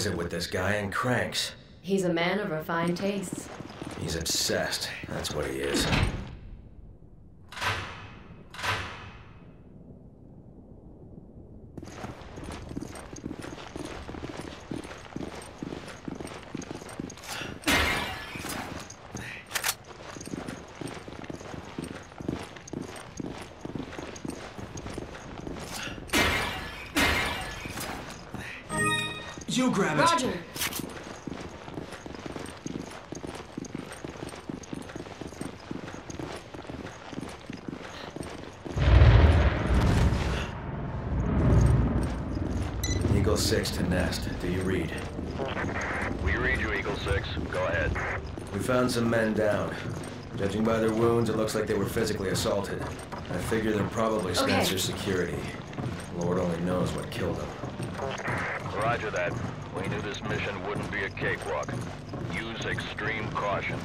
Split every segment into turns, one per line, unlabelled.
Is it with this guy and cranks?
He's a man of refined tastes.
He's obsessed. That's what he is. To Nest. Do you read?
We read you, Eagle 6. Go ahead.
We found some men down. Judging by their wounds, it looks like they were physically assaulted. I figure they're probably
Okay.
Spencer security. Lord only knows what killed them.
Roger that. We knew this mission wouldn't be a cakewalk. Use extreme caution.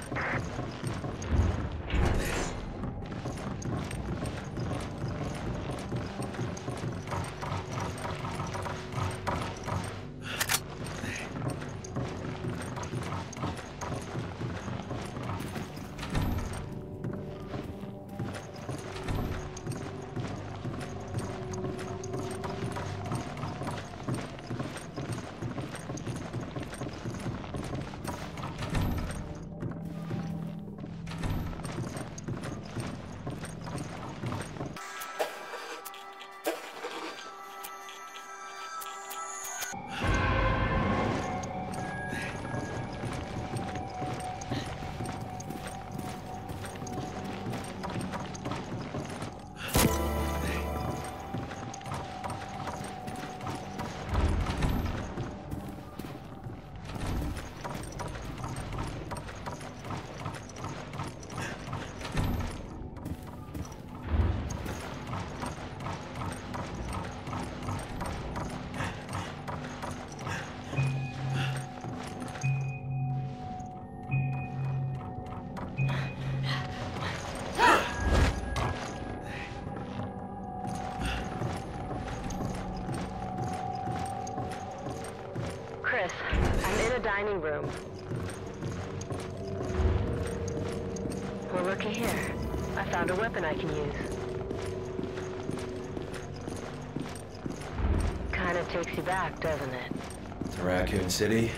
City?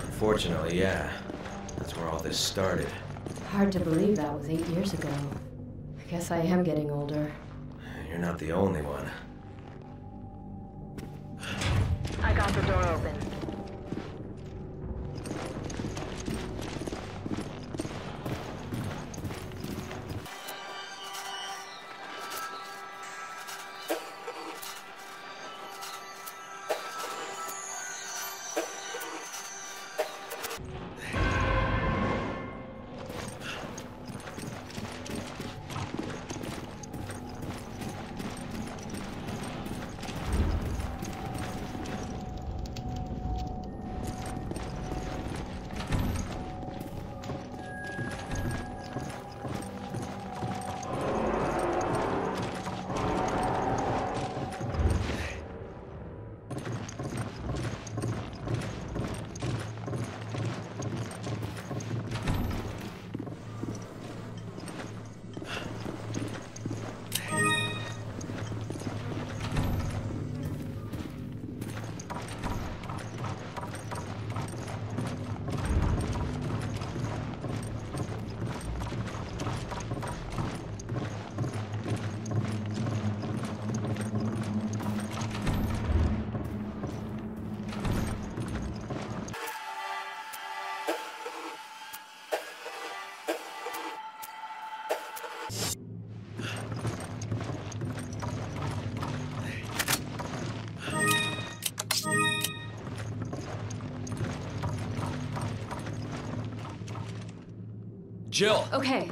Unfortunately, yeah. That's where all this started.
Hard to believe that was eight years ago. I guess I am getting older.
You're not the only
Jill.
Okay.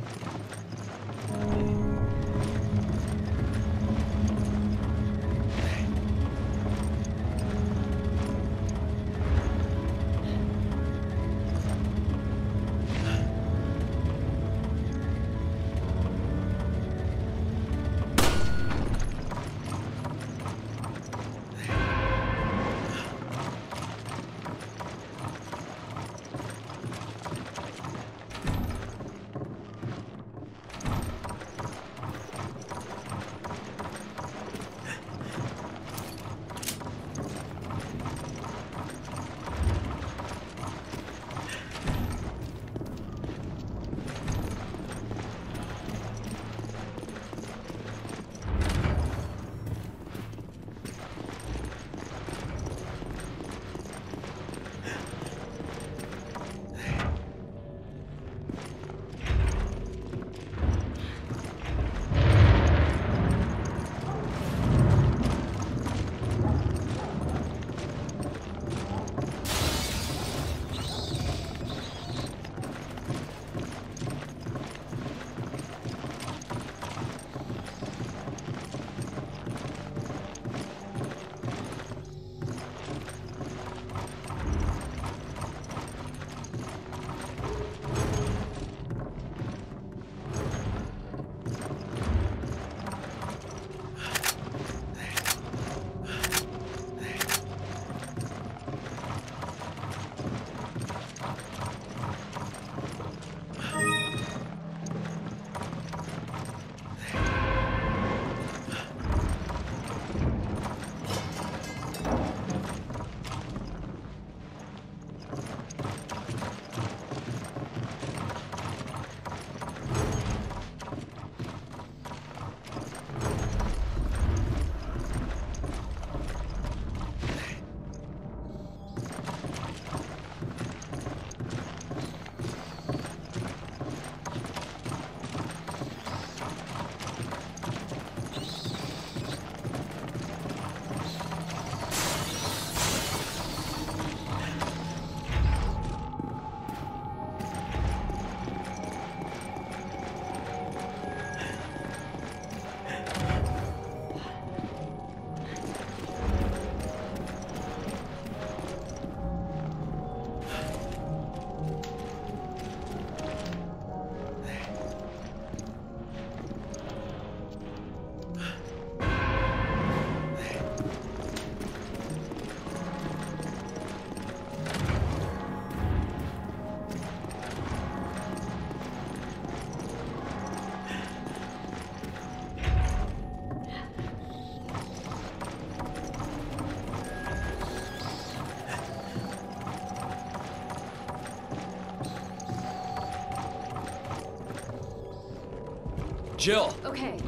Jill!
Okay.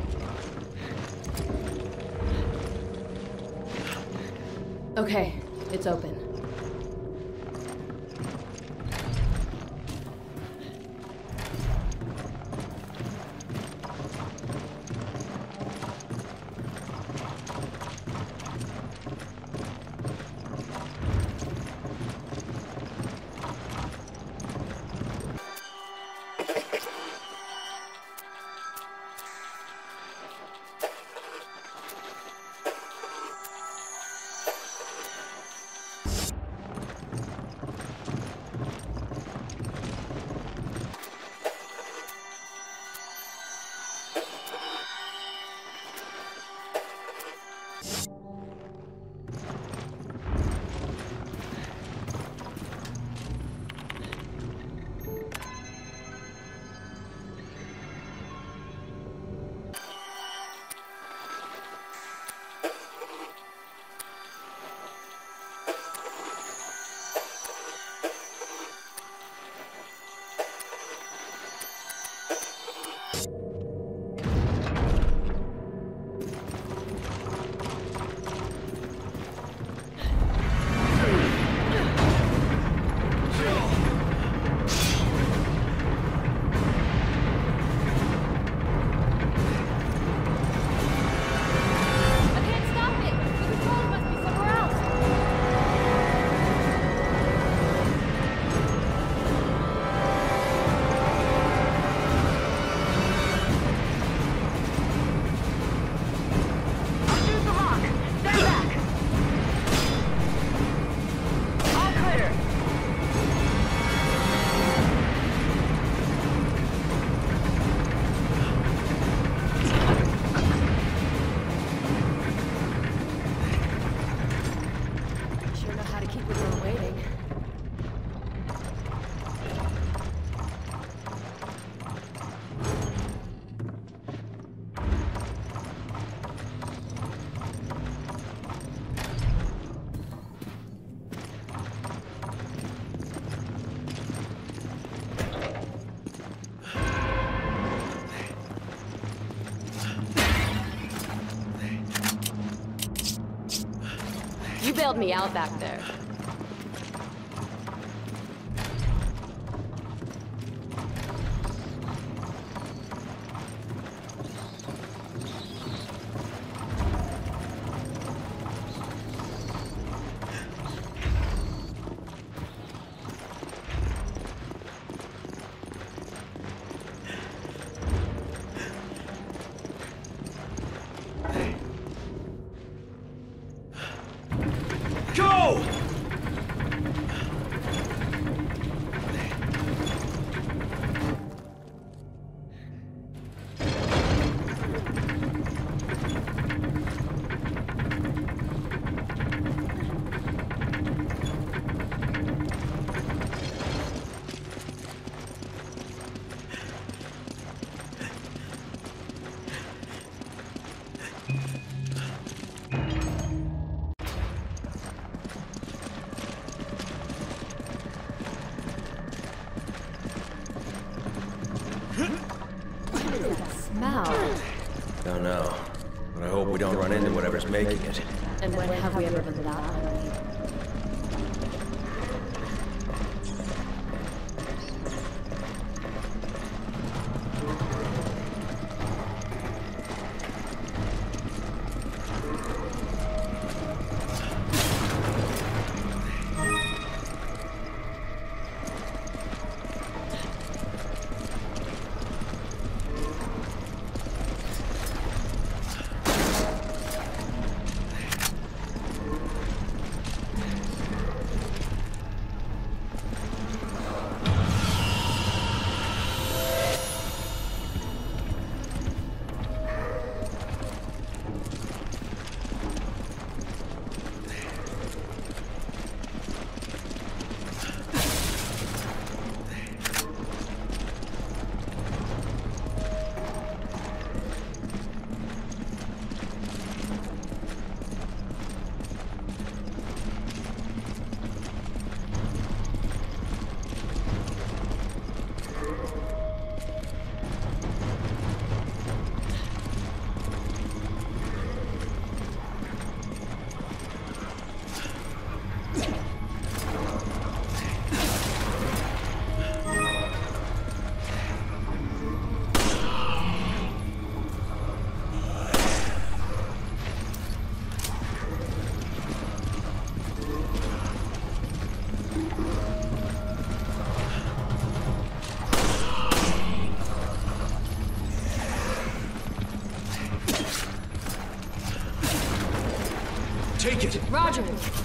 Okay, me out back there.
It.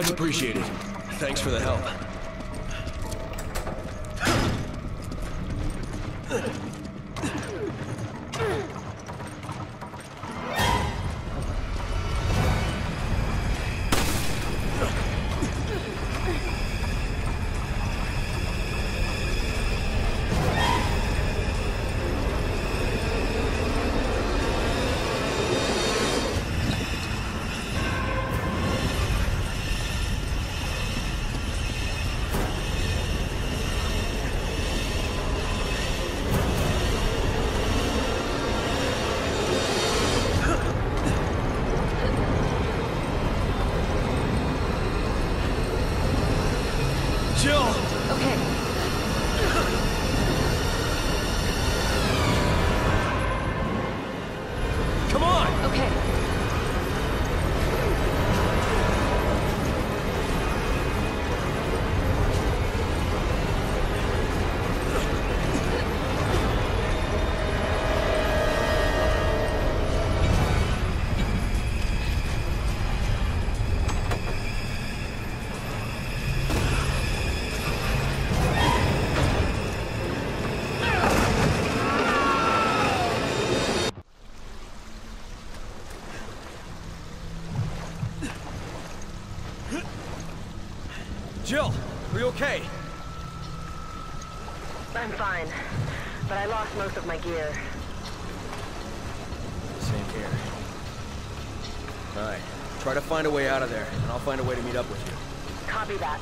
Much appreciated. Thanks for the help.
Okay?
I'm fine, but I lost most of my gear.
Same here. Alright, try to find a way out of there, and I'll find a way to meet up with you.
Copy that.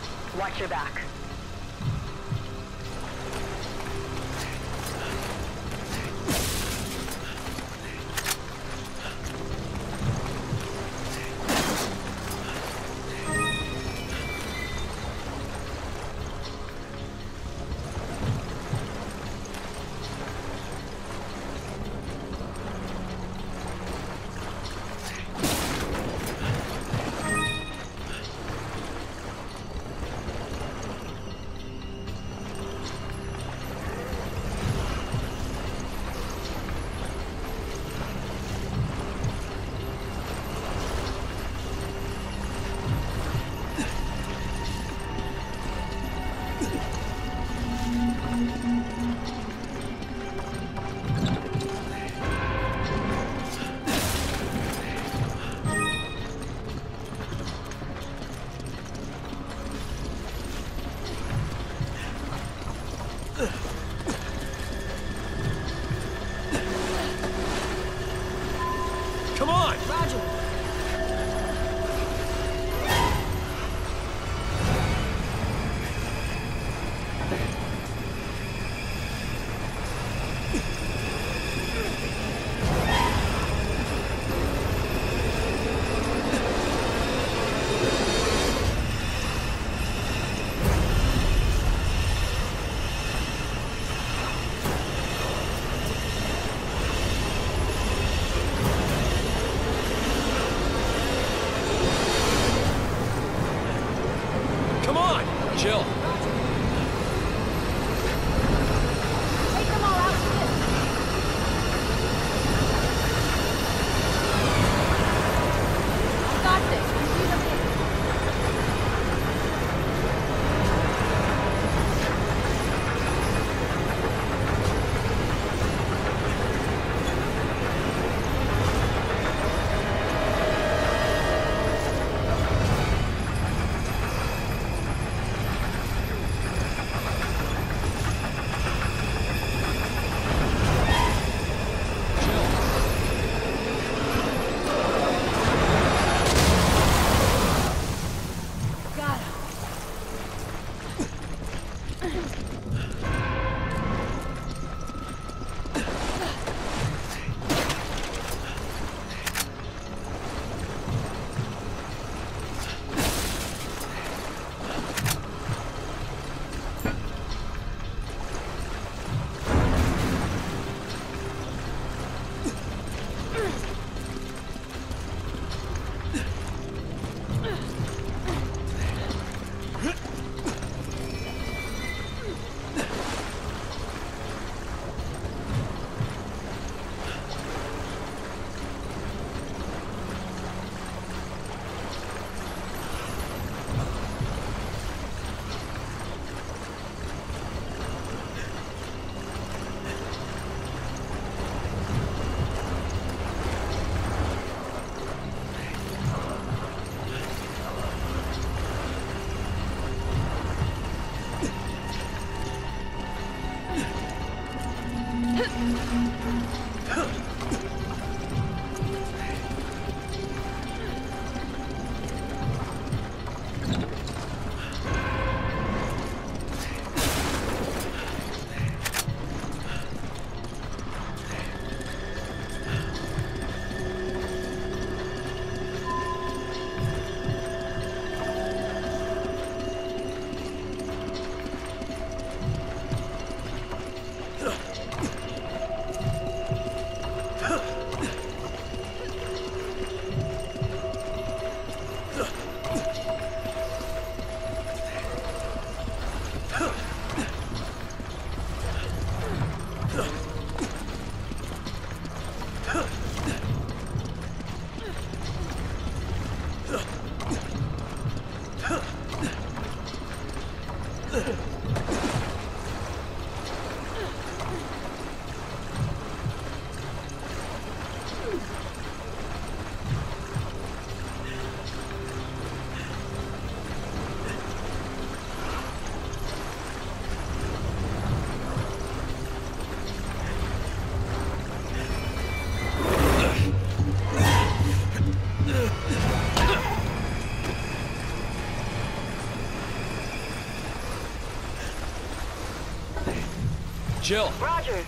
Jill,
Roger.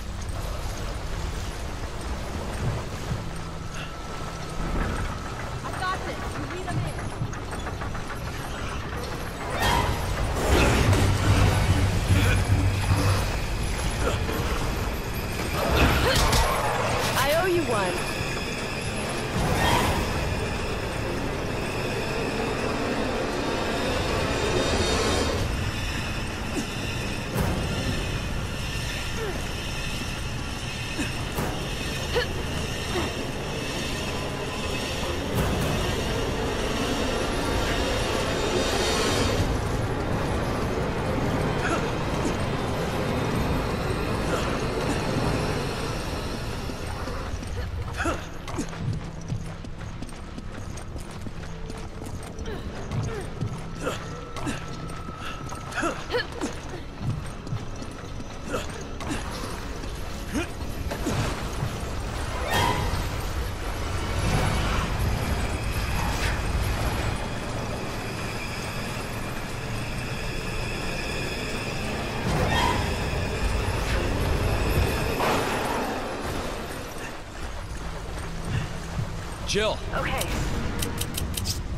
Jill,
Okay.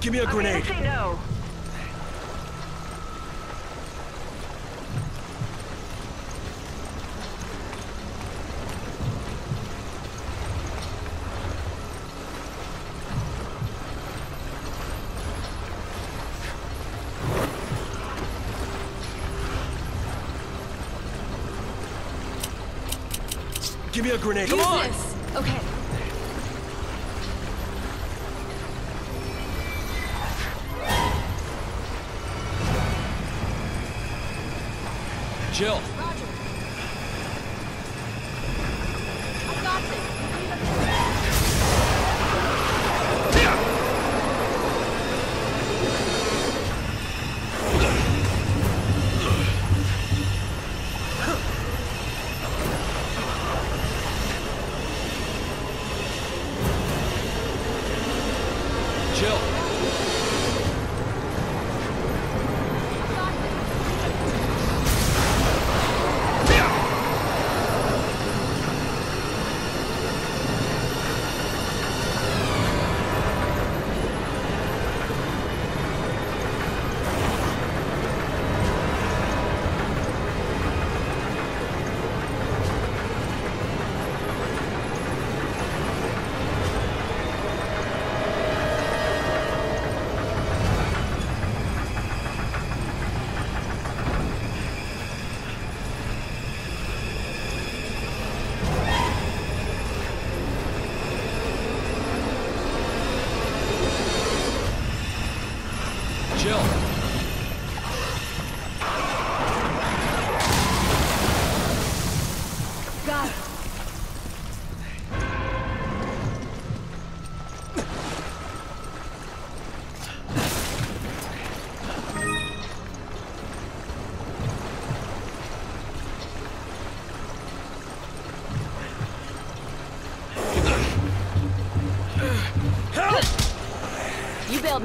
give me a
I'm
grenade.
say no.
Give me a grenade. Come
Use
on!
this.
Jill,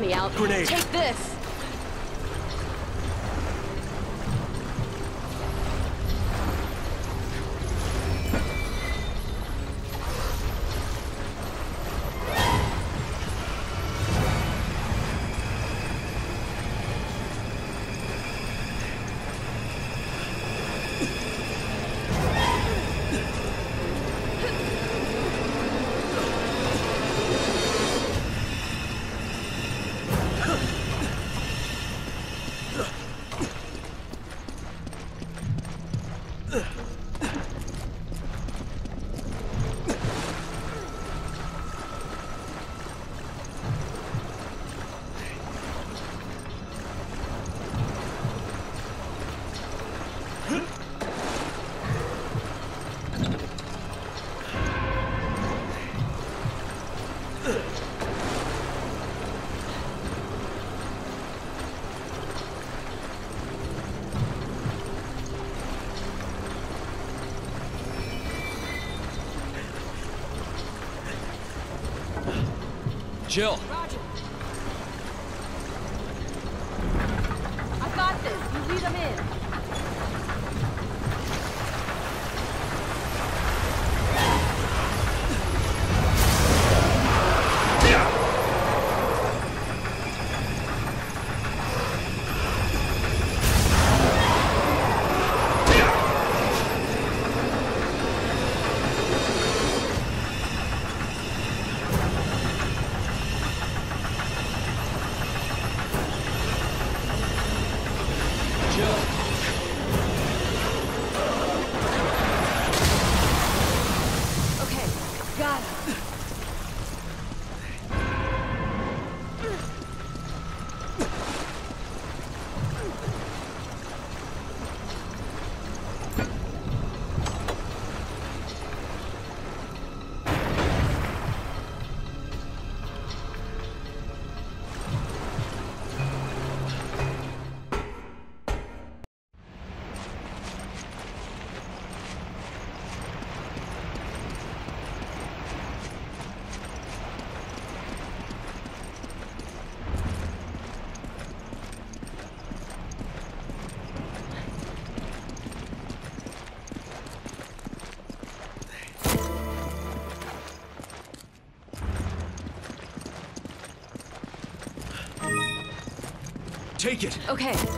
me out.
Grenade.
Take this.
Jill,
Take it.
Okay.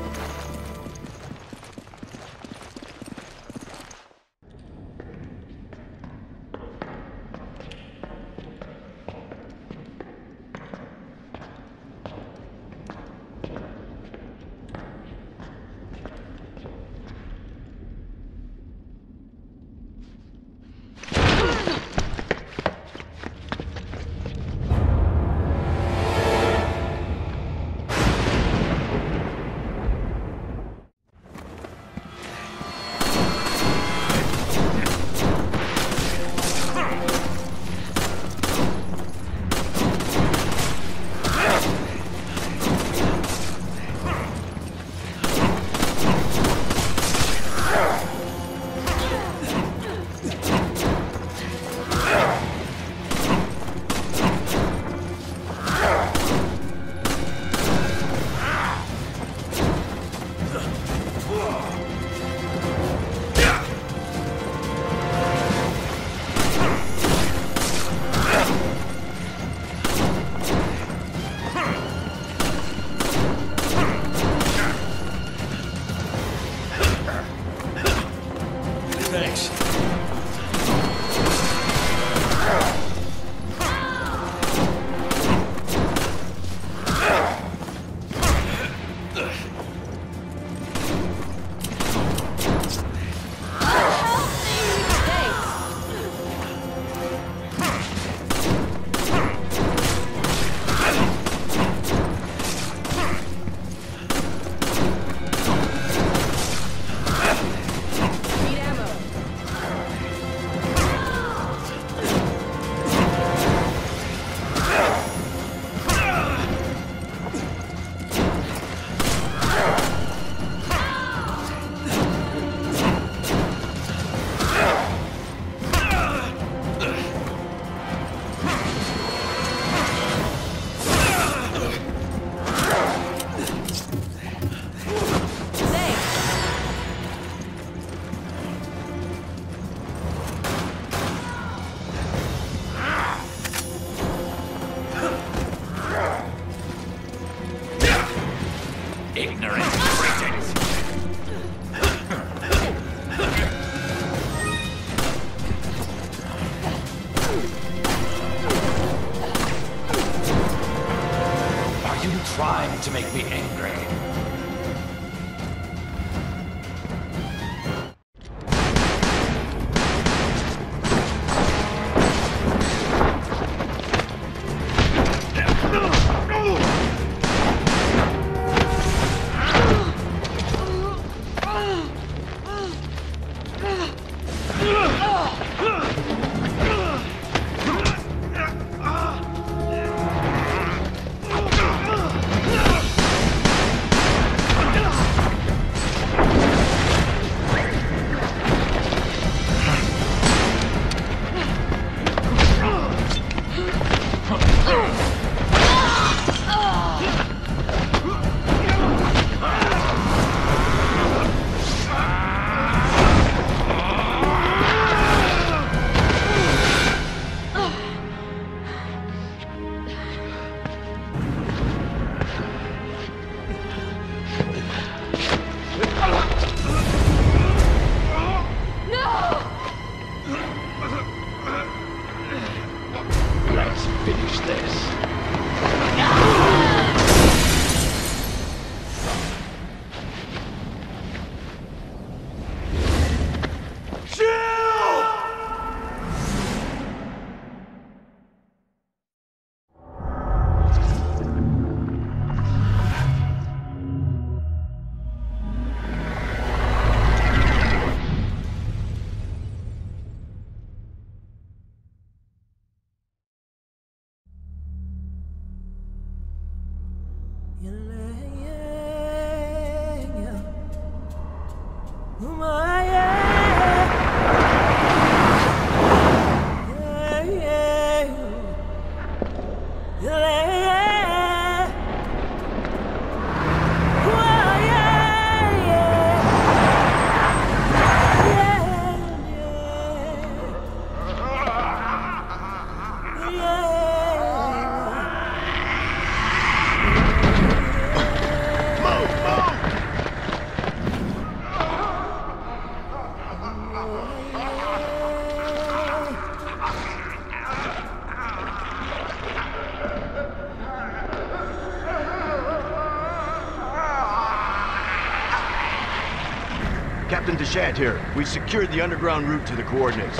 Here. We've secured the underground route to the coordinates.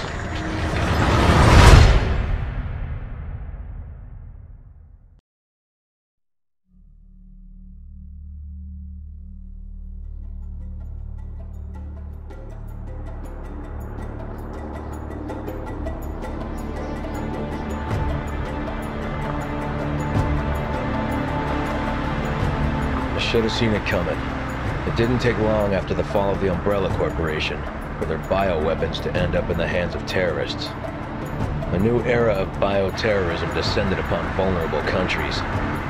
I should have seen it coming. Didn't take long after the fall of the Umbrella Corporation for their bioweapons to end up in the hands of terrorists. A new era of bioterrorism descended upon vulnerable countries,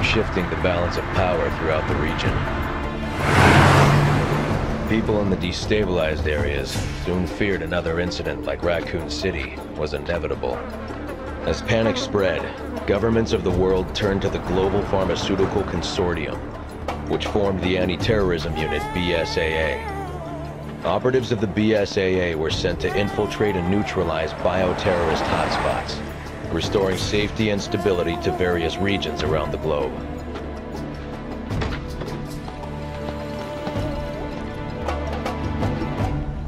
shifting the balance of power throughout the region. People in the destabilized areas soon feared another incident like Raccoon City was inevitable. As panic spread, governments of the world turned to the Global Pharmaceutical Consortium, which formed the anti-terrorism unit BSAA. Operatives of the BSAA were sent to infiltrate and neutralize bioterrorist hotspots, restoring safety and stability to various regions around the globe.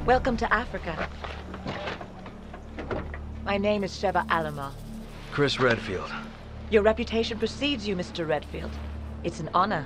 Welcome to Africa. My name is Sheva Alomar.
Chris Redfield.
Your reputation precedes you, Mr. Redfield. It's an honor.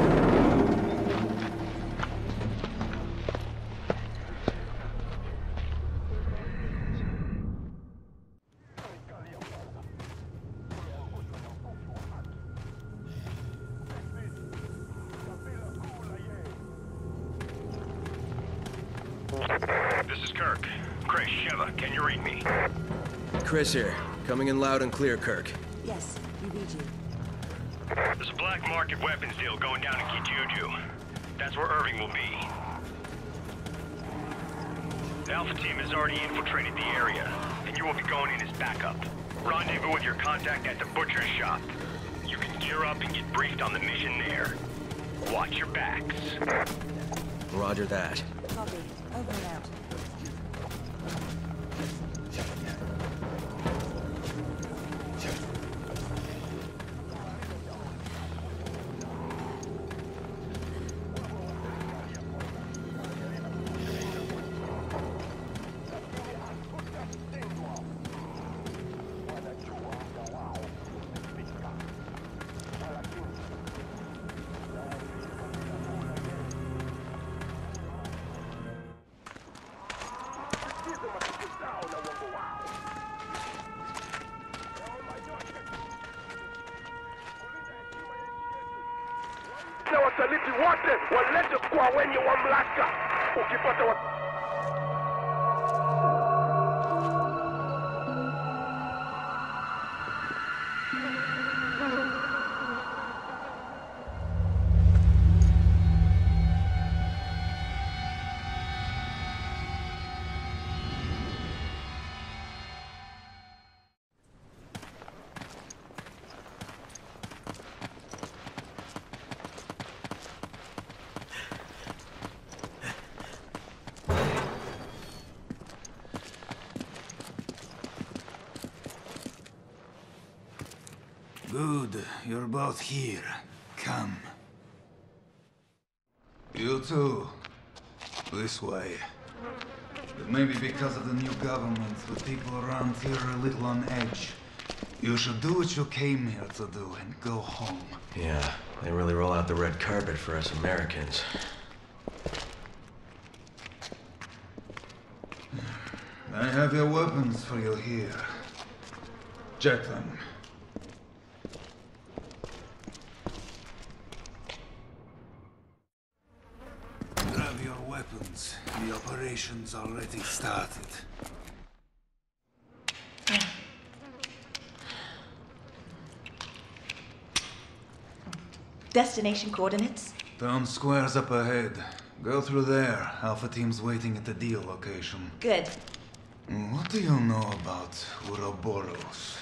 In loud and clear, Kirk.
Yes, we read you.
There's a black market weapons deal going down in Kijuju. That's where Irving will be. The Alpha team has already infiltrated the area, and you will be going in as backup. Rendezvous with your contact at the butcher's shop. You can gear up and get briefed on the mission there. Watch your backs.
Roger that.
Copy. Over and out.
Wenye. Ukipata wa...
Good. You're both here. Come. You too. This way. It may be because of the new government, the people around here are a little on edge. You should do what you came here to do and go home.
Yeah, they really roll out the red carpet for us Americans.
I have your weapons for you here. Check them. Grab your weapons. The operation's already started.
Destination coordinates?
Town square's up ahead. Go through there. Alpha team's waiting at the deal location.
Good.
Mm, what do you know about Uroboros?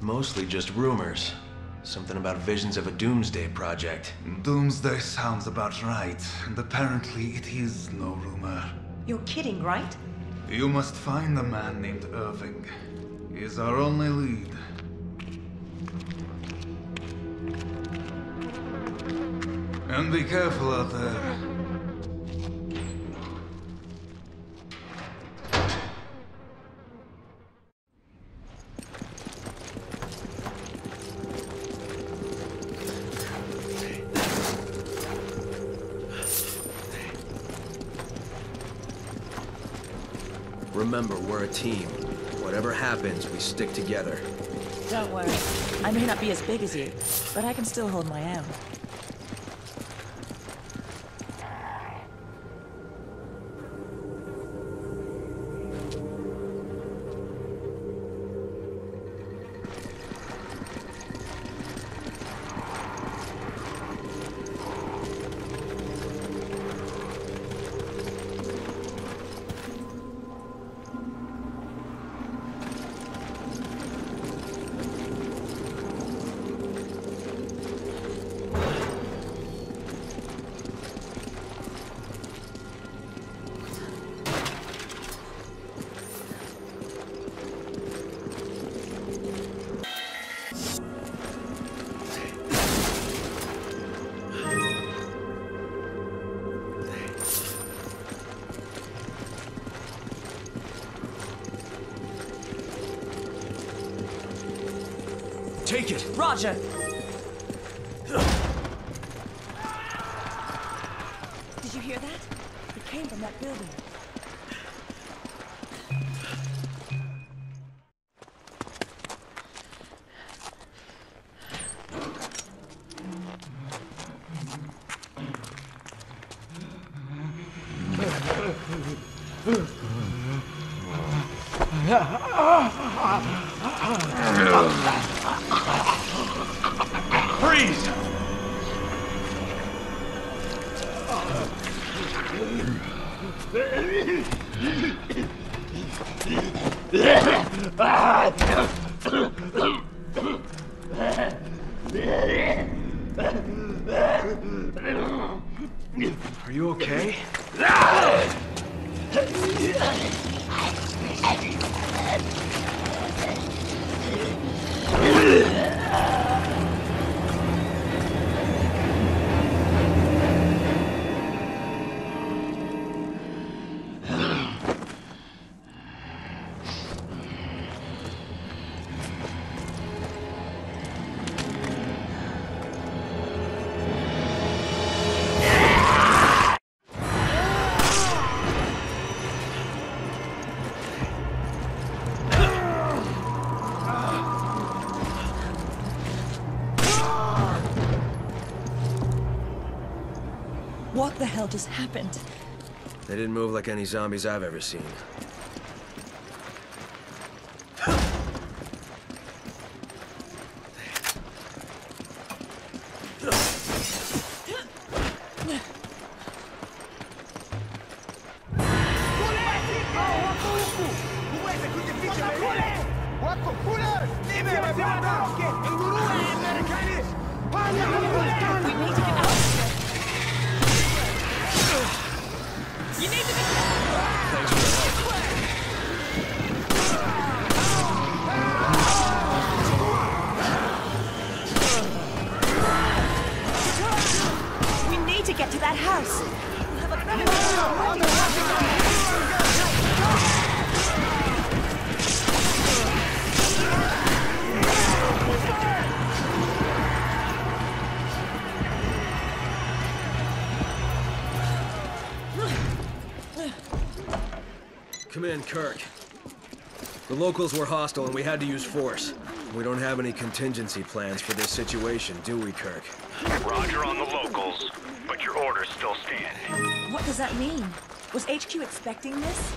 Mostly just rumors. Something about visions of a doomsday project.
Doomsday sounds about right, and apparently it is no rumor.
You're kidding, right?
You must find a man named Irving. He is our only lead. And be careful out there.
Remember, we're a team. Whatever happens, we stick together.
Don't worry. I may not be as big as you, but I can still hold my own. Hell just happened?
They didn't move like any zombies I've ever seen.
Come Kirk. The locals were hostile and we had to use force. We don't have any contingency plans for this situation, do we, Kirk?
Roger on the locals, but your orders still stand.
What does that mean? Was HQ expecting this?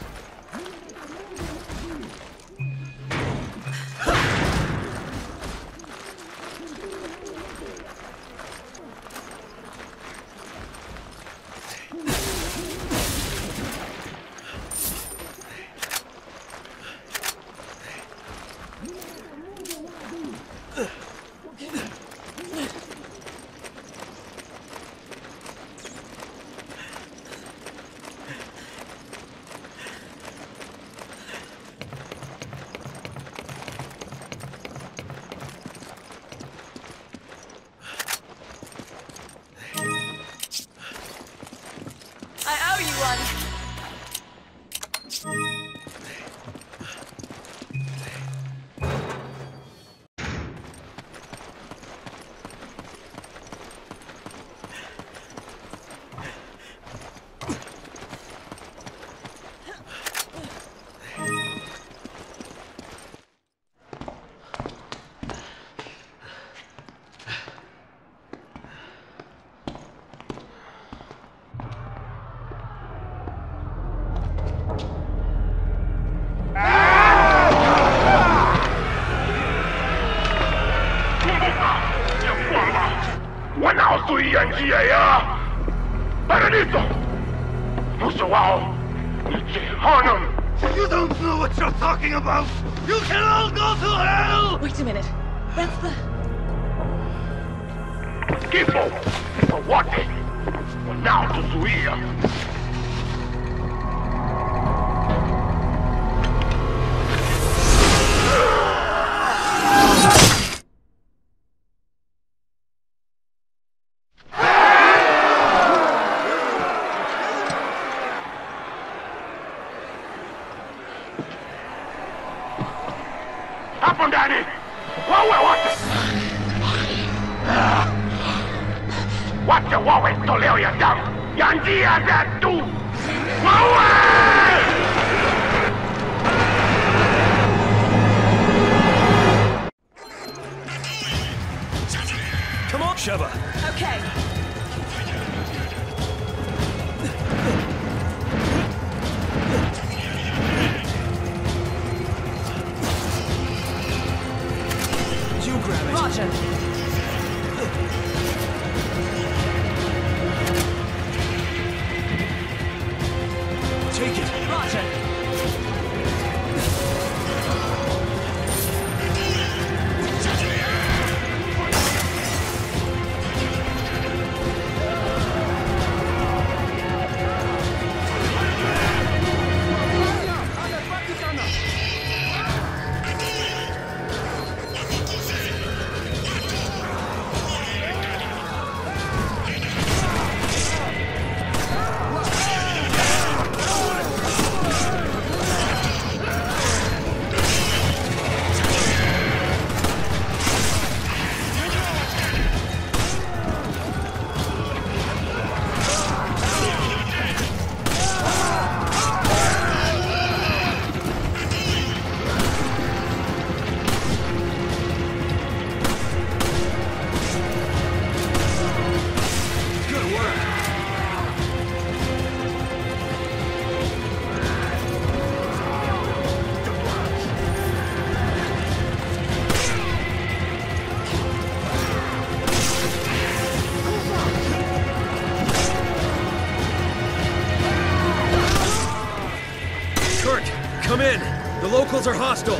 Locals are hostile.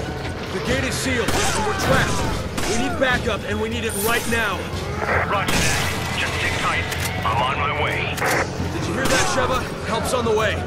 The gate is sealed, and we're trapped. We need backup, and we need it right now.
Roger that. Just sit tight. I'm on my way.
Did you hear that, Sheva? Help's on the way.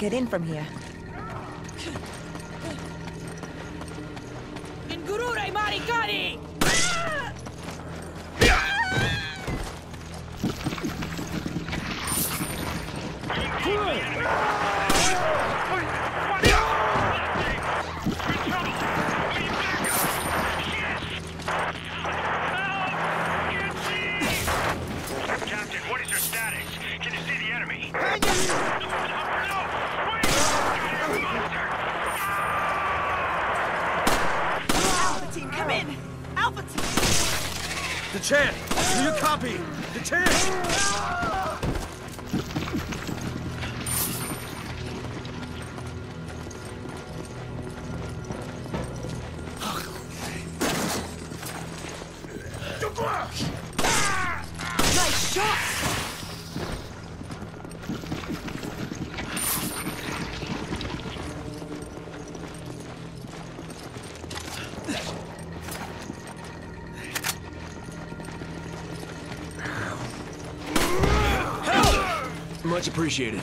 Get
in
from here.
Copy? Much appreciated.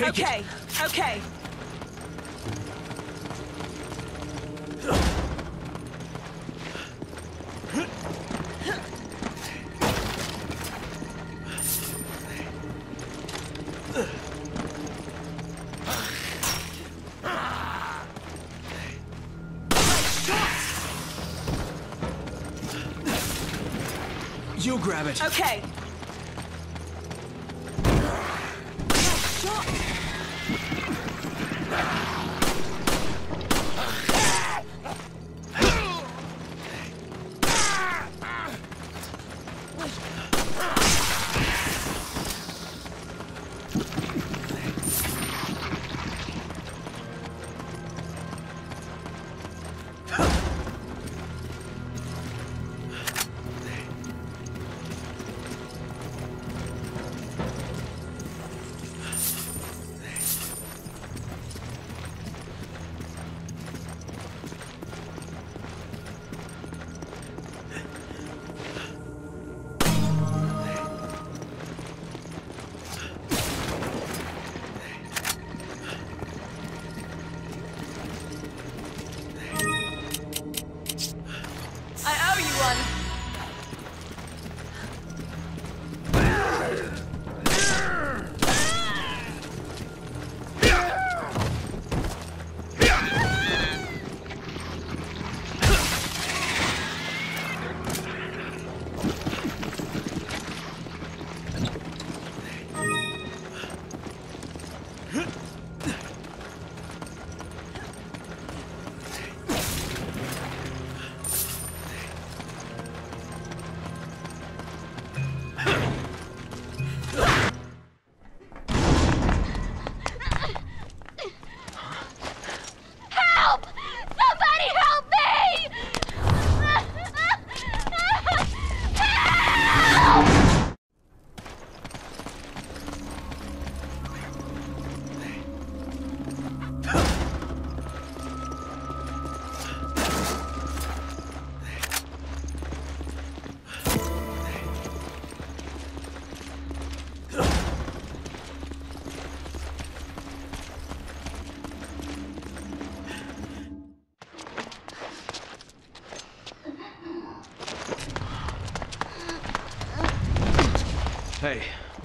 Take it.
okay, okay.
You grab it.
Okay.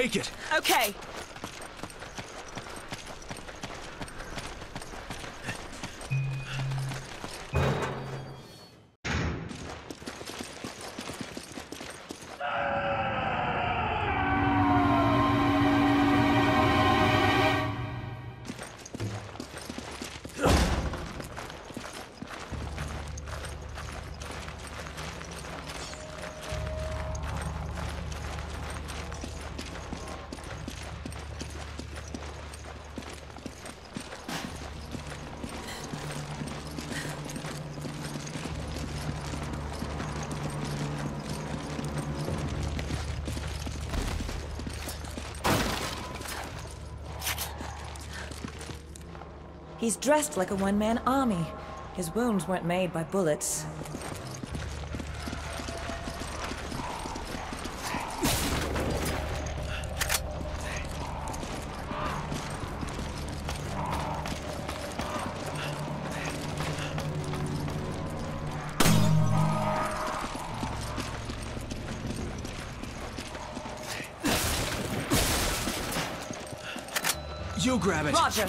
Take it.
Okay. He's dressed like a one-man army. His wounds weren't made by bullets.
You grab it.
Roger.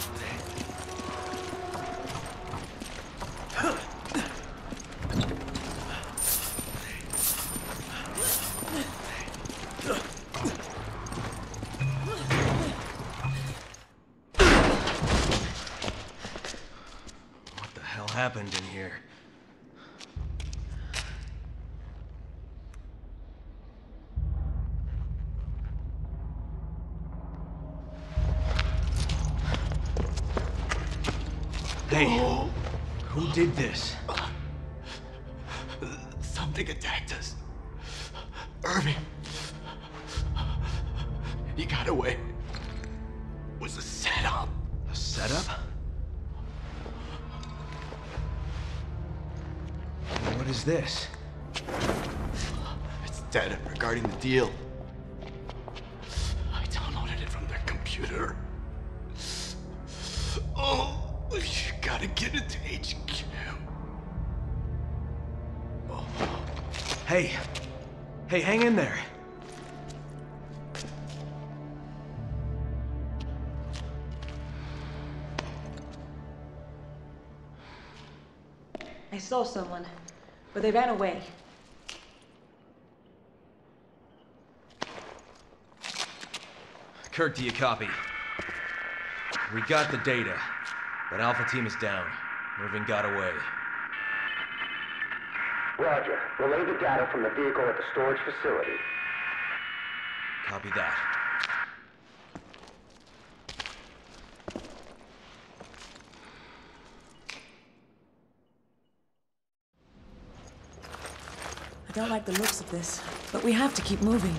Gotta get it to HQ.
Hey. Hey, hang in there.
I saw someone, but they ran away.
Kirk, do you copy? We got the data, but Alpha Team is down. Irving got away.
Roger. Relay the data from the vehicle at the storage facility.
Copy that.
I don't like the looks of this, but we have to keep moving.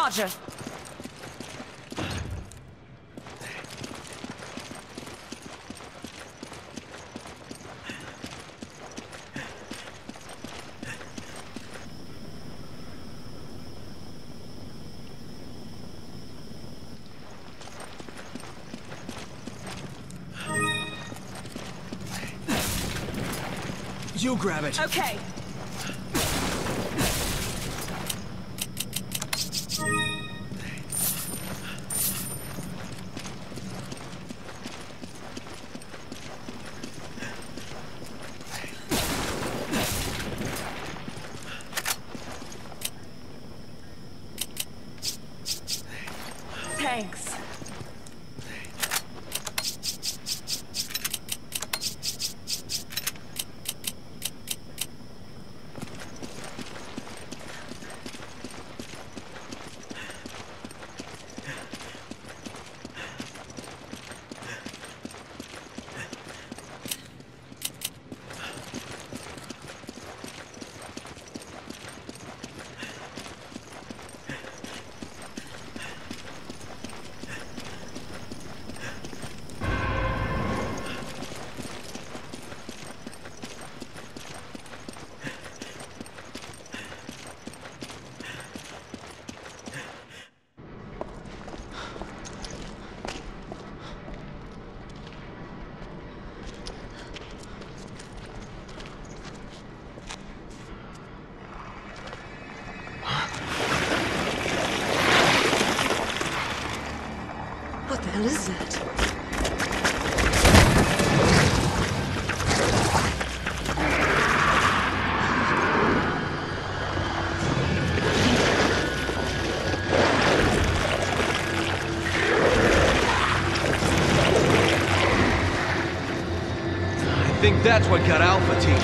Roger.
You grab it.
Okay.
That's what got Alpha Team.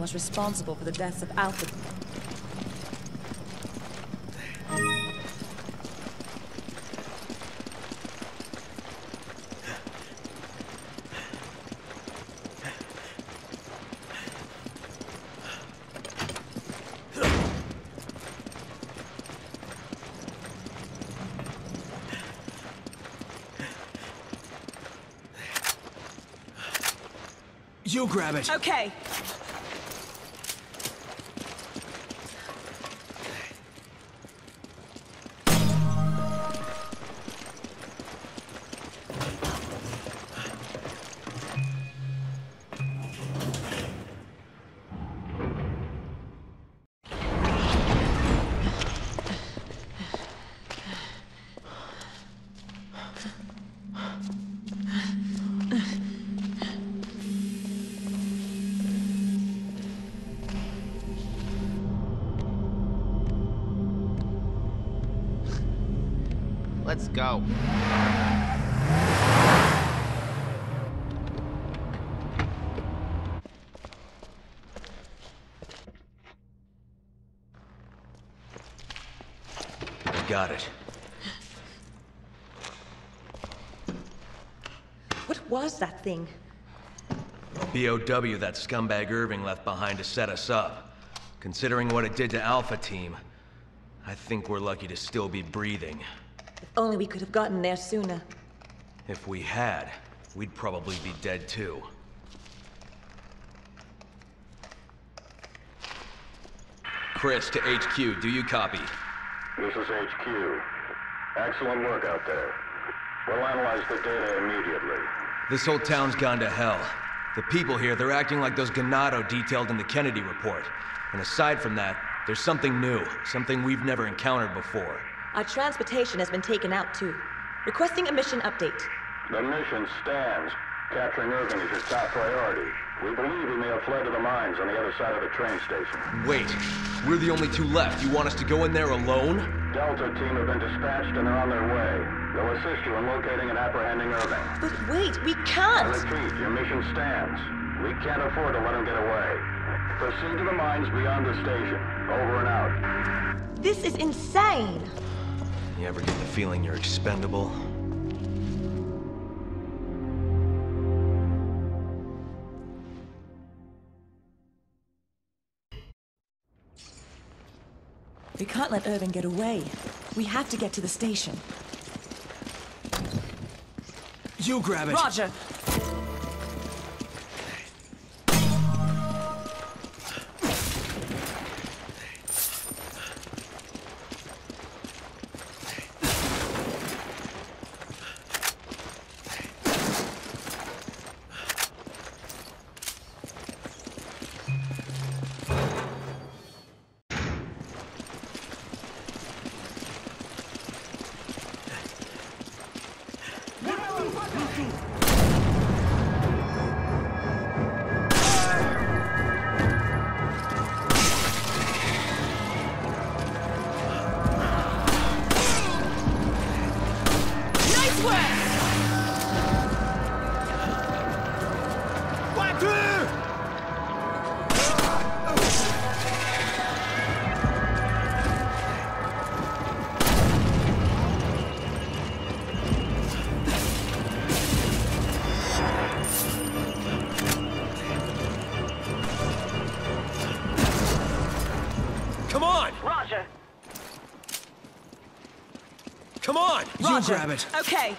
Was responsible for the deaths of Alpha.
You grab it.
Okay.
Got it.
What was that thing?
BOW that scumbag Irving left behind to set us up. Considering what it did to Alpha Team, I think we're lucky to still be breathing.
If only we could have gotten there sooner.
If we had, we'd probably be dead too. Chris, to HQ, do you copy?
This is HQ. Excellent work out there. We'll analyze the data immediately.
This whole town's gone to hell. The people here, they're acting like those Ganado detailed in the Kennedy report. And aside from that, there's something new, something we've never encountered before.
Our transportation has been taken out too. Requesting a mission update.
The mission stands. Capturing Irving is your top priority. We believe he may have fled to the mines on the other side of the train station.
Wait, we're the only two left. You want us to go in there alone?
Delta team have been dispatched and they're on their way. They'll assist you in locating and apprehending Irving.
But wait, we can't!
I repeat, your mission stands. We can't afford to let him get away. Proceed to the mines beyond the station. Over and out.
This is insane!
You ever get the feeling you're expendable?
We can't let Irving get away. We have to get to the station.
You grab it.
Roger. Okay.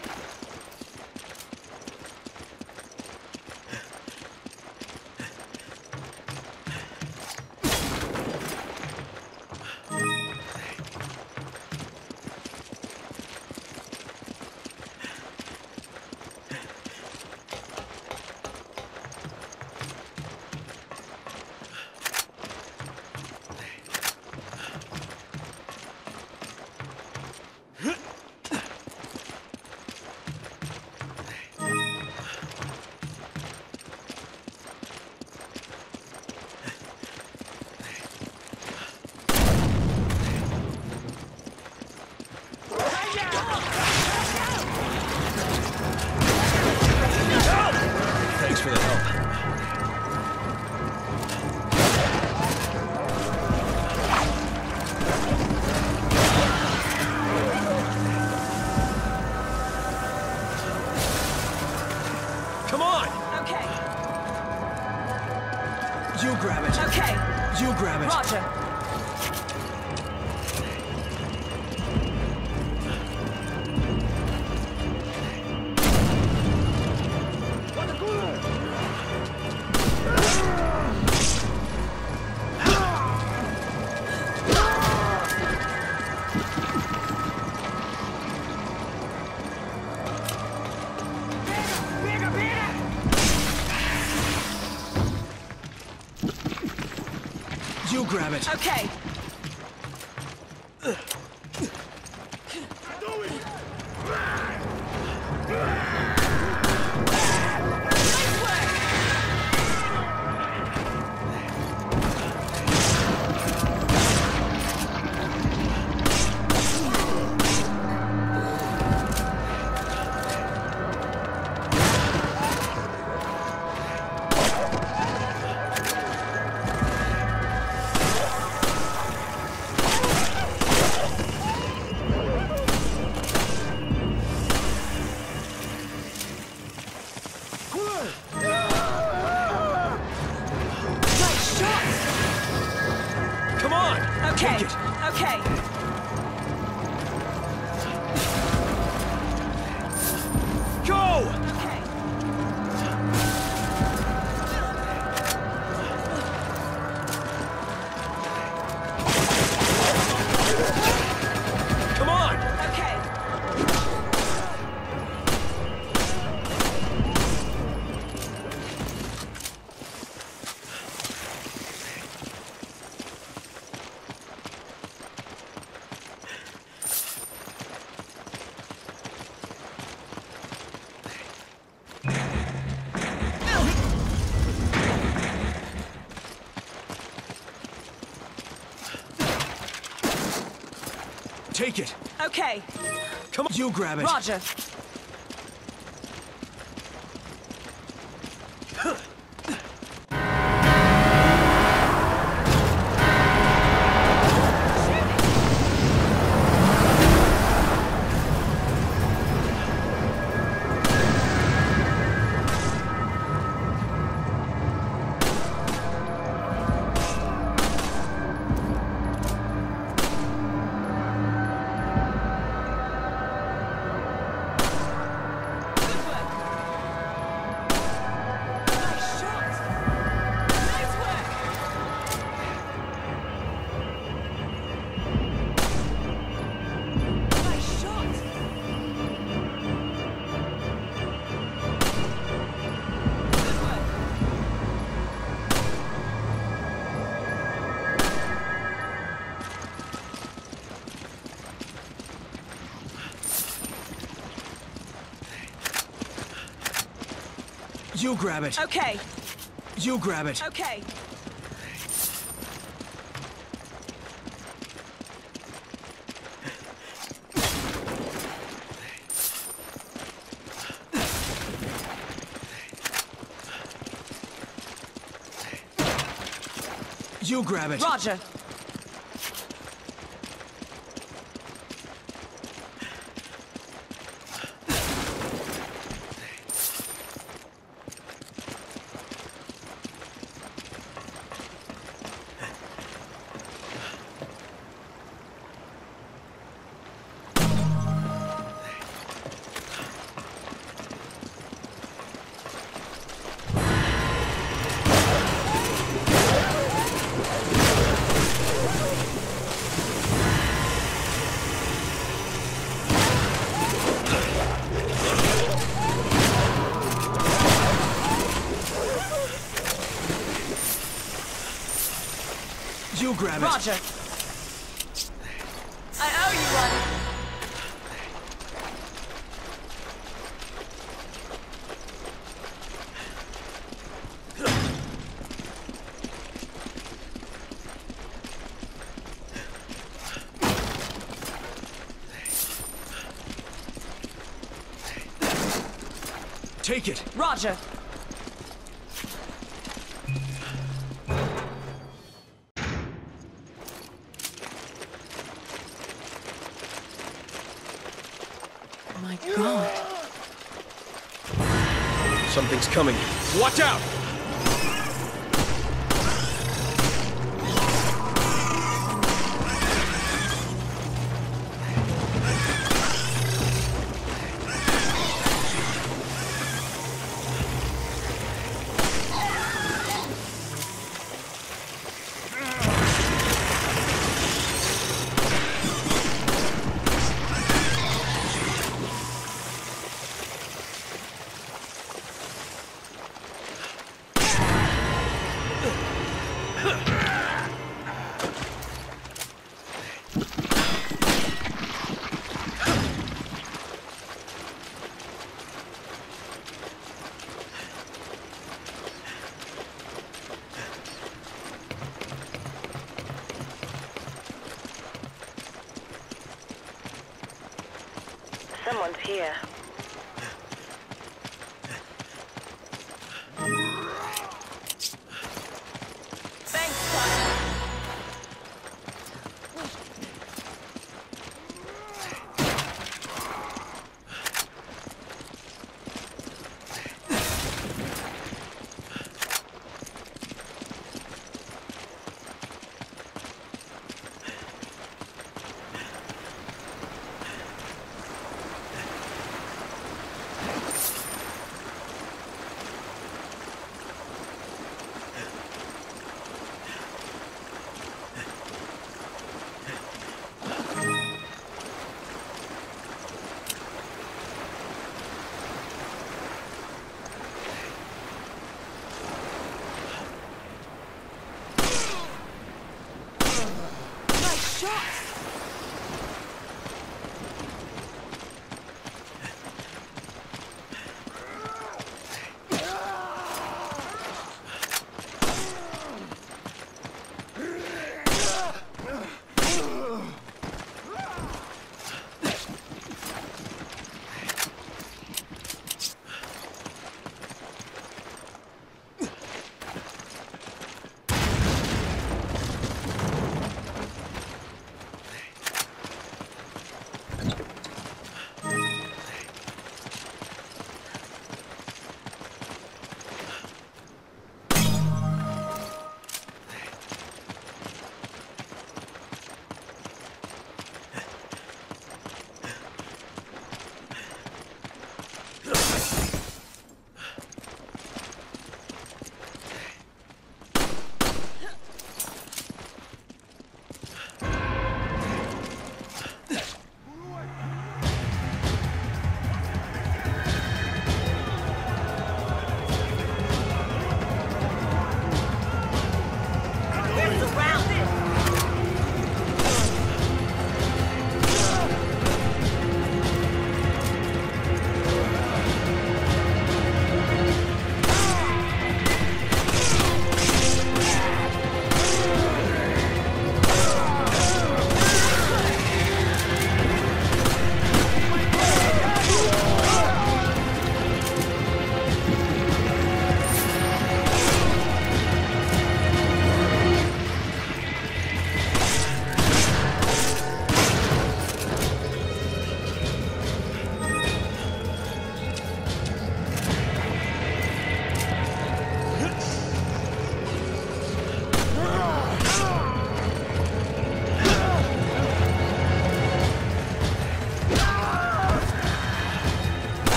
Grab it.
Okay.
You grab it.
Roger.
You grab it.
Okay.
You grab it.
Okay.
You grab it.
Roger.
Grab it.
Roger. I owe you one.
Take it.
Roger.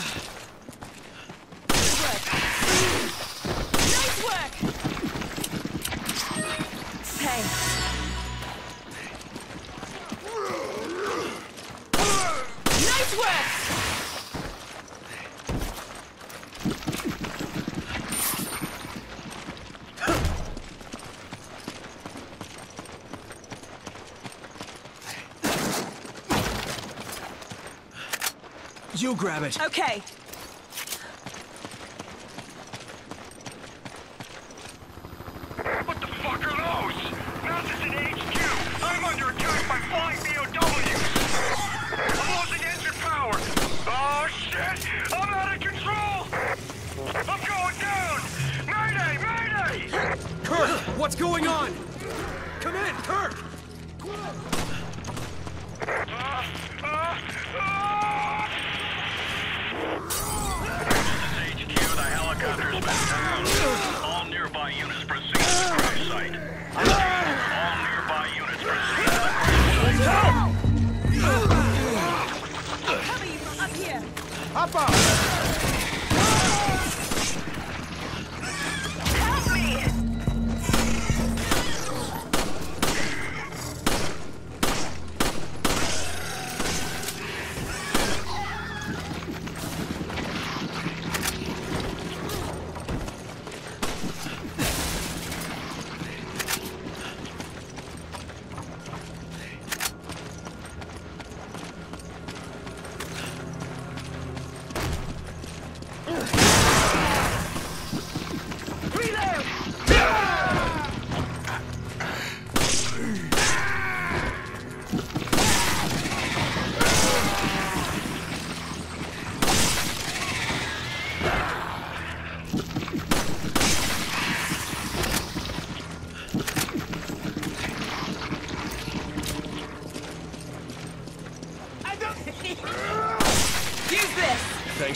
Ugh.
You
grab it.
Okay.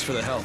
for the help.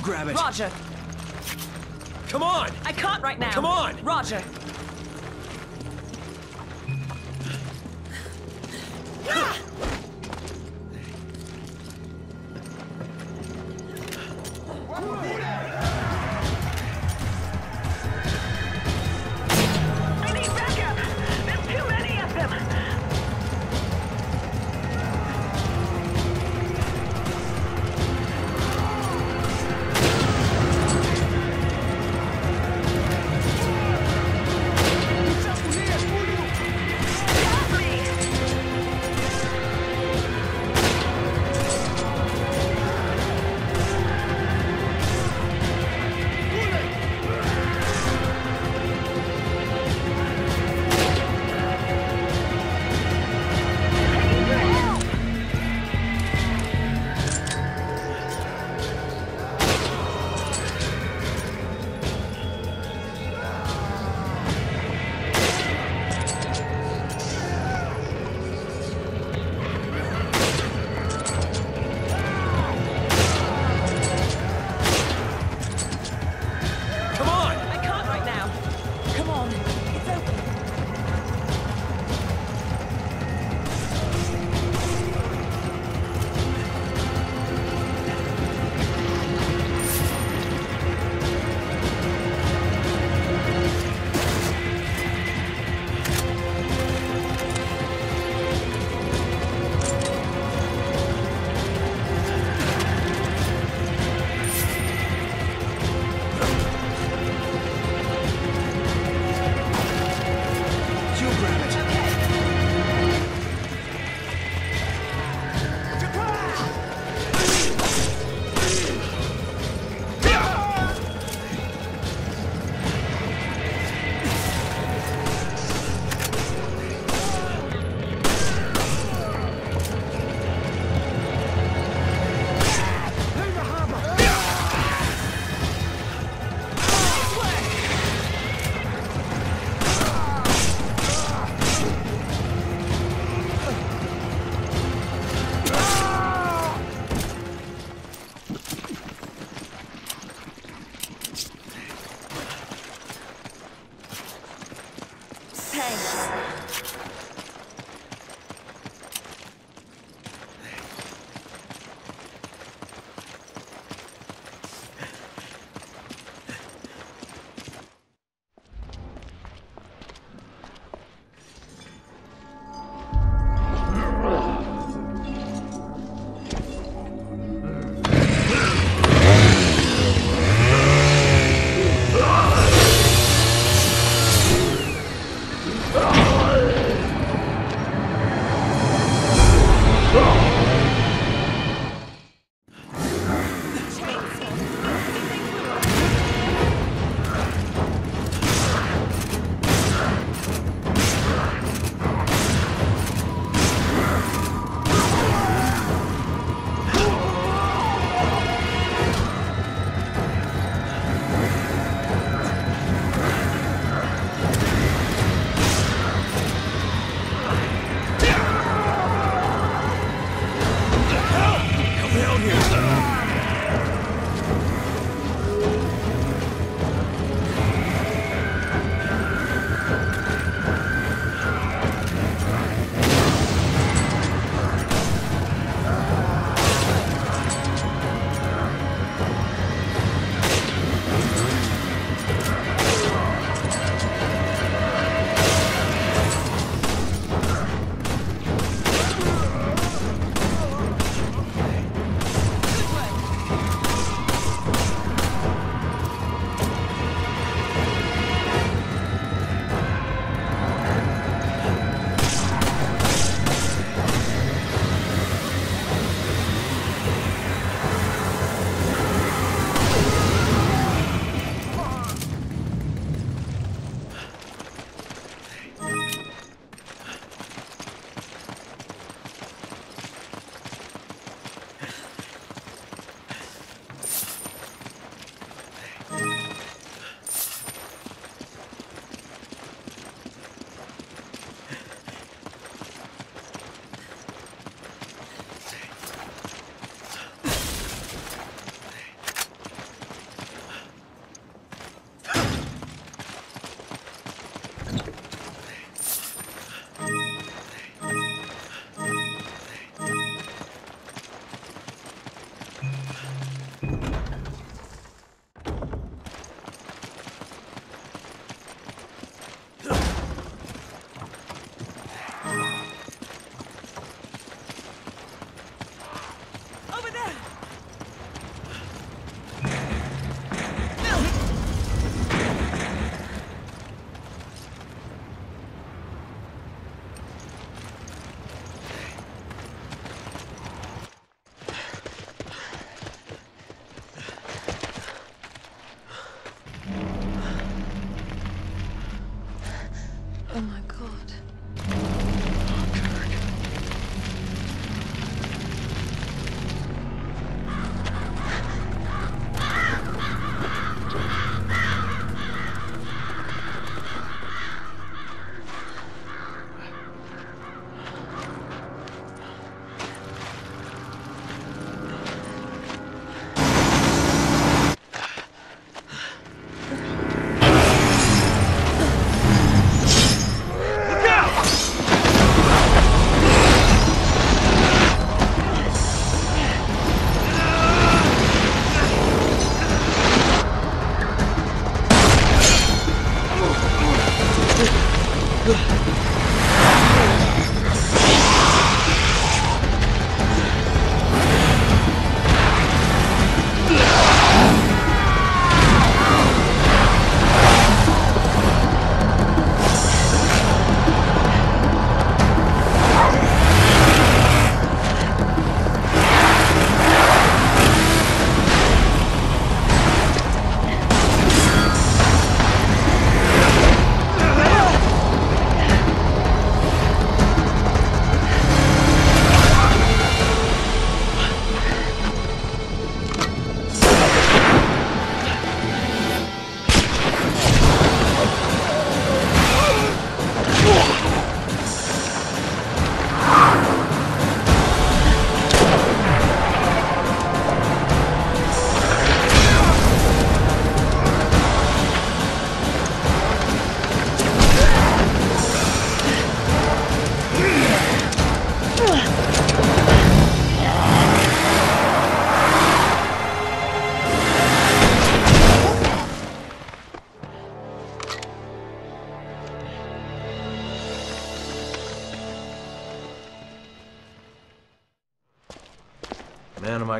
Grab it.
Roger.
Come on!
I can't right now.
Come on!
Roger.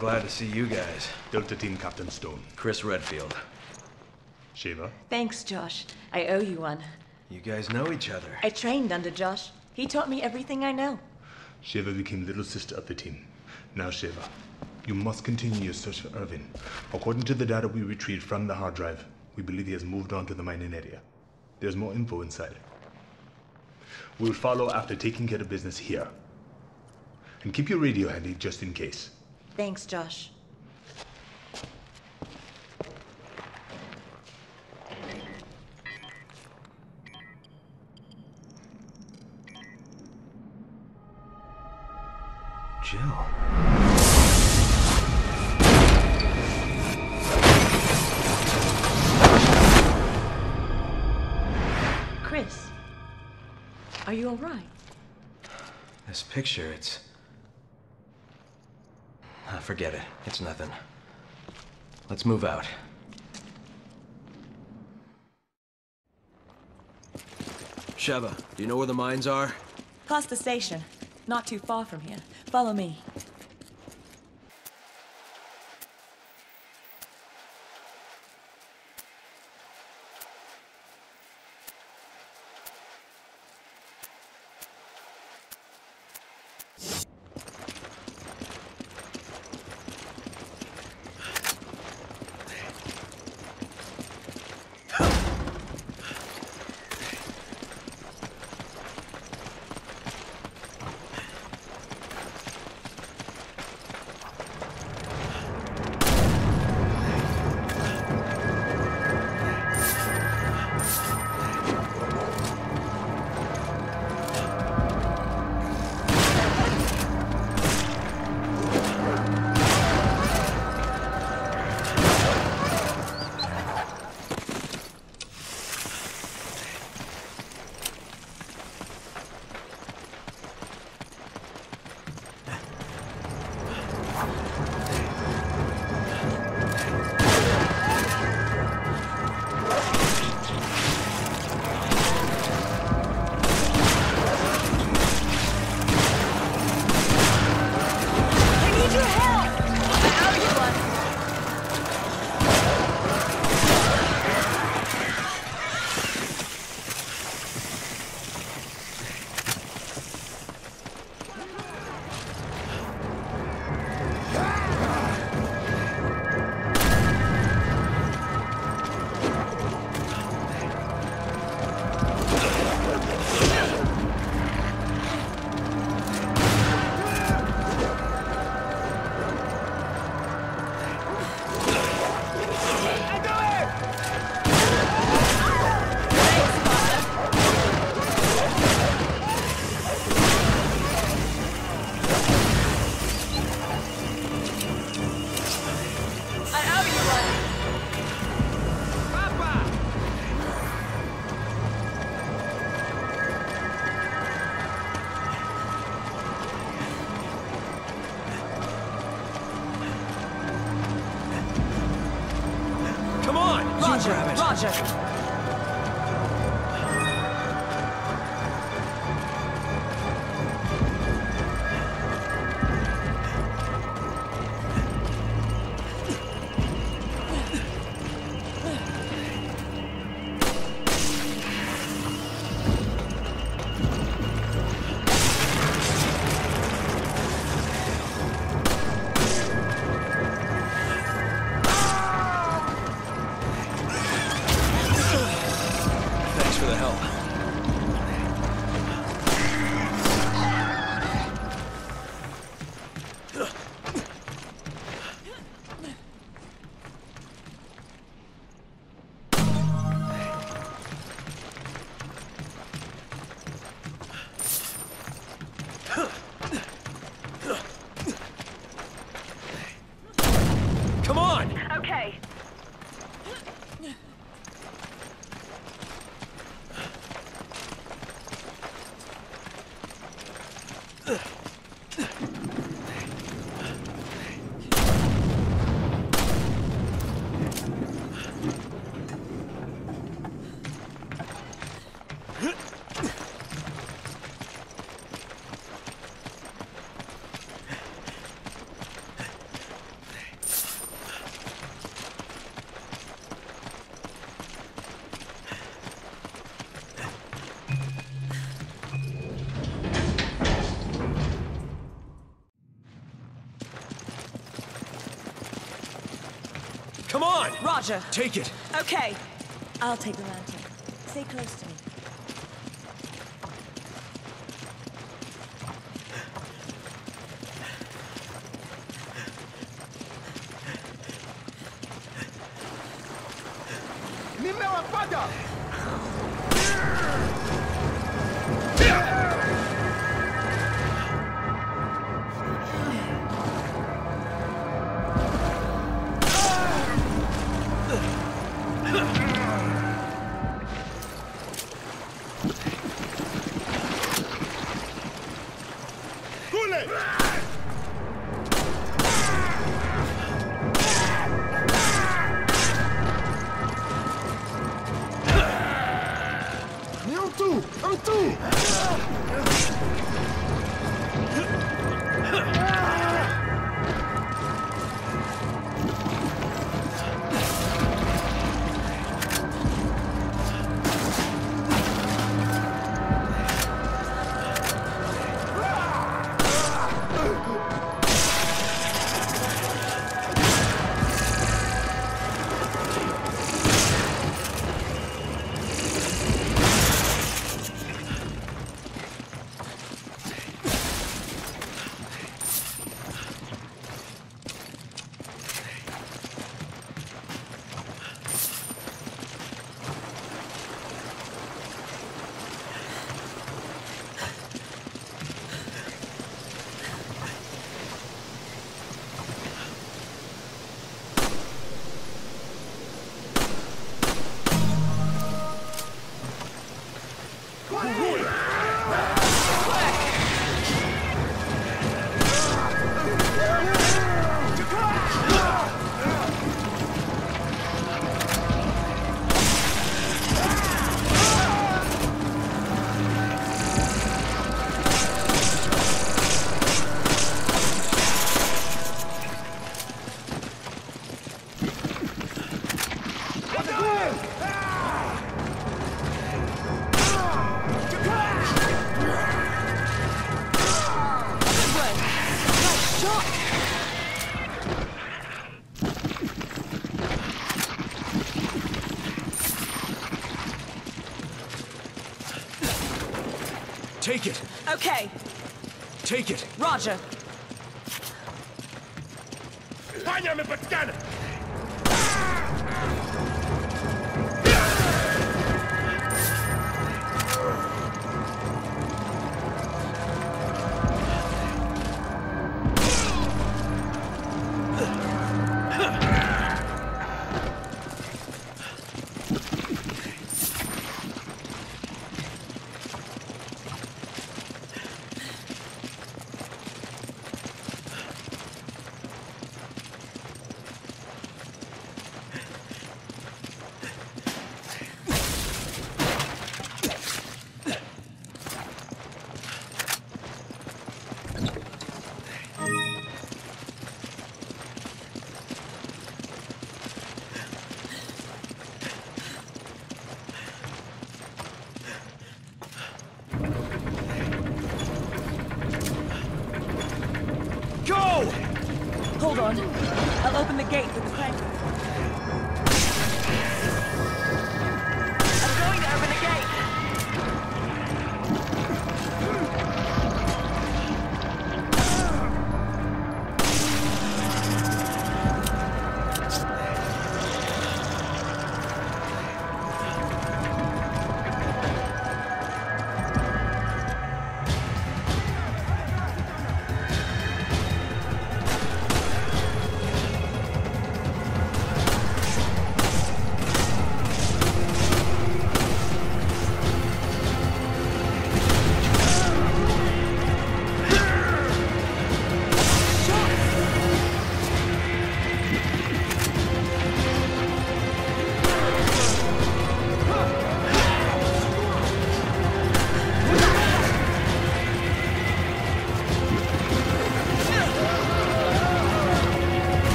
Glad to see you guys.
Delta Team Captain Stone.
Chris Redfield.
Sheva.
Thanks, Josh. I owe you one.
You guys know each other.
I trained under Josh. He taught me everything I know.
Sheva became little sister of the team. Now, Sheva, you must continue your search for Irving. According to the data we retrieved from the hard drive, we believe he has moved on to the mining area. There's more info inside. We'll follow after taking care of business here. And keep your radio handy just in case.
Thanks, Josh.
Jill.
Chris, are you all right?
This picture, it's. Forget it. It's nothing. Let's move out. Sheva, do you know where the mines are?
Past the station. Not too far from here. Follow me. Roger, Roger.
Take it.
Okay. I'll take the Okay.
Take it.
Roger.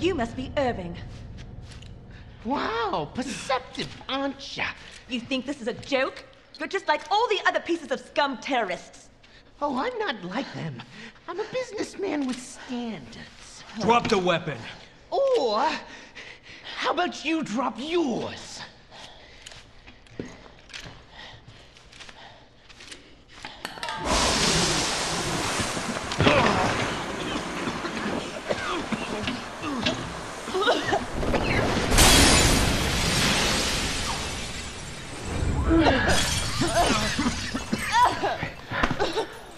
You must be Irving.
Wow, perceptive, aren't ya?
You think this is a joke? You're just like all the other pieces of scum terrorists.
Oh, I'm not like them. I'm a businessman with standards.
Drop the weapon.
Or, how about you drop yours?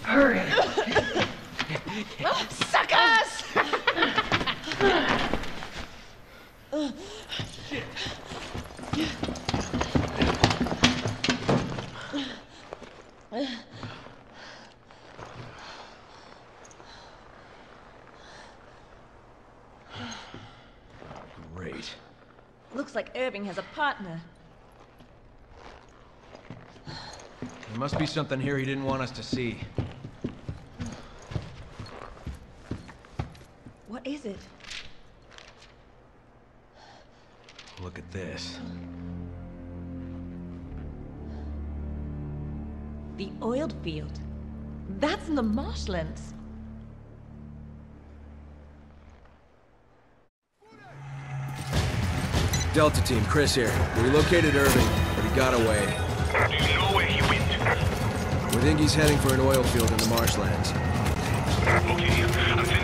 Hurry.
Suckers!
Great.
Looks like Irving has a partner.
There must be something here he didn't want us to see.
What is it?
Look at this.
The oiled field. That's in the marshlands.
Delta Team, Chris here. We located Irving, but he got away. Think he's heading for an oil field in the marshlands.
Okay,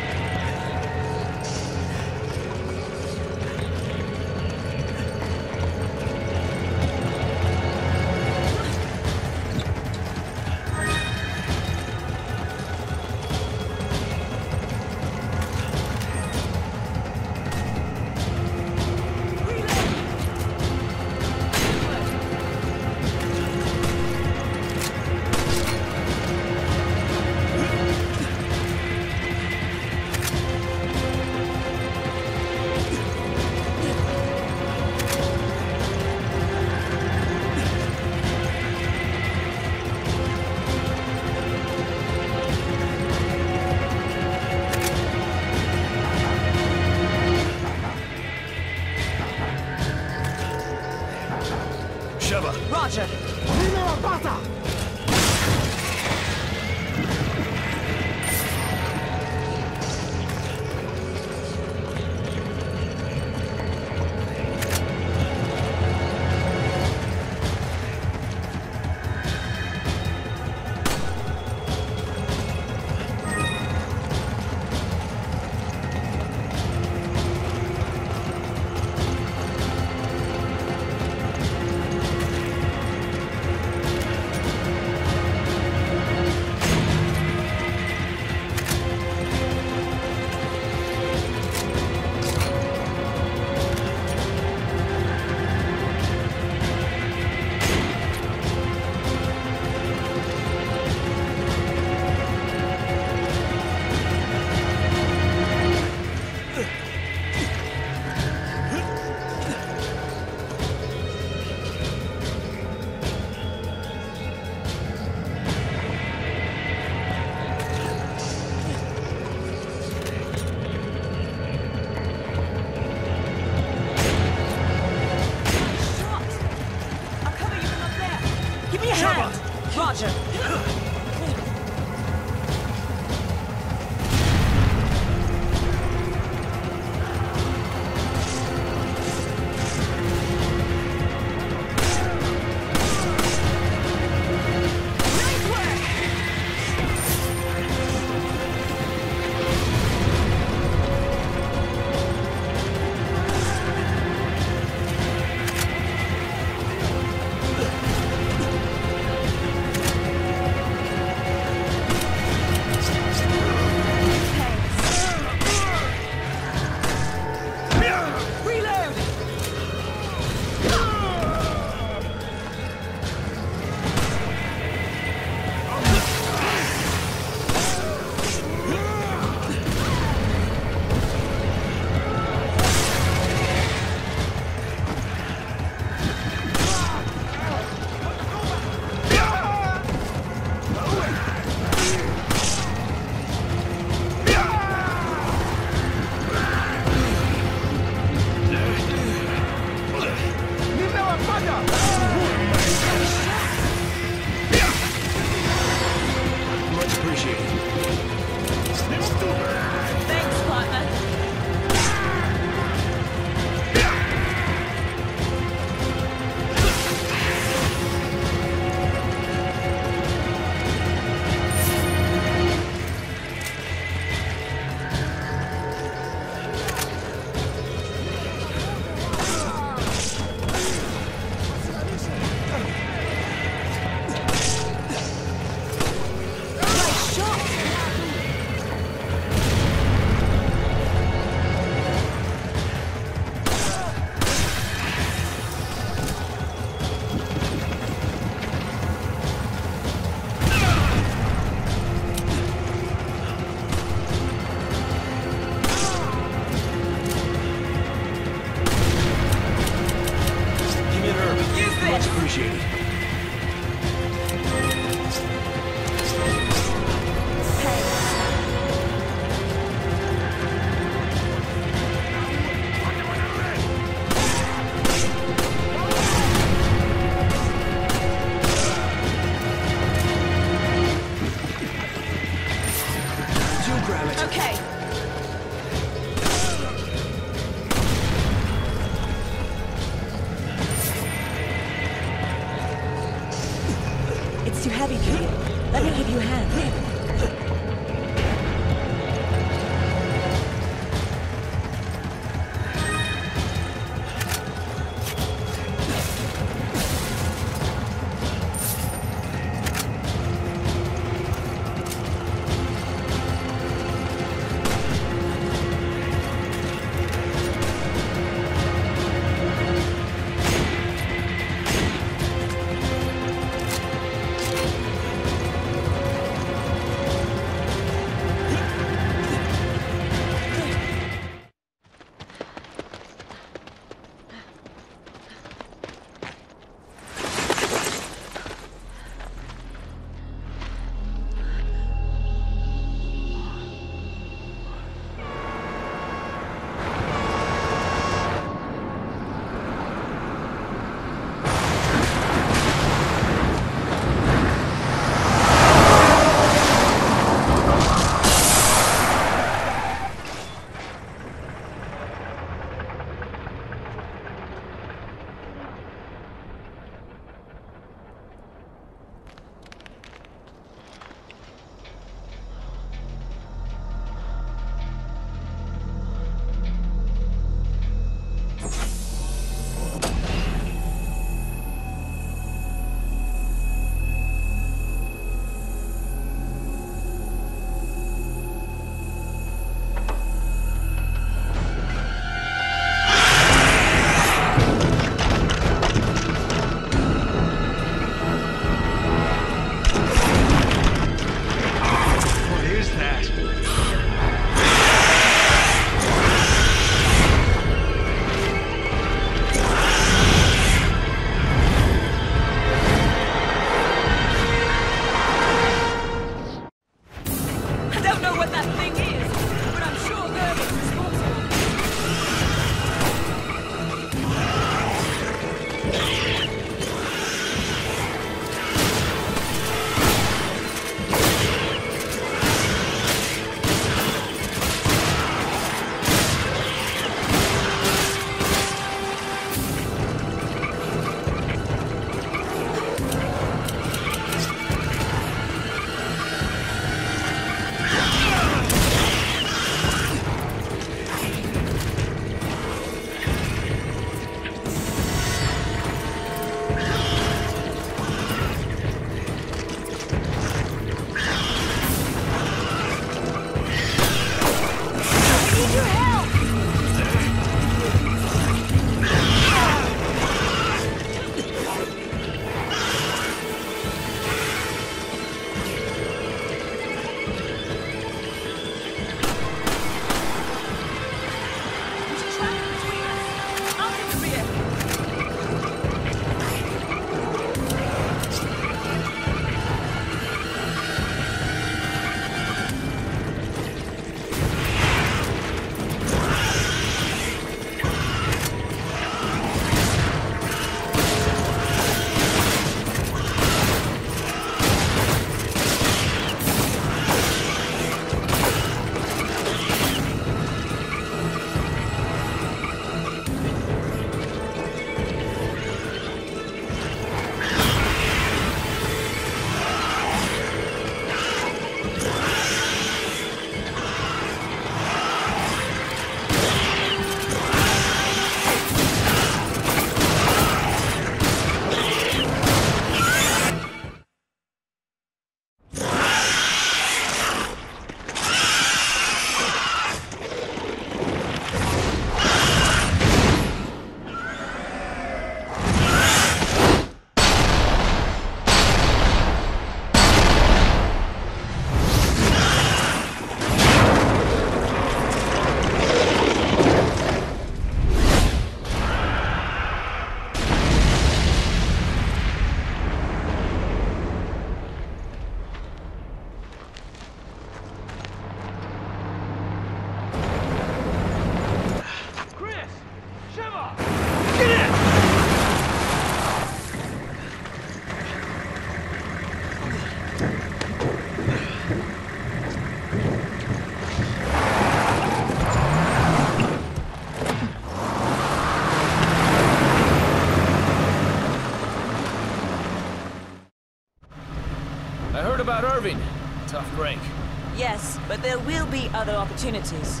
there will be other opportunities.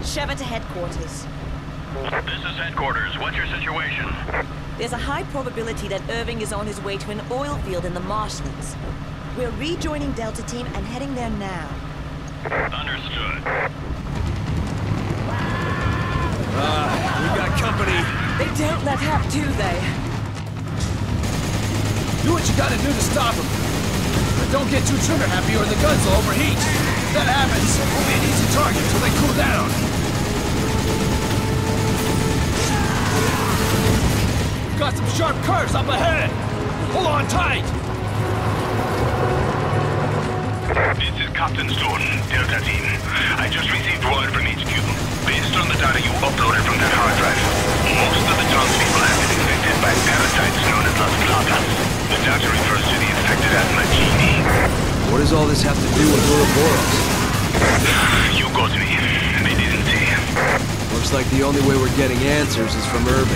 Sheva to headquarters.
This is headquarters. What's your situation?
There's a high probability that Irving is on his way to an oil field in the marshlands. We're rejoining Delta Team and heading there now.
Understood.
Ah, we got company.
They don't let up, do they?
Do what you gotta do to stop them. But don't get too trigger happy or the guns will overheat. If that happens, we'll be an easy target till they cool down. Got some sharp curves up ahead. Hold on tight.
This is Captain Stone, Delta Team. I just received word from HQ. Based on the data you uploaded from that hard drive, most of the townspeople have been infected by parasites known as Las Plagas. The data refers to the infected as Majini.
What does all this have to do with Ouroboros?
You got me. They didn't.
Looks like the only way we're getting answers is from Irving.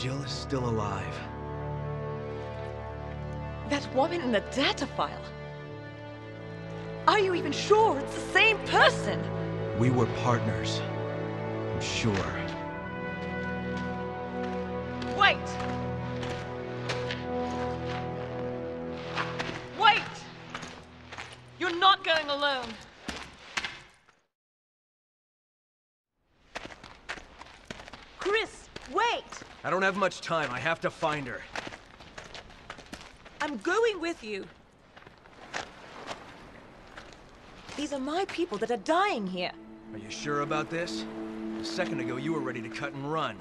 Jill is still alive.
That woman in the data file? Are you even sure it's the same person?
We were partners. I'm sure. Much time. I have to find her.
I'm going with you. These are my people that are dying here.
Are you sure about this? A second ago, you were ready to cut and run.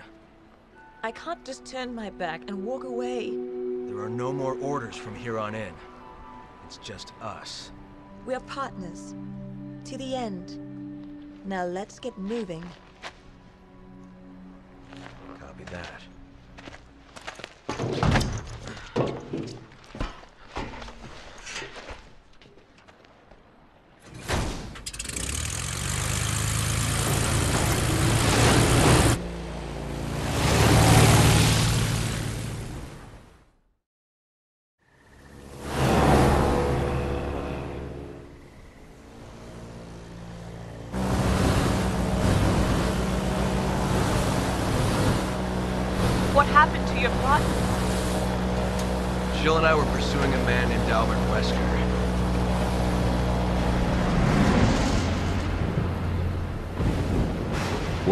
I can't just turn my back and walk away.
There are no more orders from here on in. It's just us.
We are partners. To the end. Now let's get moving.
Copy that. フッ。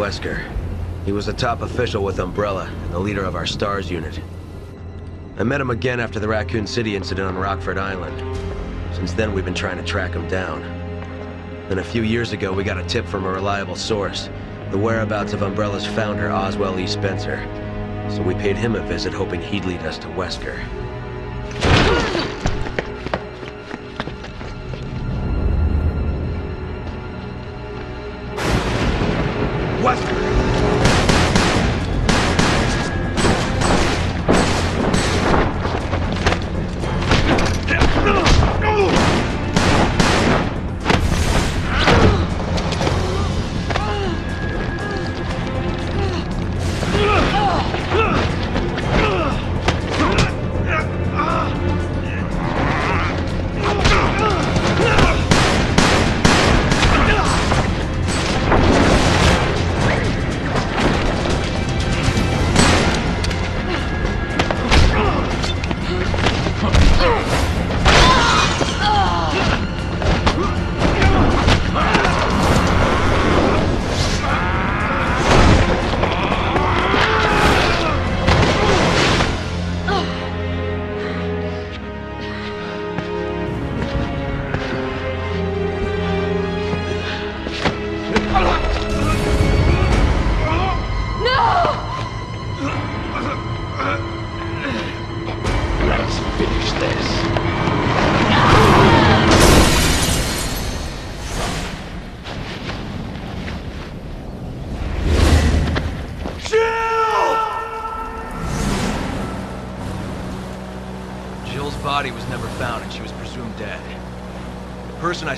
Wesker. He was a top official with Umbrella and the leader of our STARS unit. I met him again after the Raccoon City incident on Rockford Island. Since then, we've been trying to track him down. Then a few years ago, we got a tip from a reliable source. The whereabouts of Umbrella's founder, Oswell E. Spencer. So we paid him a visit, hoping he'd lead us to Wesker.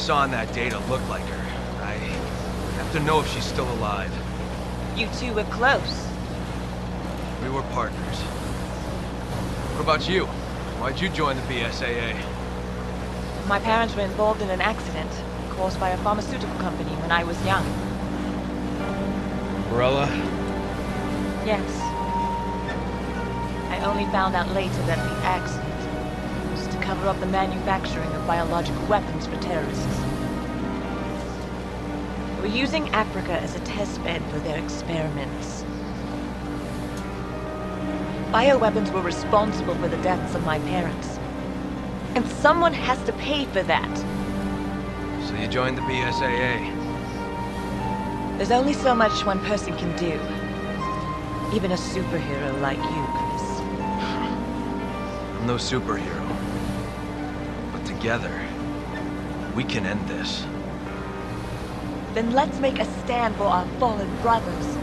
Saw in that data looked like her. I have to know if she's still alive.
You two were close.
We were partners. What about you? Why'd you join the BSAA?
My parents were involved in an accident caused by a pharmaceutical company when I was young.
Umbrella?
Yes. I only found out later that the accident cover up the manufacturing of biological weapons for terrorists. Were using Africa as a test bed for their experiments. Bioweapons were responsible for the deaths of my parents. And someone has to pay for that.
So you joined the BSAA?
There's only so much one person can do. Even a superhero like you, Chris.
I'm no superhero. Together, we can end this.
Then let's make a stand for our fallen brothers.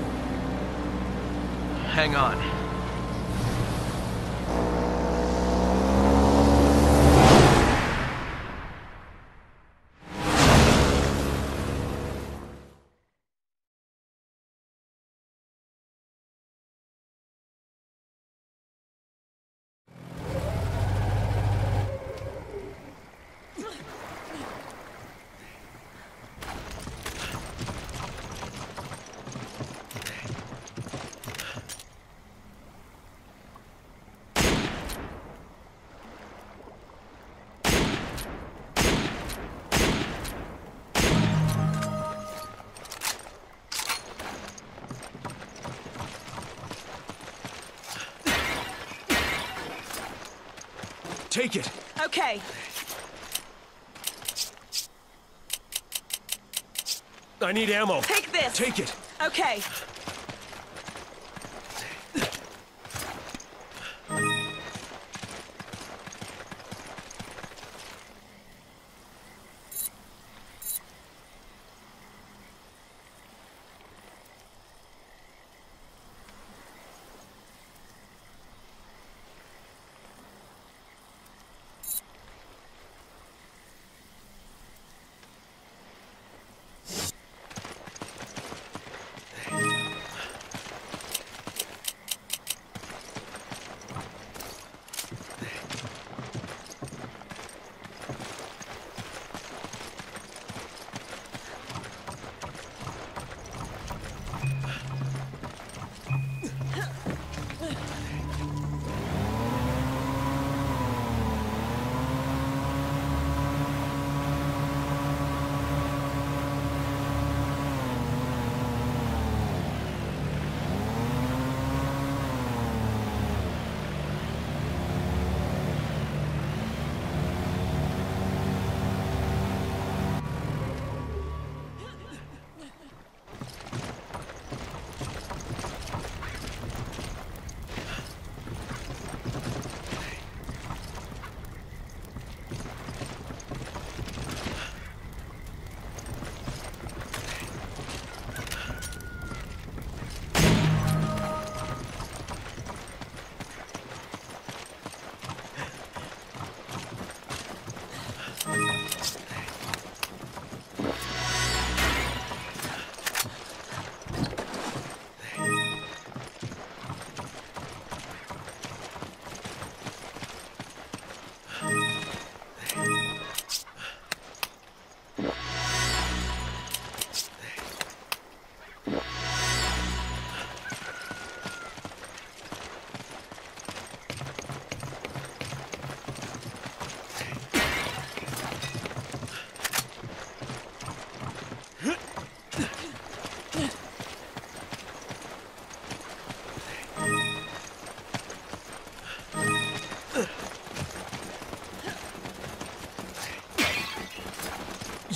Hang on.
Take it.
Okay.
I need ammo.
Take this.
Take it.
Okay.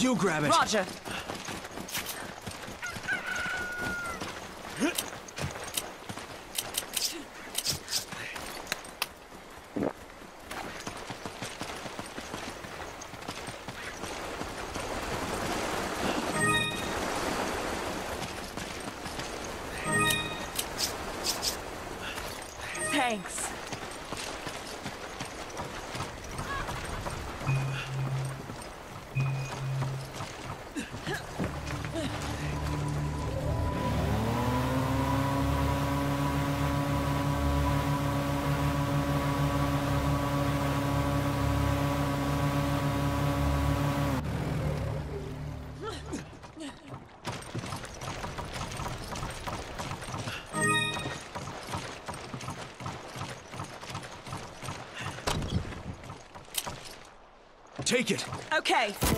You grab it.
Roger.
Take it.
Okay.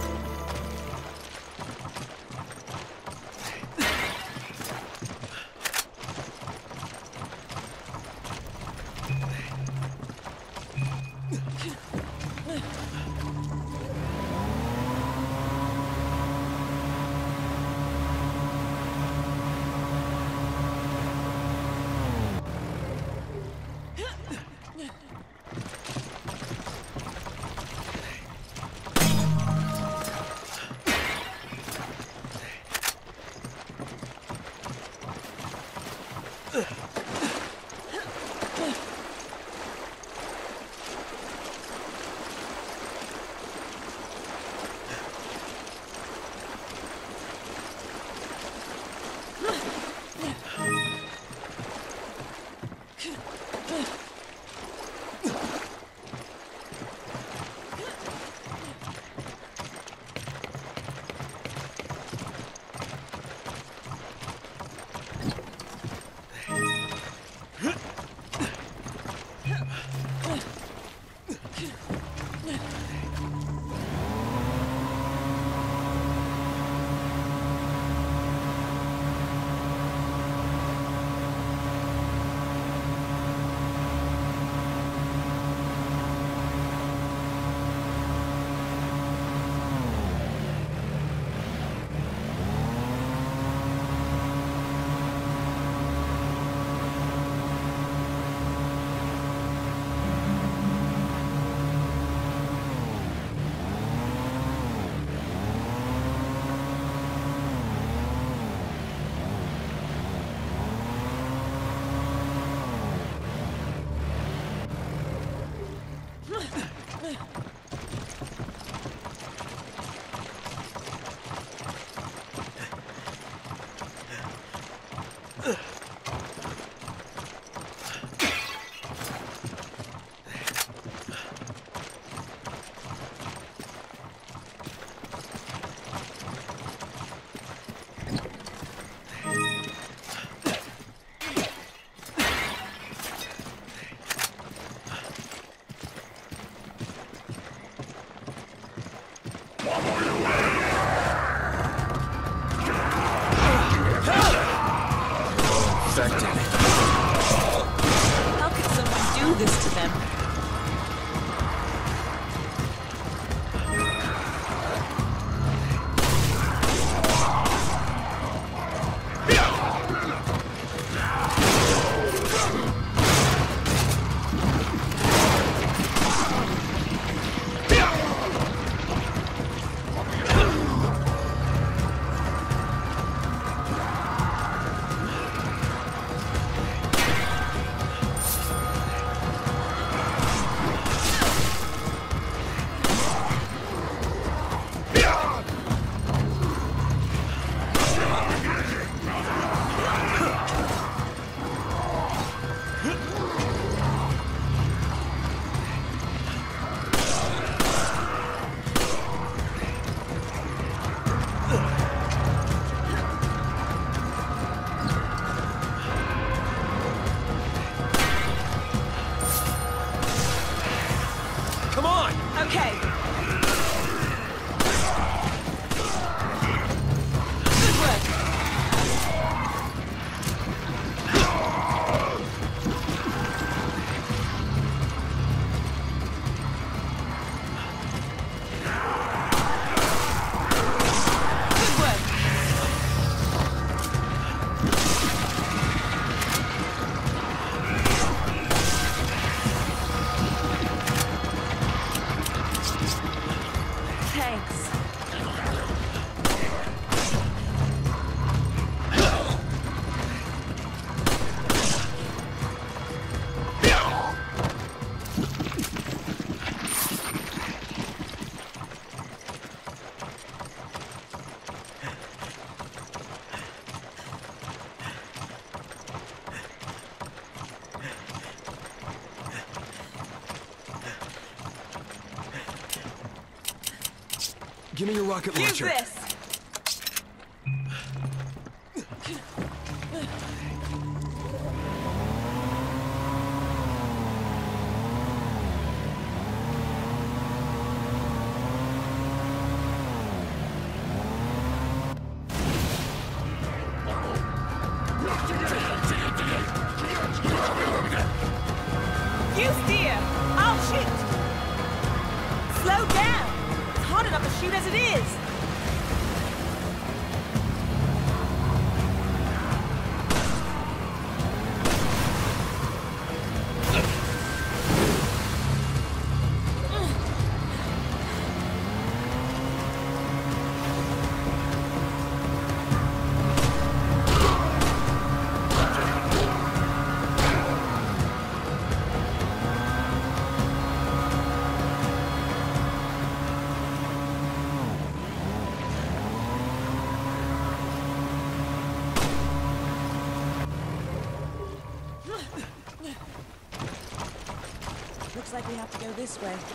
Me your rocket
Use
launcher.
this. This way.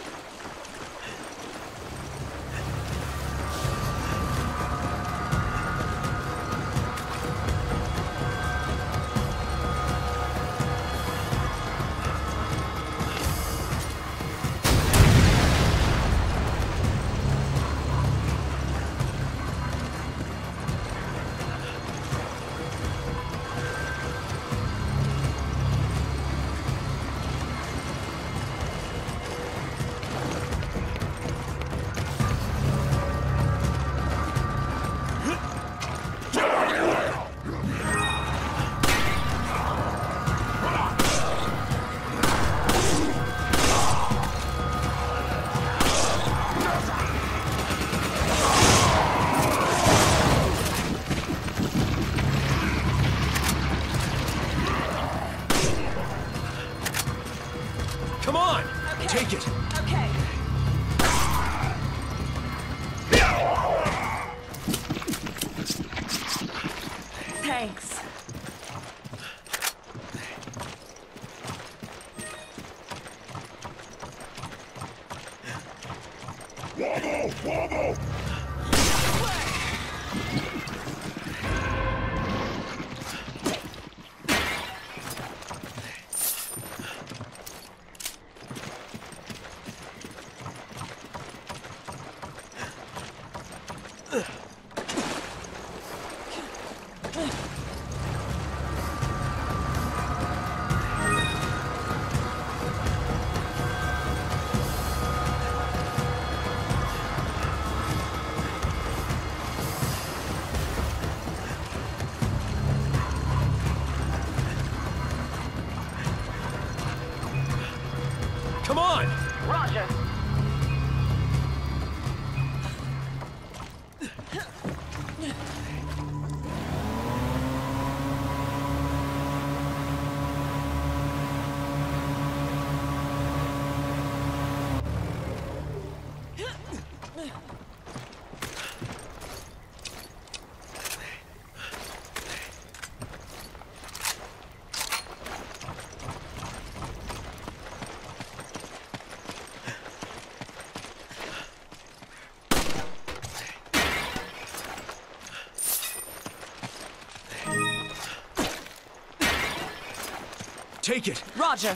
Take it!
Roger.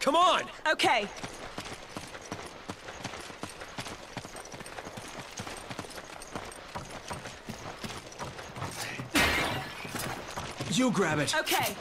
Come on!
Okay.
You grab it.
Okay.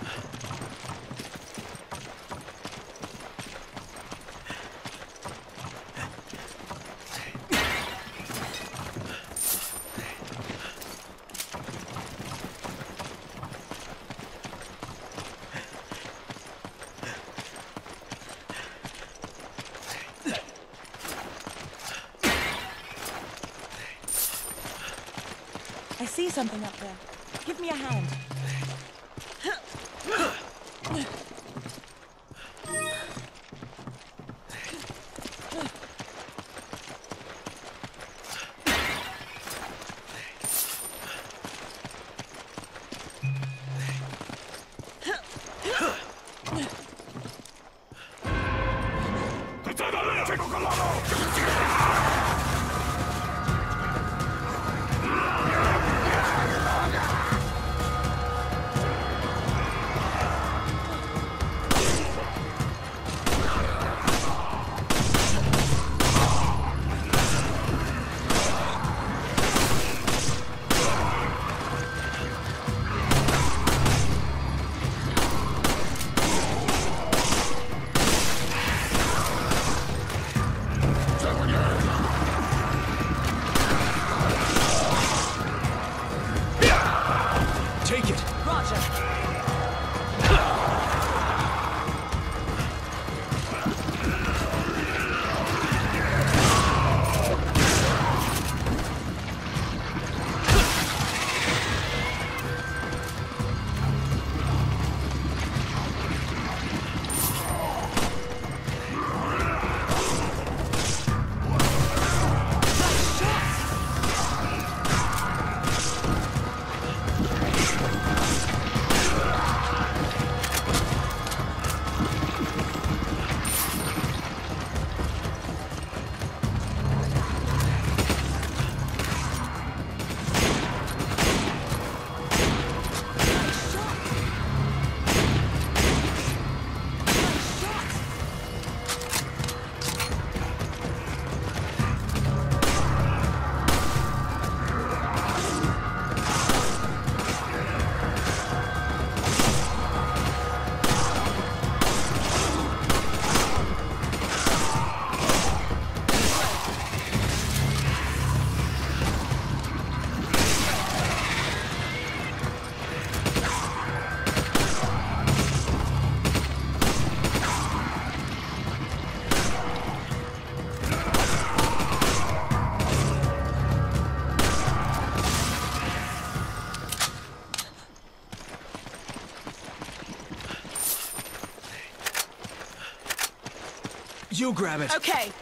You grab it.
Okay.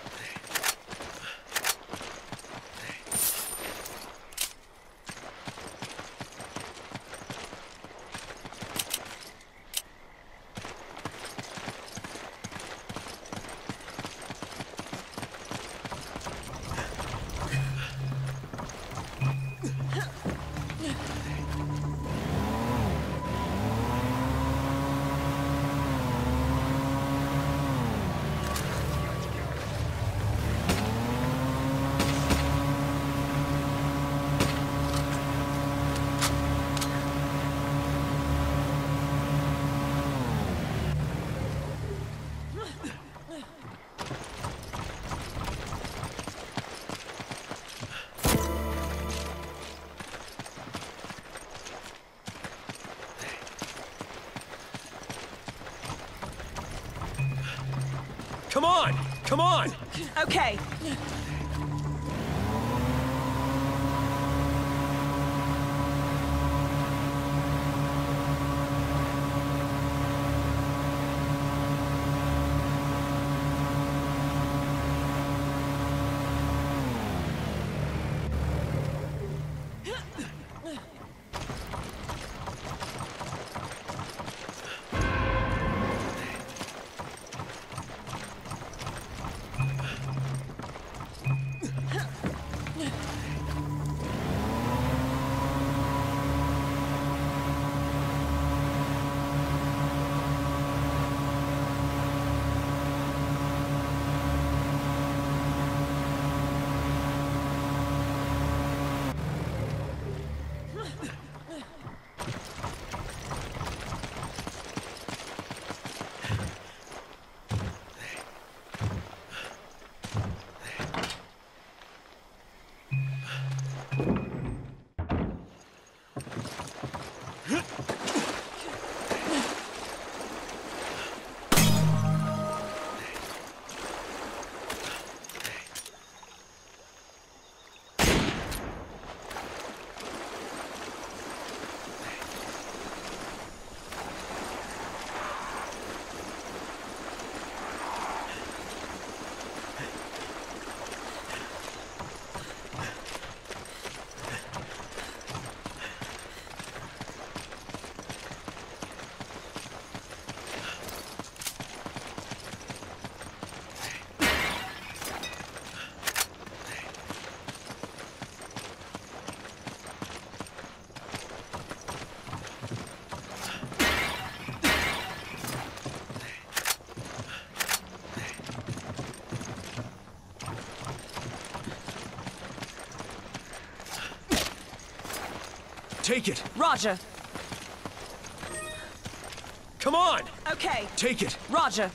Okay.
Take it.
Roger.
Come on!
Okay.
Take it.
Roger.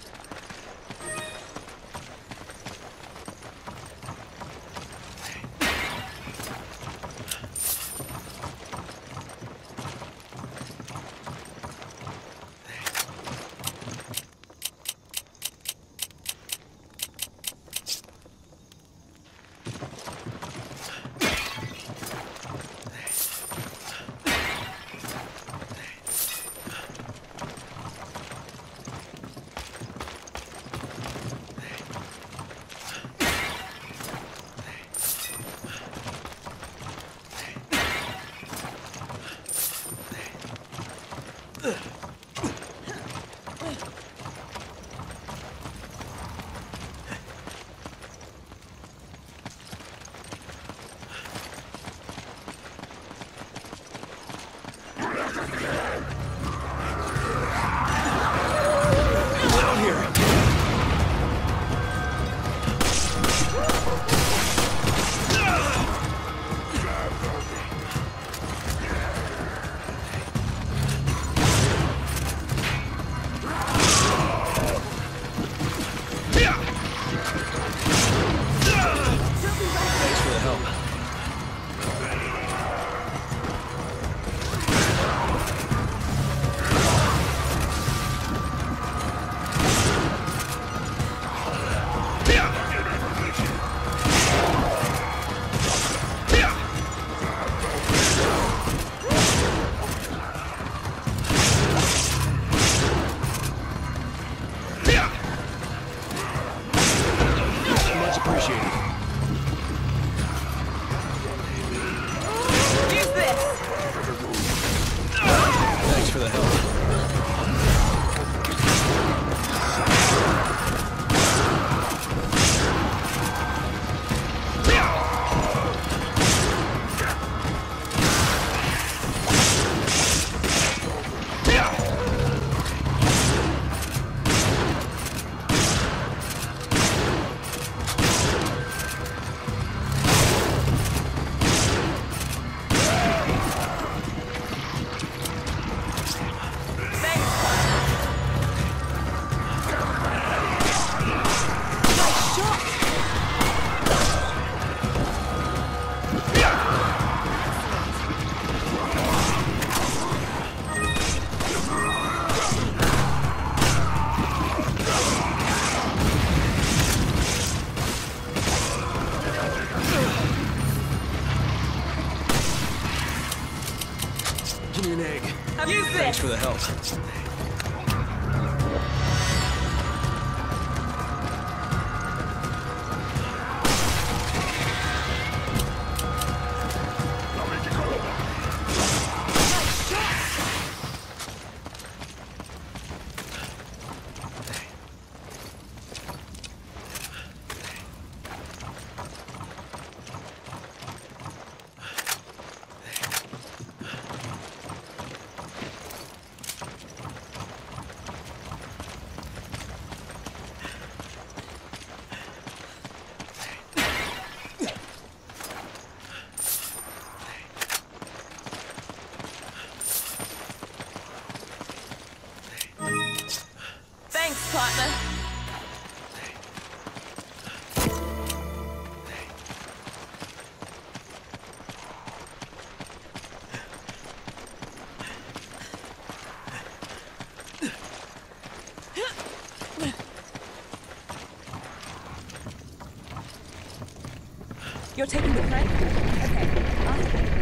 You're taking the plane? Okay.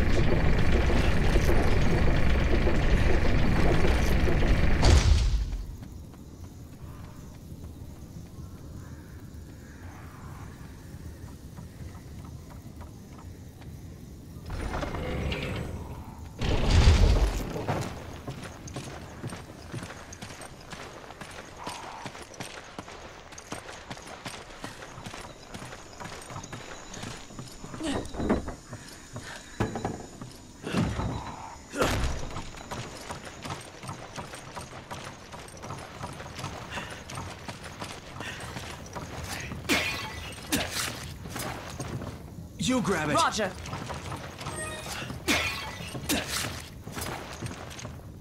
You grab it.
Roger.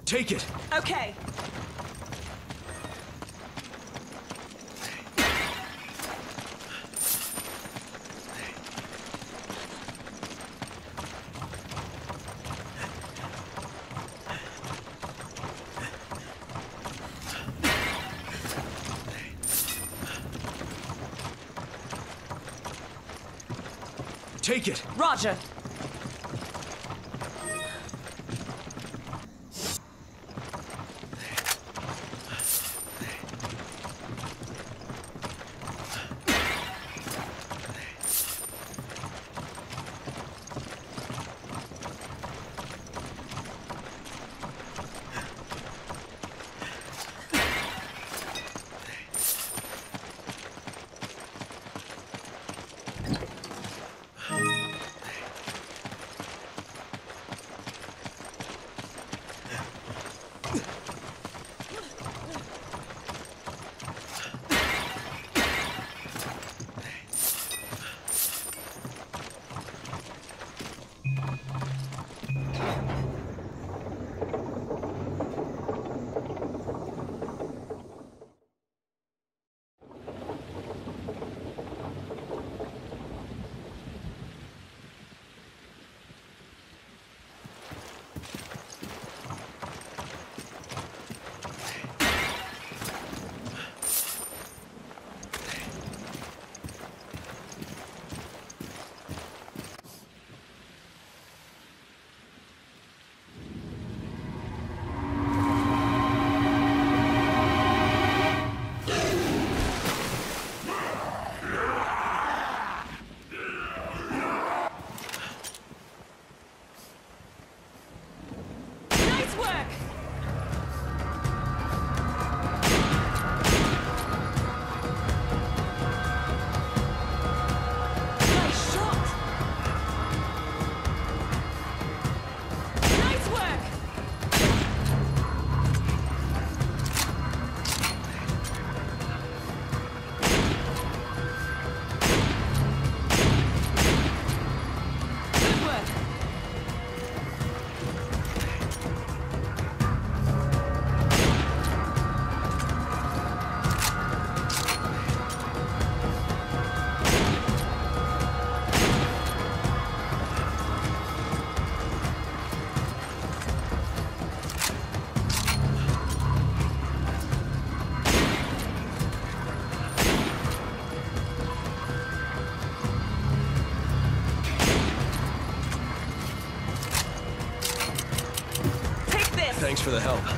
Take it.
Okay.
Take it.
Roger.
For the help.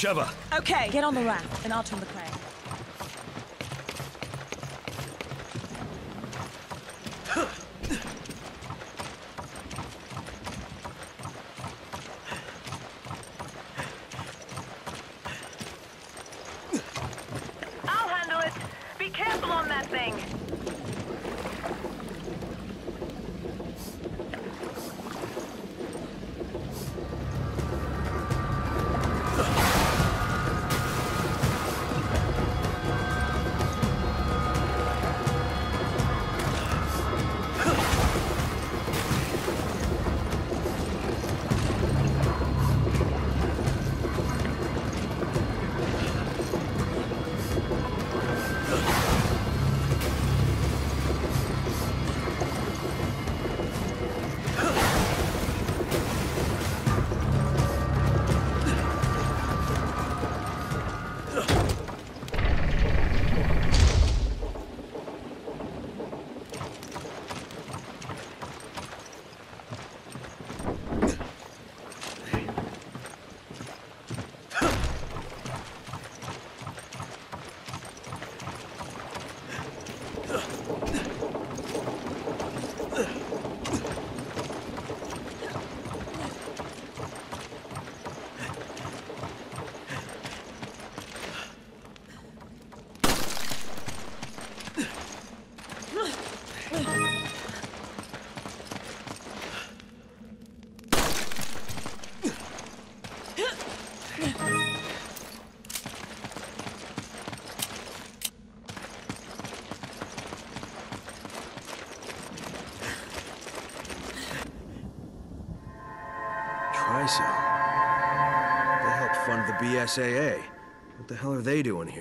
Sheva.
Okay, get on the raft, and I'll turn
BSAA. What the hell are they doing here?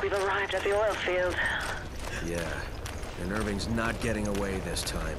We've arrived at the oil field.
Yeah. And Irving's not getting away this time.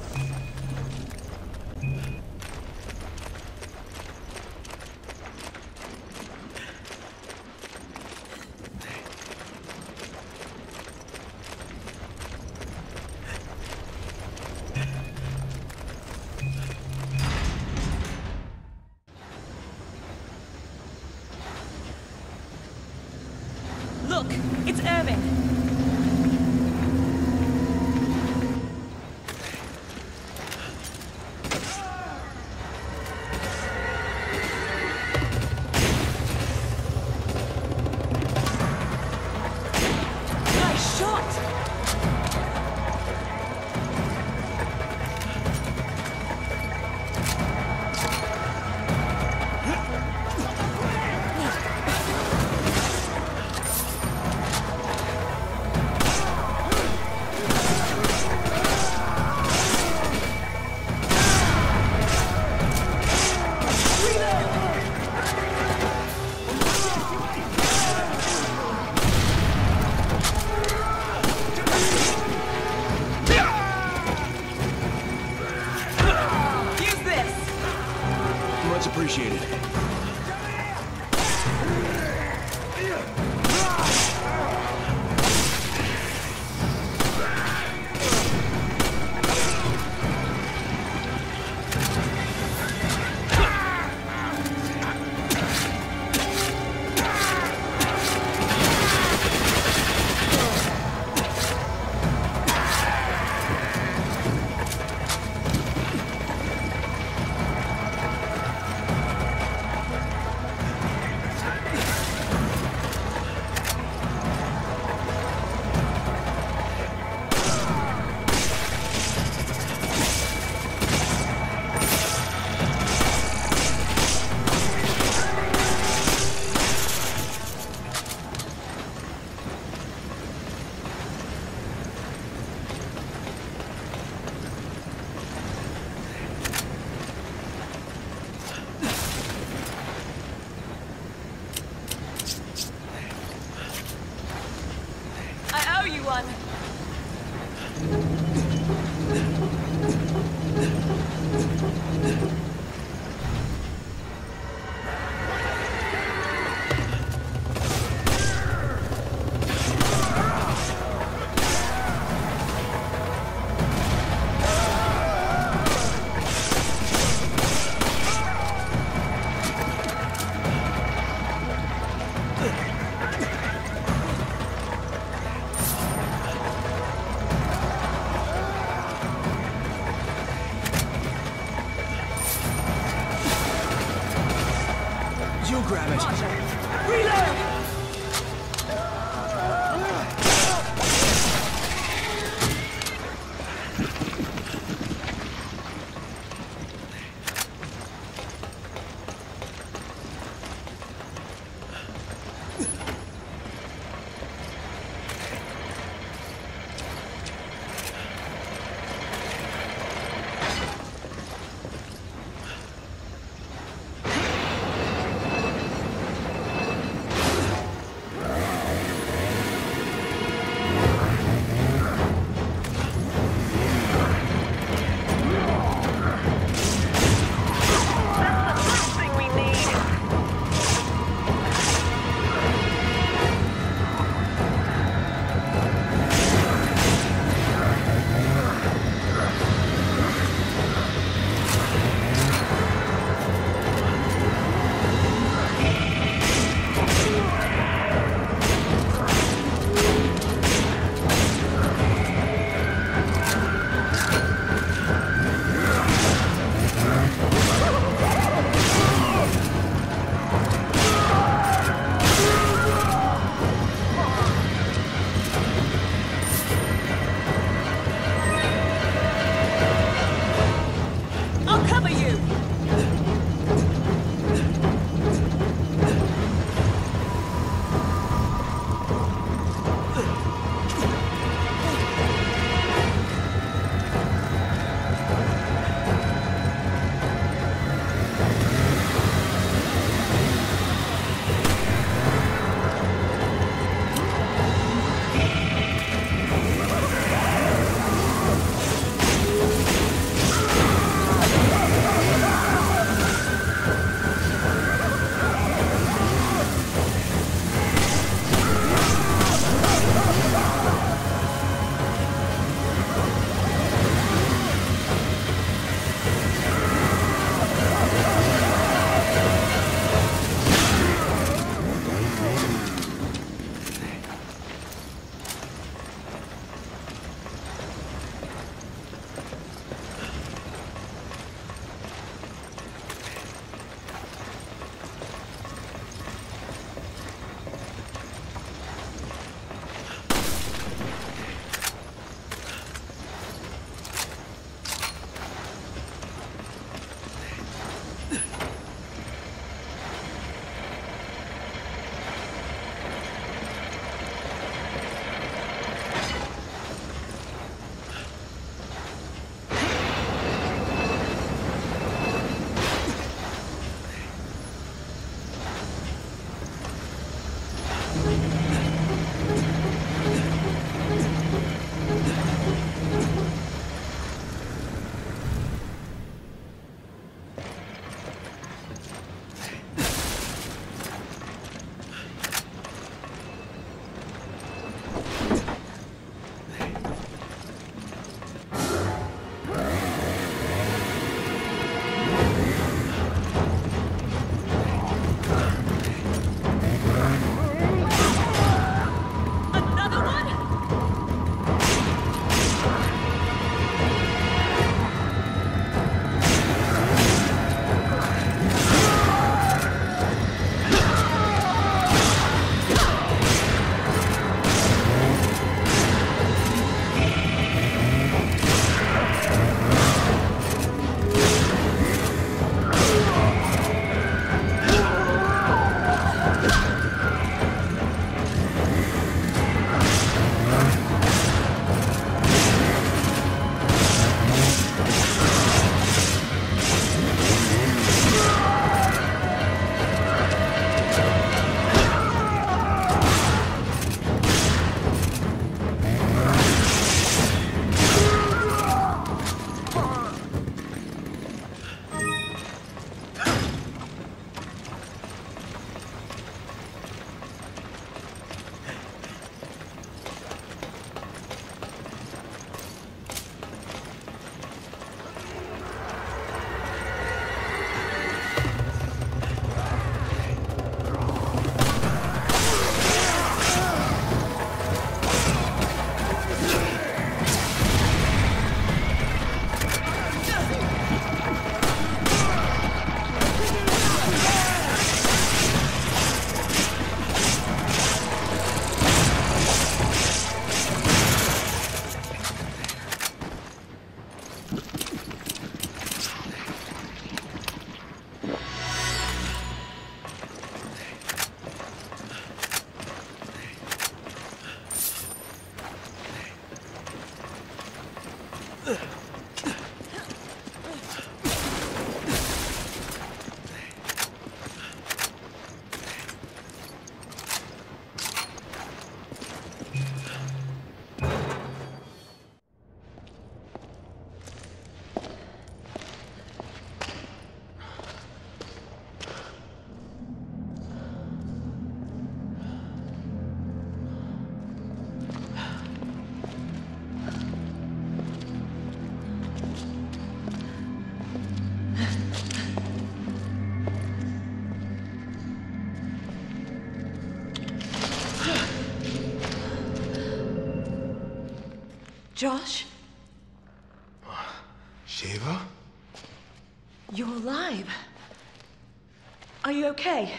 Okay?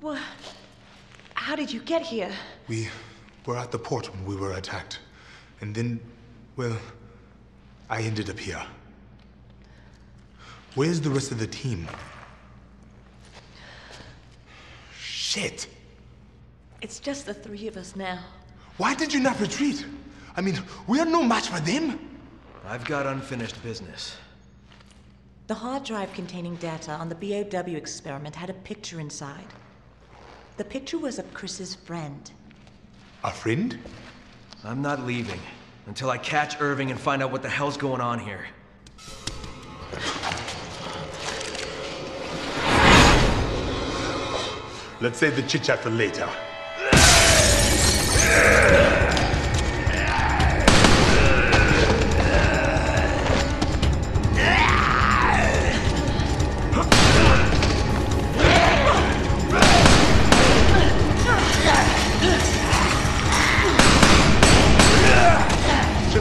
What? How did you get here?
We were at the port when we were attacked. And then, well, I ended up here. Where's the rest of the team? Shit!
It's just the three of us now.
Why did you not retreat? I mean, we are no match for them.
I've got unfinished business.
The hard drive containing data on the BOW experiment had a picture inside. The picture was of Chris's friend.
A friend?
I'm not leaving until I catch Irving and find out what the hell's going on here.
Let's save the chit chat for later.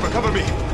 Cover me.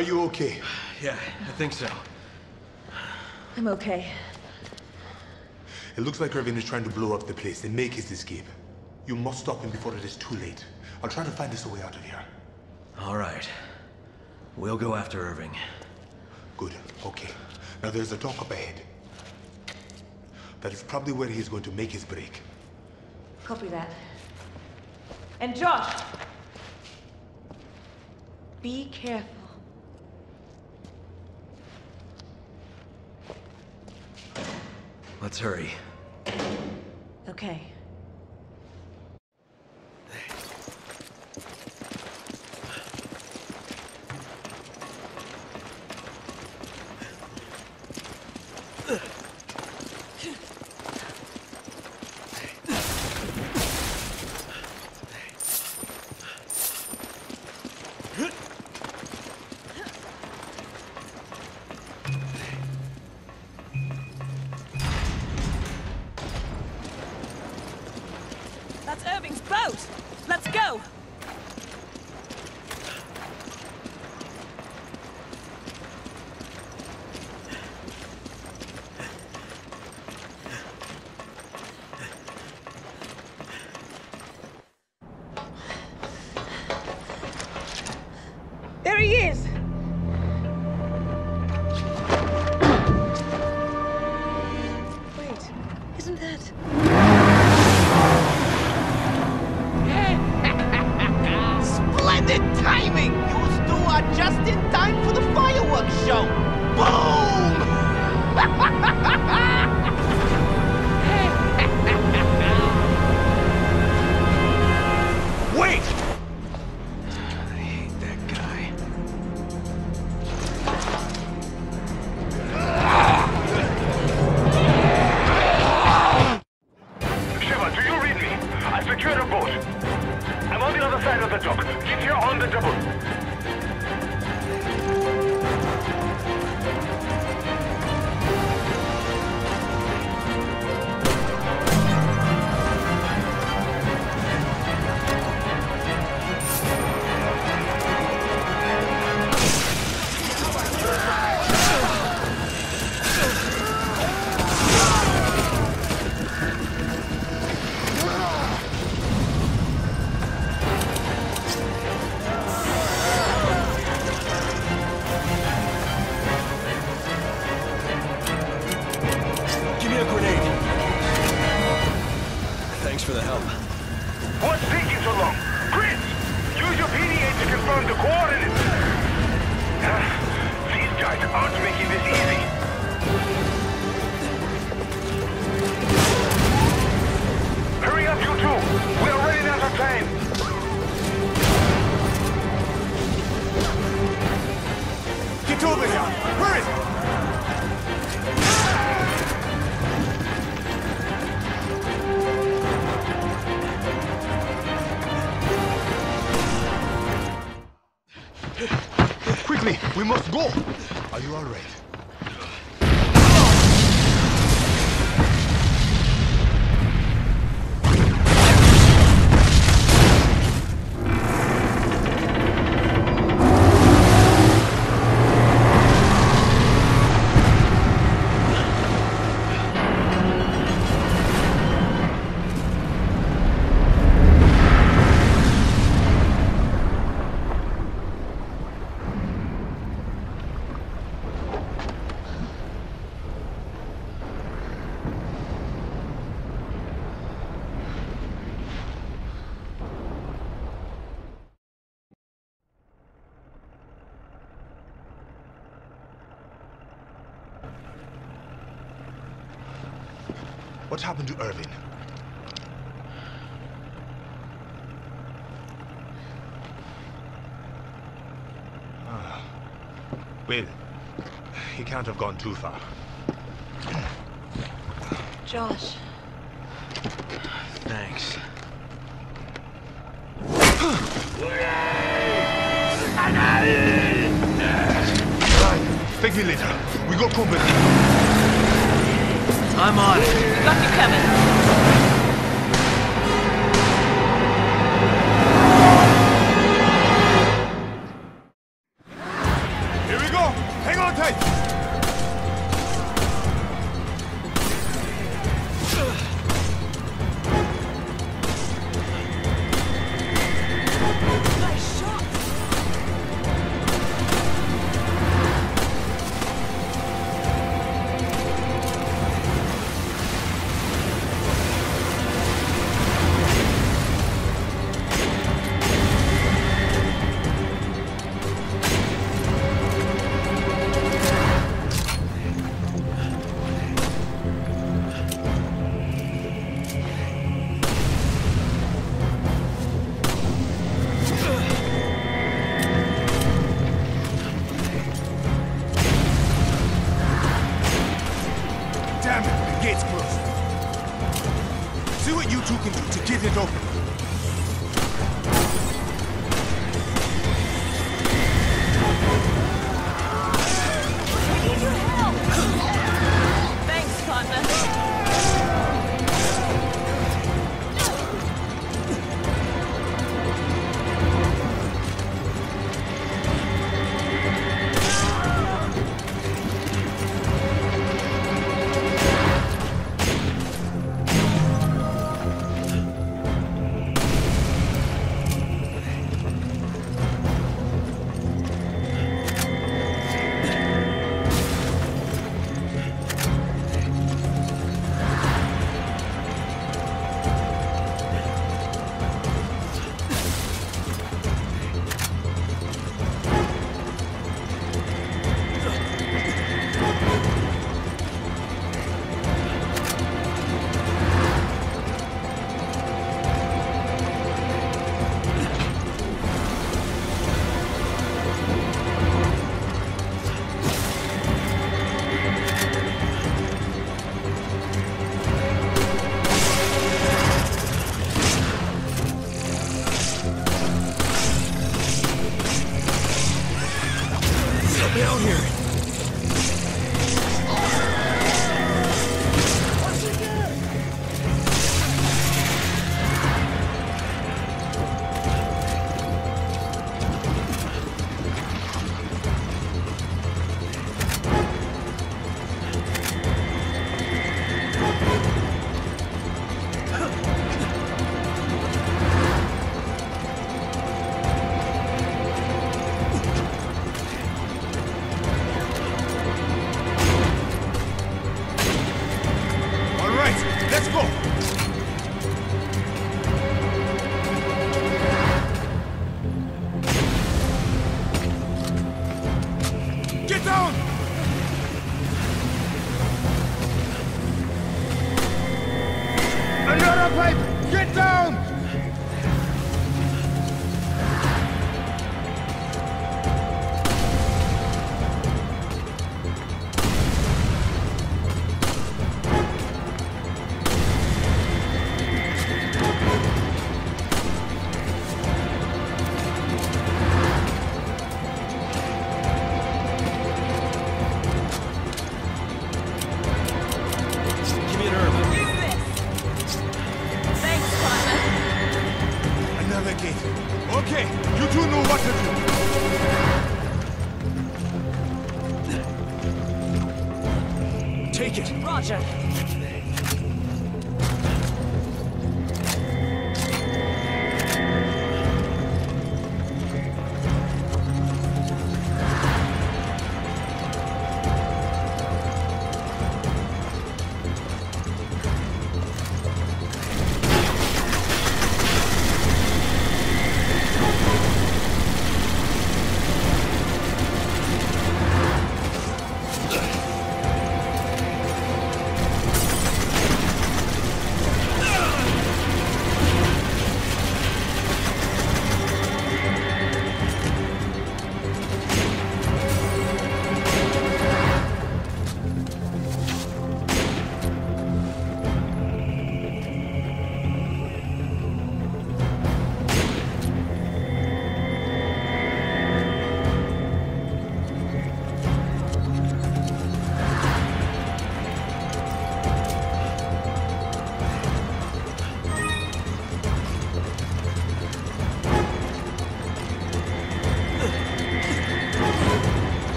Are you okay?
Yeah, I think so.
I'm okay.
It looks like Irving is trying to blow up the place and make his escape. You must stop him before it is too late. I'll try to find us a way out of here.
All right. We'll go after Irving.
Good. Okay. Now there's a dock up ahead. That is probably where he's going to make his break.
Copy that. And Josh! Be careful.
Let's hurry.
What happened to Irving? Ah. Will. He can't have gone too far.
Josh.
Thanks.
Take me later. We got company.
I'm on it.
Got you
covered.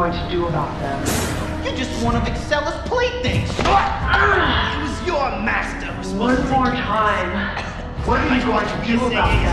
going to do about them?
You're just one of Excella's playthings. What? It was your master.
One more time. What are you going to do about
them?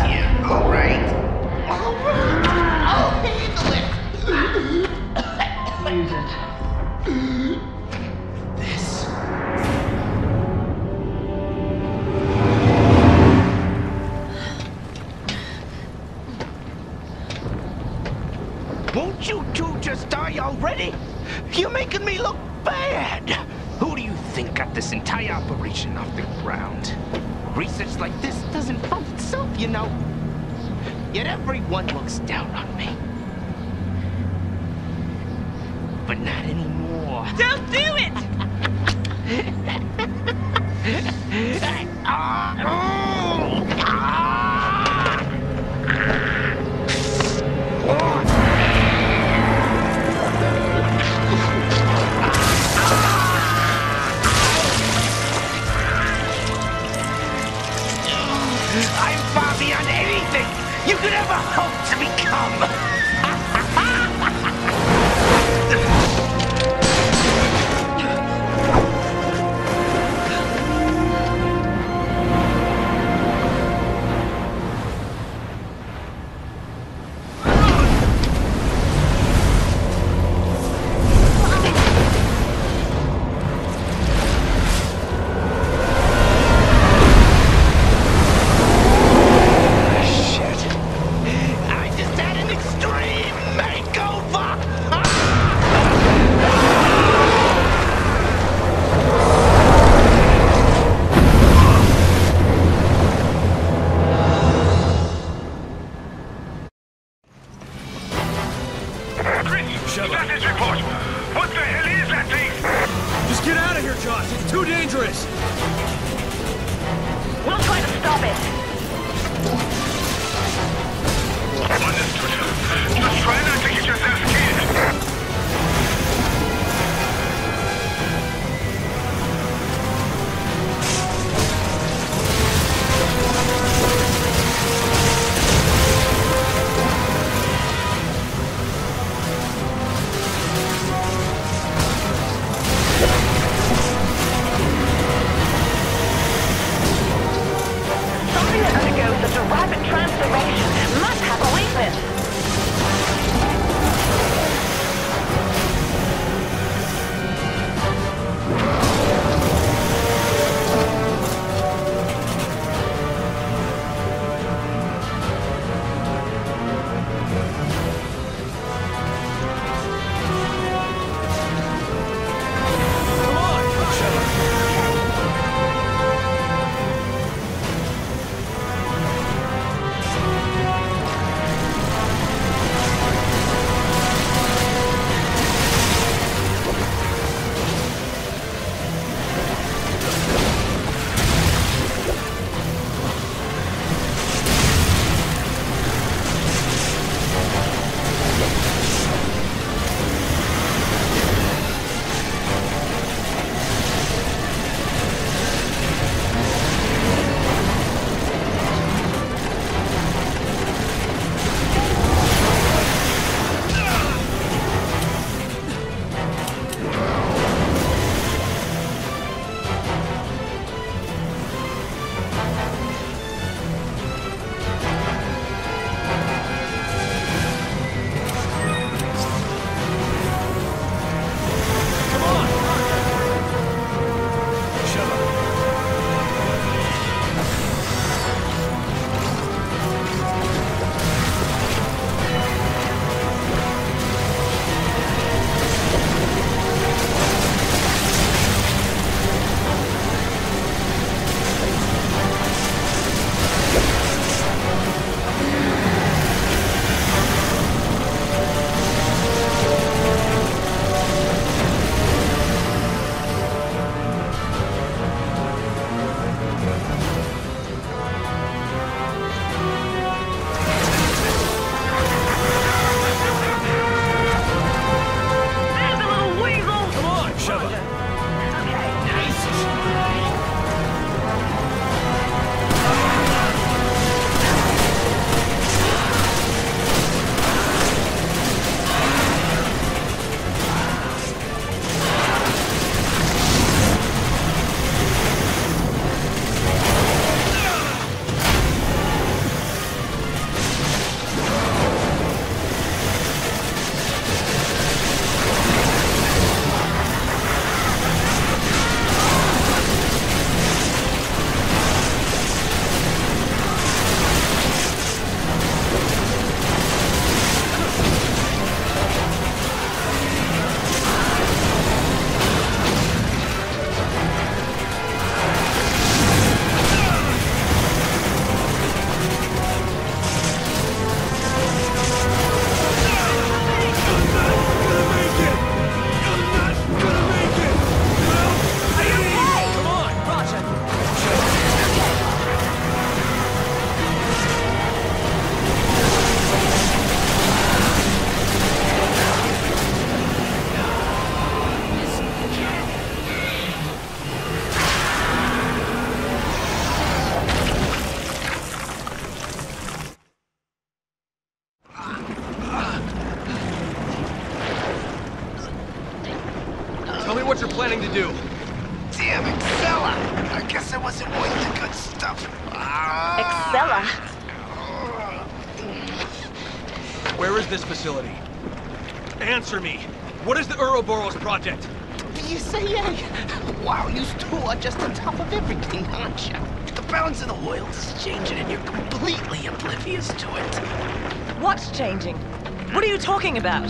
Talking about?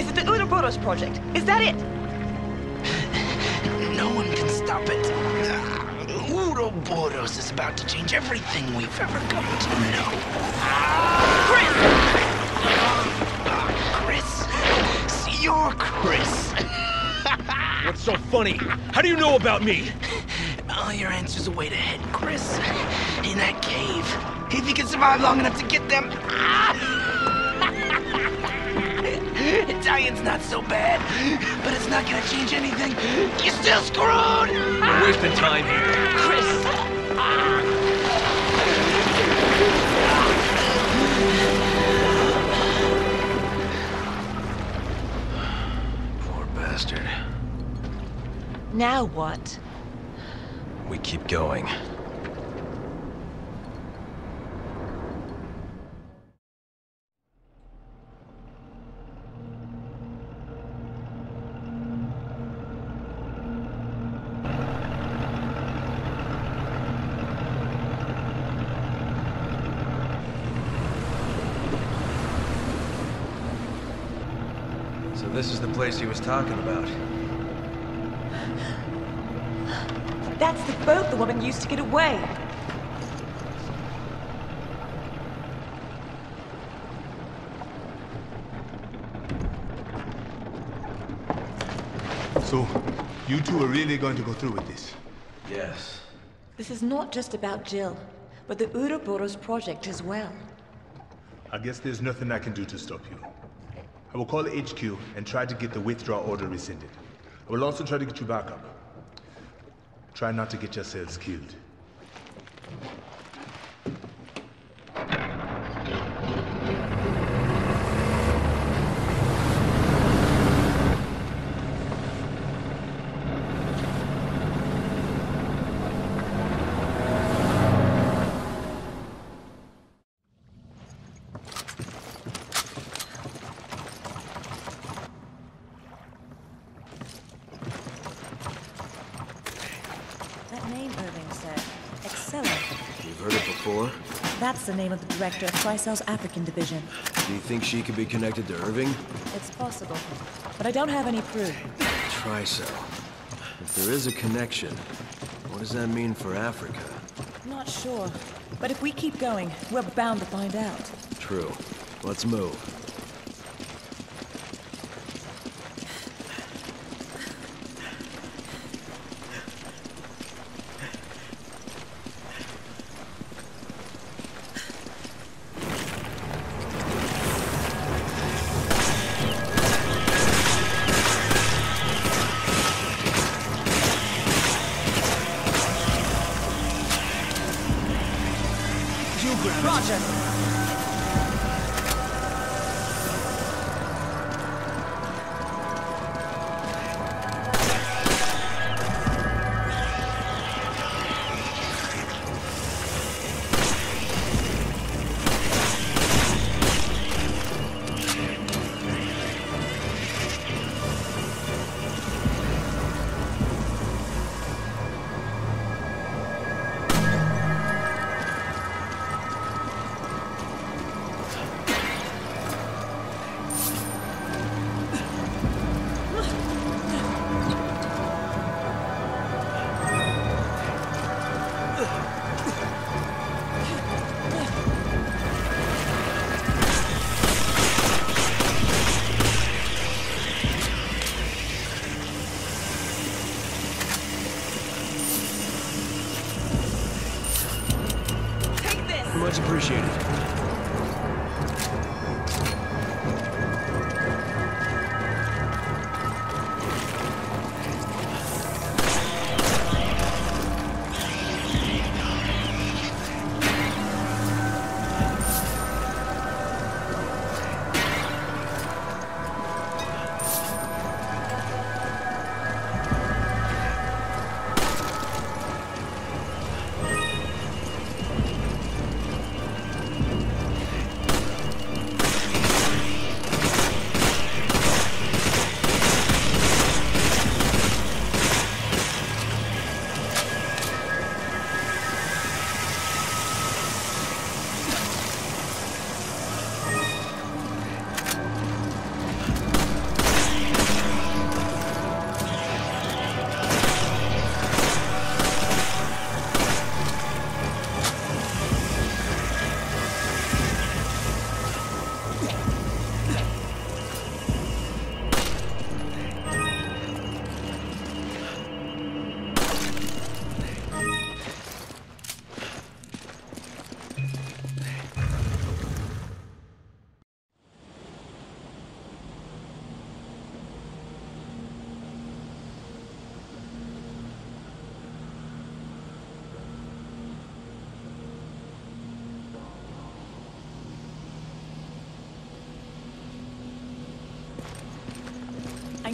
Is it the Ouroboros project? Is that it?
No one can stop it. Ouroboros is about to change everything we've ever come to know. Chris! Chris! You're Chris!
What's so funny? How do you know about me?
All your answers are wait ahead, Chris. In that cave. If you can survive long enough to get them. Ah! Italian's not so bad, but it's not gonna change anything. You're still screwed!
We're wasting time here.
Chris!
Poor bastard.
Now what?
We keep going.
So this is the place he was talking about.
That's the boat the woman used to get away.
So, you two are really going to go through with this?
Yes.
This is not just about Jill, but the Ouroboros project as well.
I guess there's nothing I can do to stop you. I will call HQ and try to get the withdrawal order rescinded. I will also try to get you back up. Try not to get yourselves killed.
That name Irving said. Excella.
You've heard it before?
That's the name of the director of Tricell's African division.
Do you think she could be connected to Irving?
It's possible. But I don't have any proof.
Tricell. If there is a connection, what does that mean for Africa?
Not sure. But if we keep going, we're bound to find out.
True. Let's move.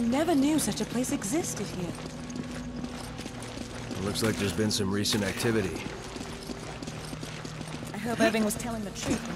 Never knew such a place existed here.
It looks like there's been some recent activity.
I hope Irving was telling the truth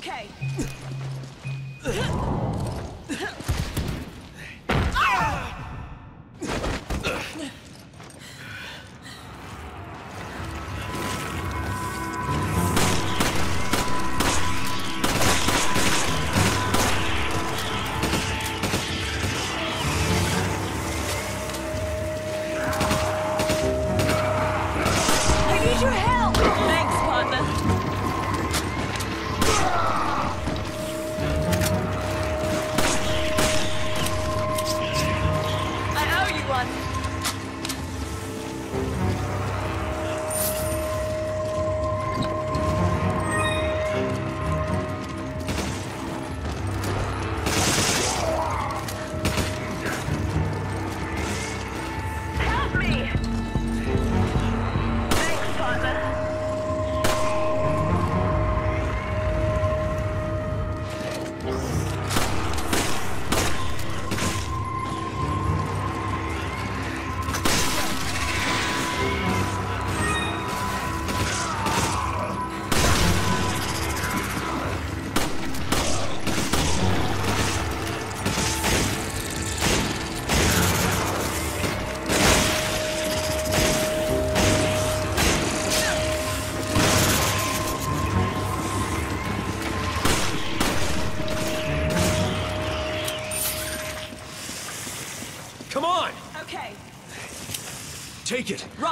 Okay.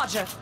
Roger.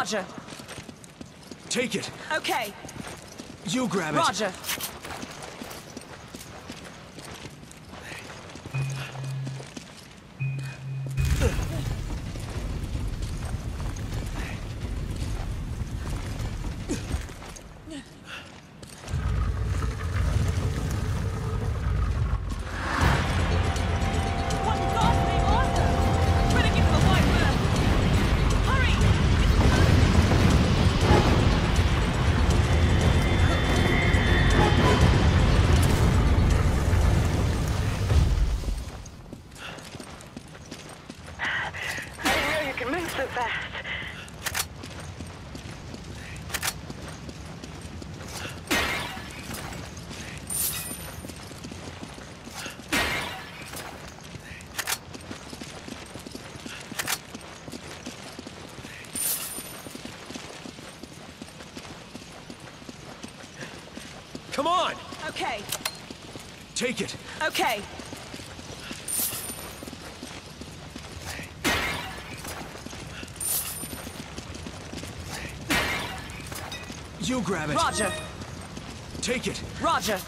Roger.
Take it.
Okay.
You grab it.
Roger. Okay.
You grab it.
Roger.
Take it.
Roger.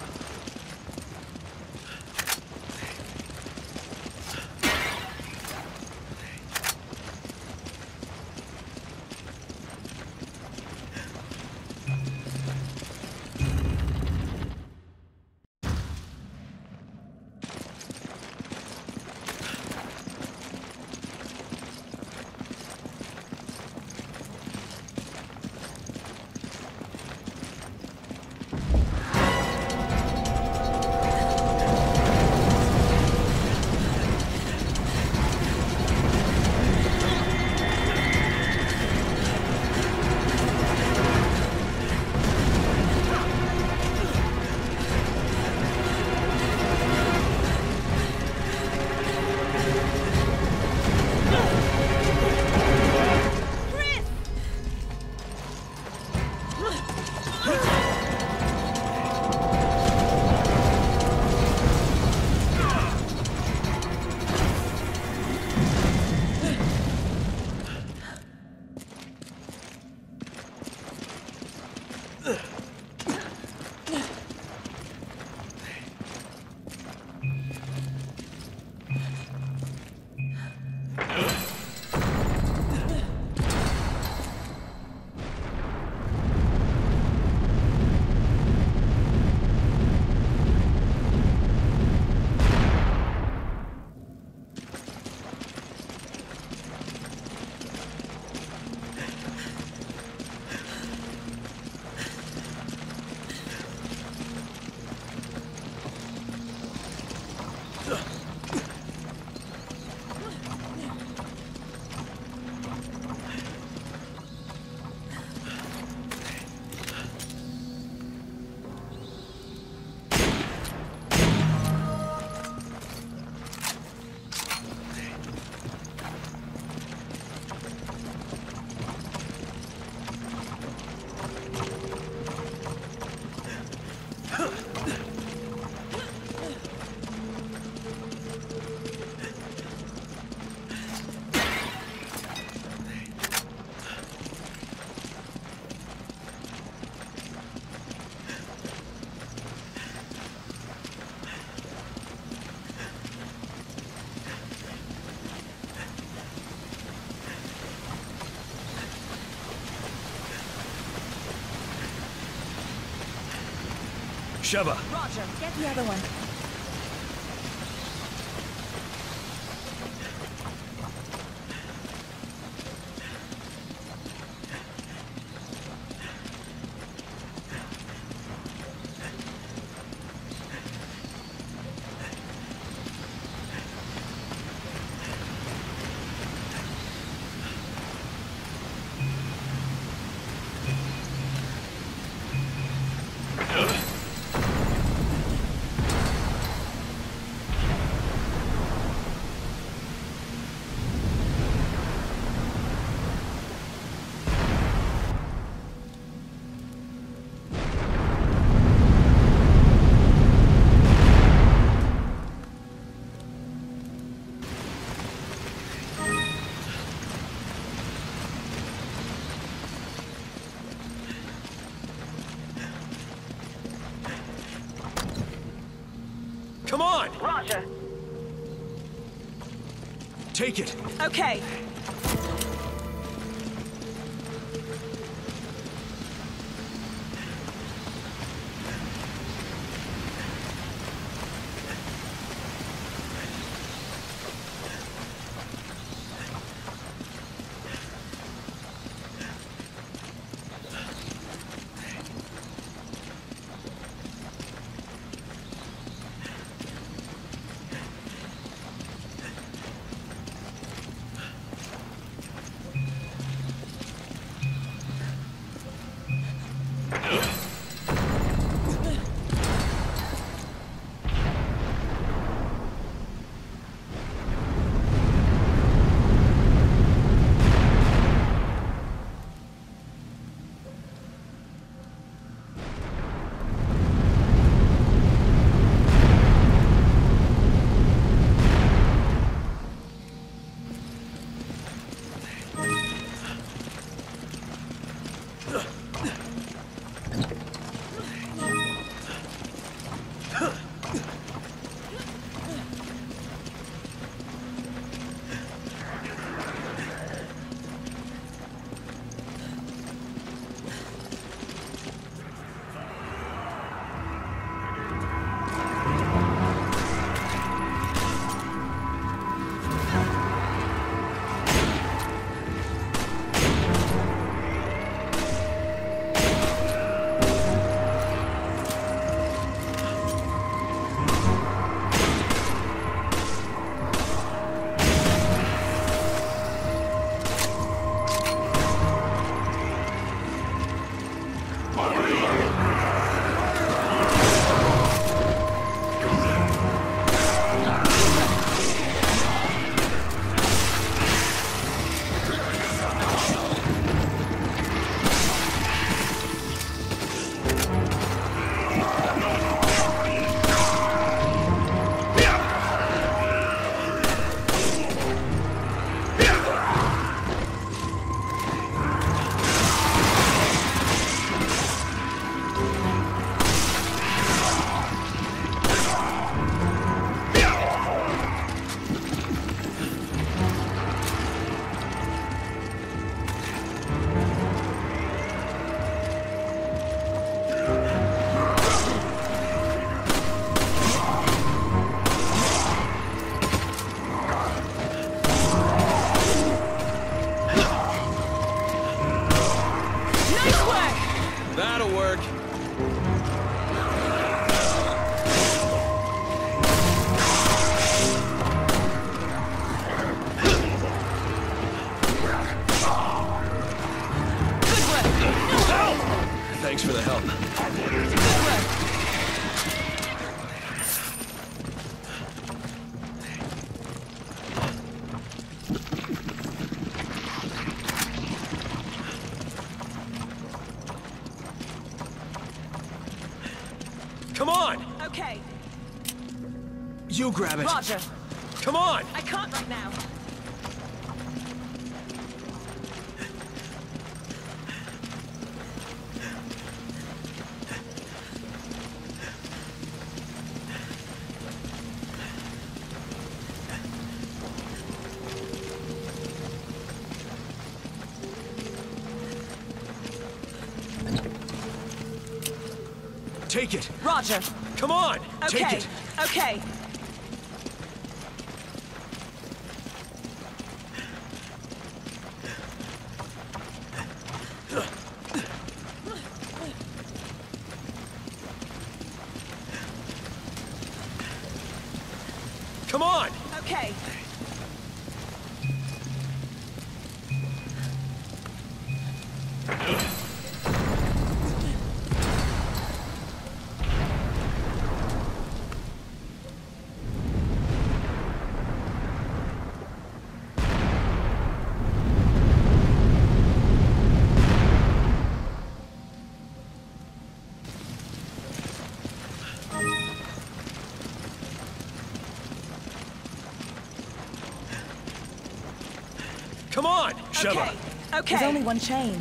Sheva.
Roger. Get the other one. Okay.
You grab it.
Roger.
Come on!
I can't right now.
Take it.
Roger.
Come on!
Okay.
Take it.
Okay. Okay.
There's only one chain.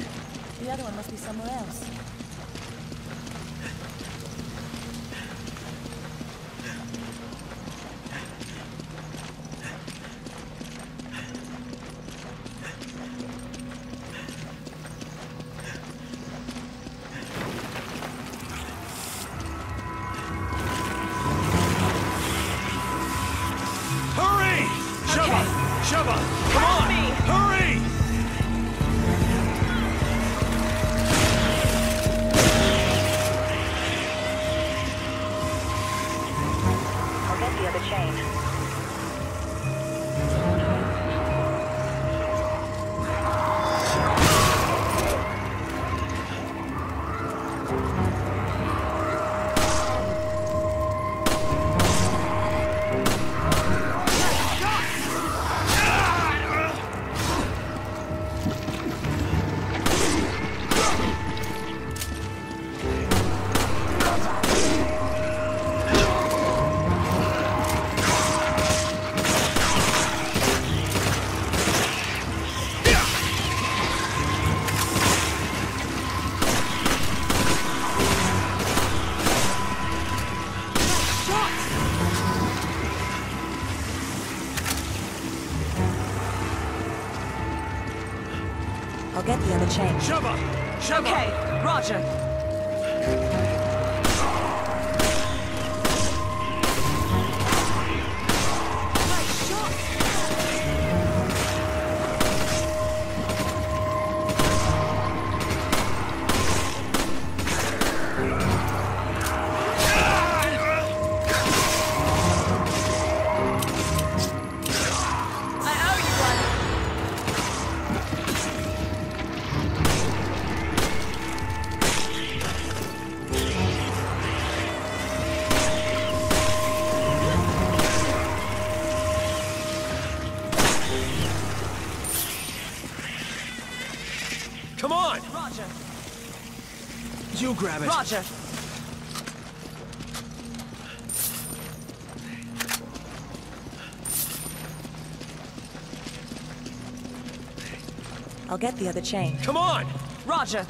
I'll get the other chain.
Sheva! Sheva!
Okay, roger.
Grab it.
Roger.
I'll get the other chain.
Come on!
Roger.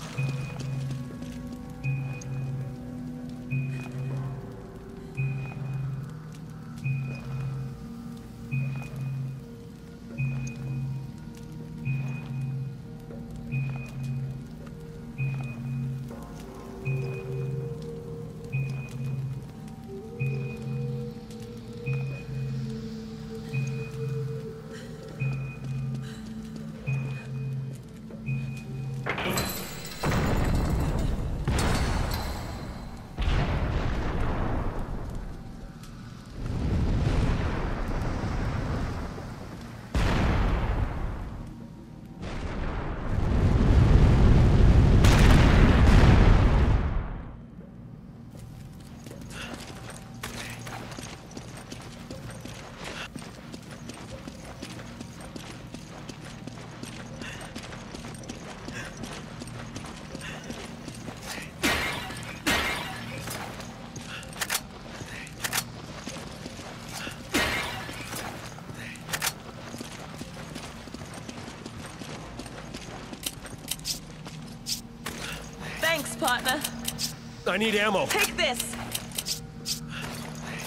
Need ammo.
Take this.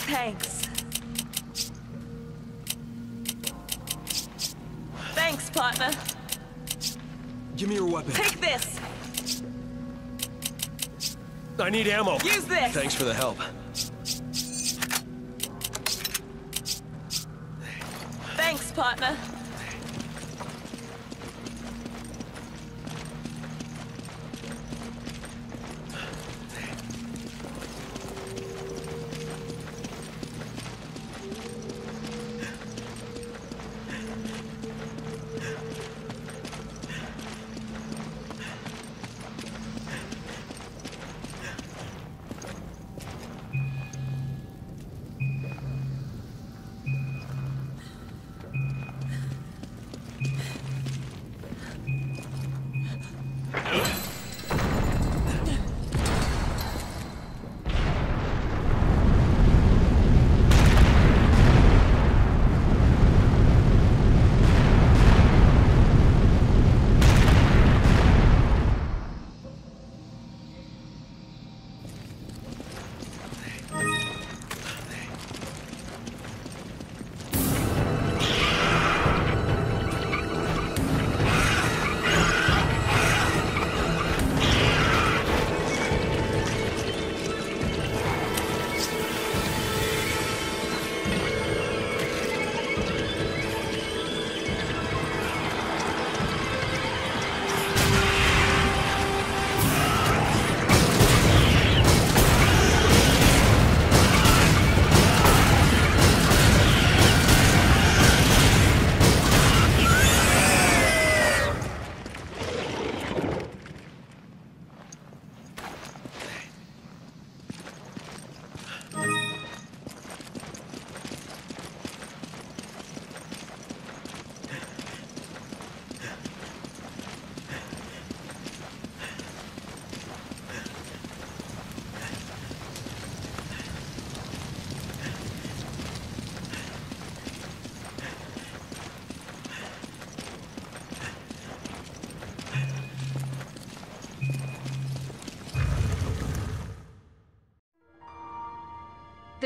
Thanks. Thanks, partner.
Give me your weapon.
Take this.
I need ammo.
Use this.
Thanks for the help.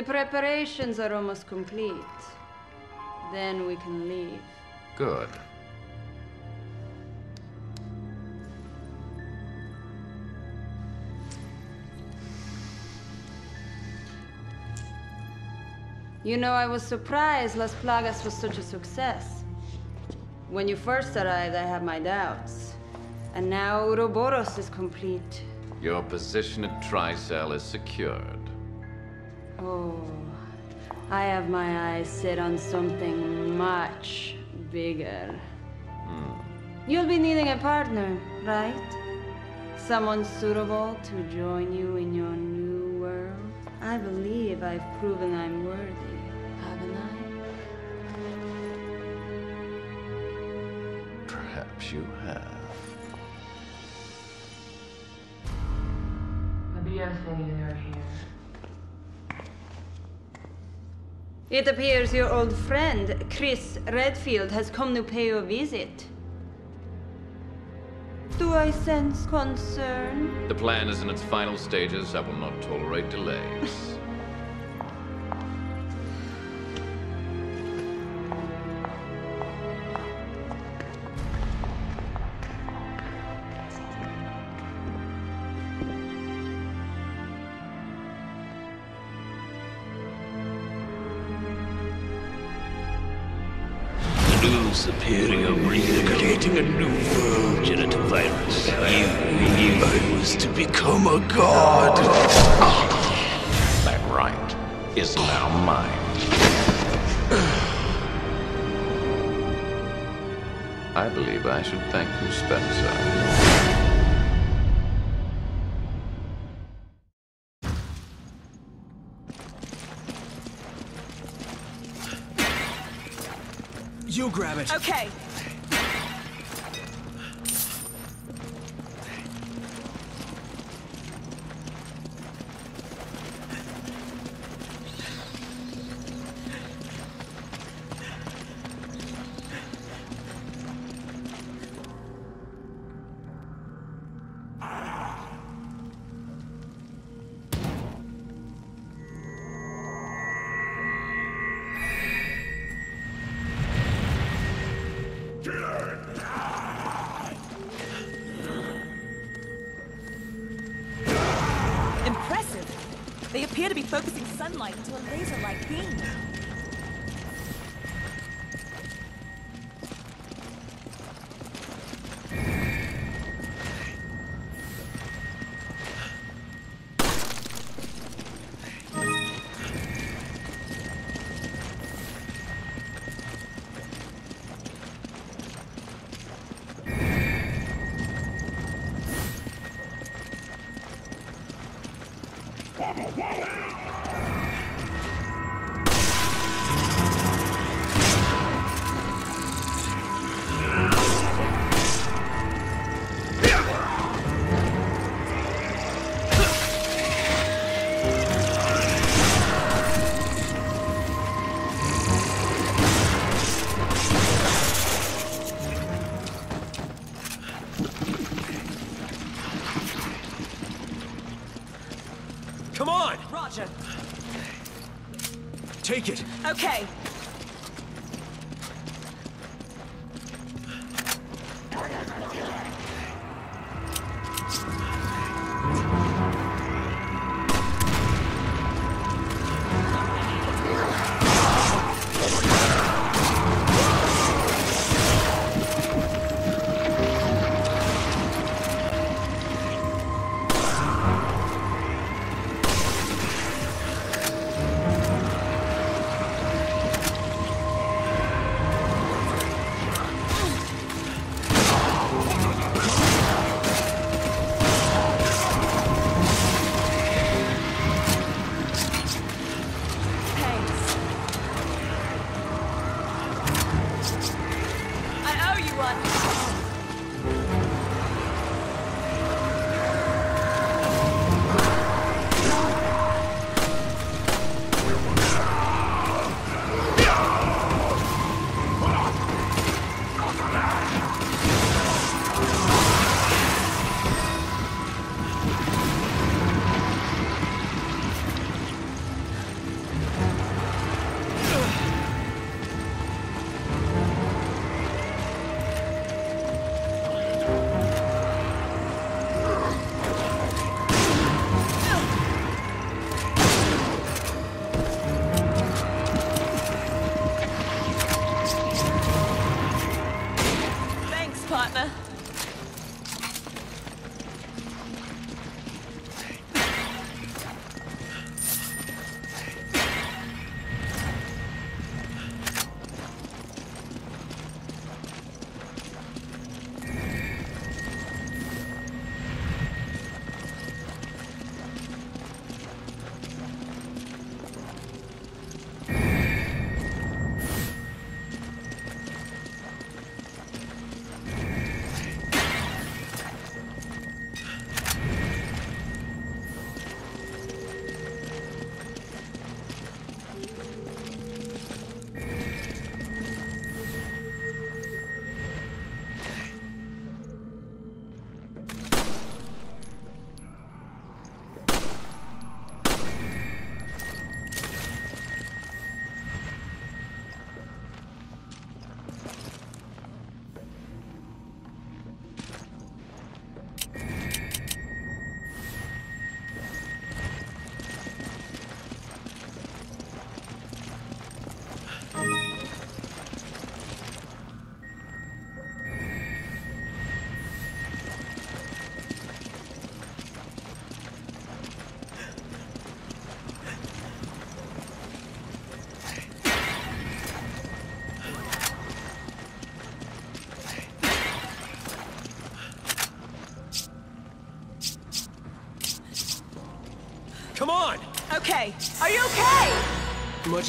Preparations are almost complete. Then we can leave.
Good.
You know, I was surprised Las Plagas was such a success. When you first arrived, I had my doubts. And now Ouroboros is complete.
Your position at Tricell is secured.
Oh, I have my eyes set on something much bigger.
Hmm.
You'll be needing a partner, right? Someone suitable to join you in your new world? I believe I've proven I'm worthy, haven't I?
Perhaps you have.
The BSAA, they're here.
It appears your old friend, Chris Redfield, has come to pay you a visit. Do I sense concern?
The plan is in its final stages. I will not tolerate delays.
Okay.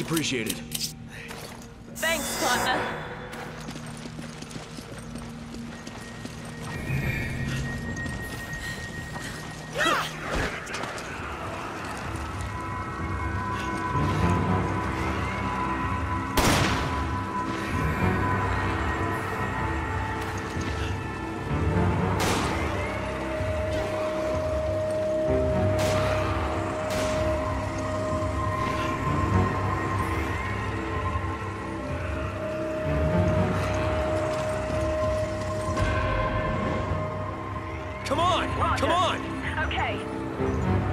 Appreciated. Come on! Come on!
Okay.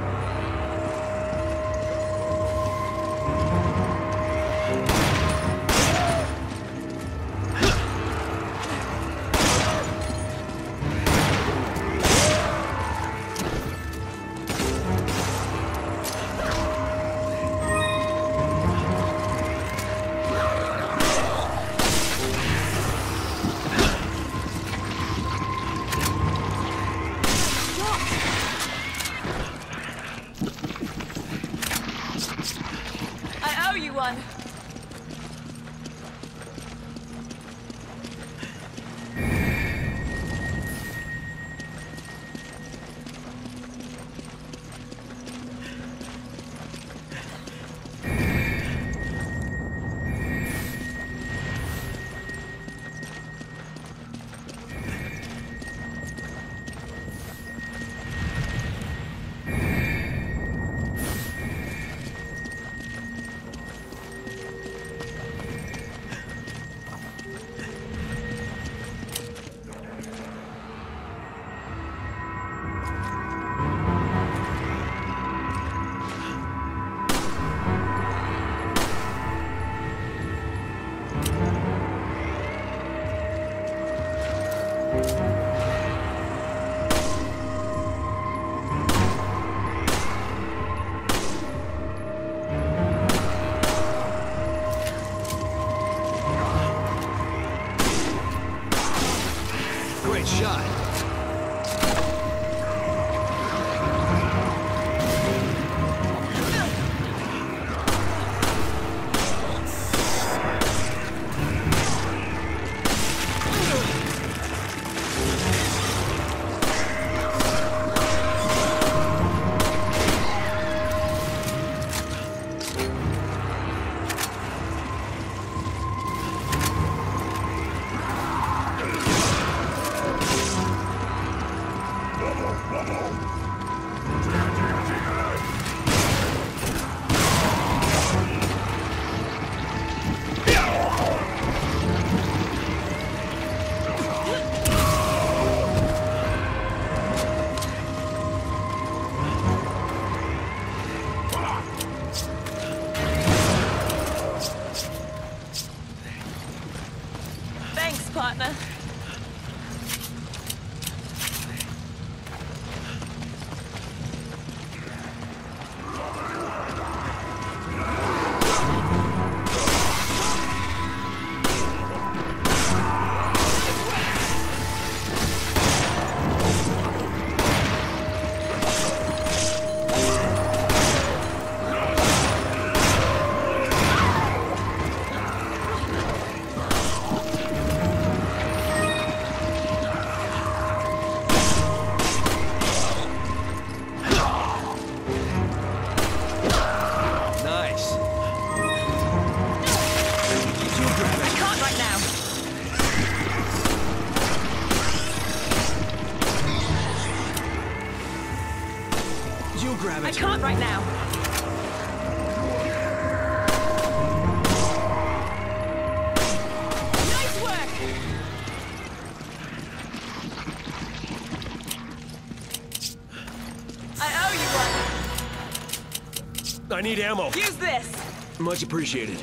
Need ammo.
Use this.
Much appreciated.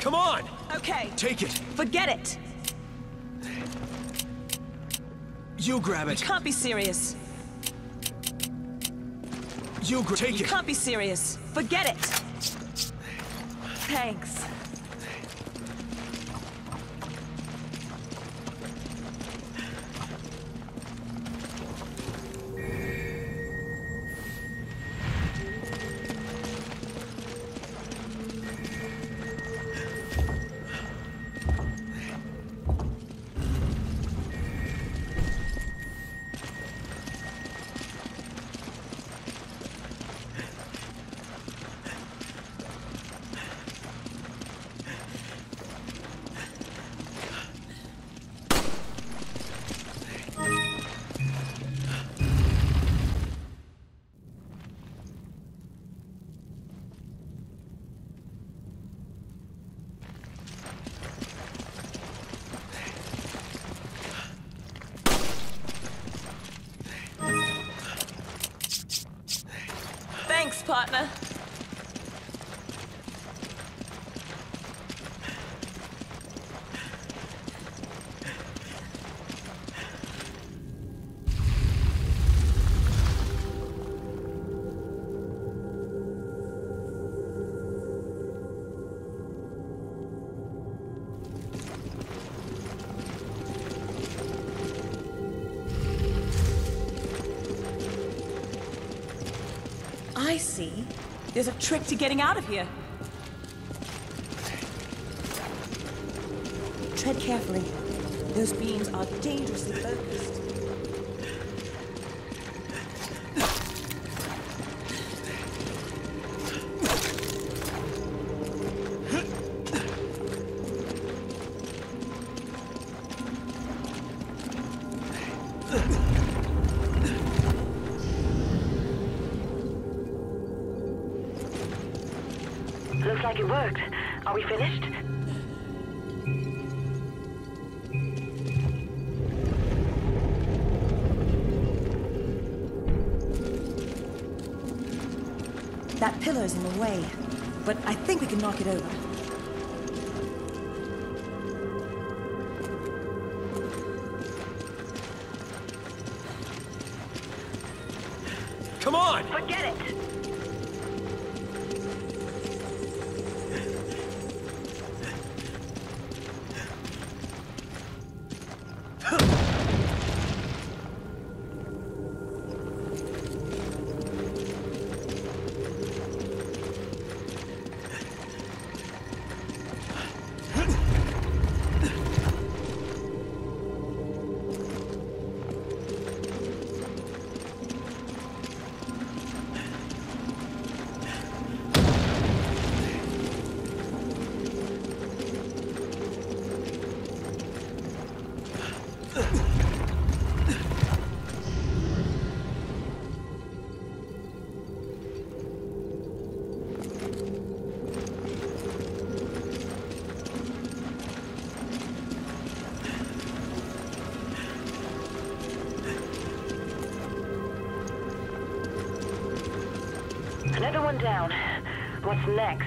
Come on!
Okay.
Take it.
Forget it.
You grab it.
You
it.
can't be serious.
You gra- take
You
it.
can't be serious. Forget it. Trick to getting out of here. Tread carefully.
Finished?
That pillar's in the way, but I think we can knock it over.
Down. What's next?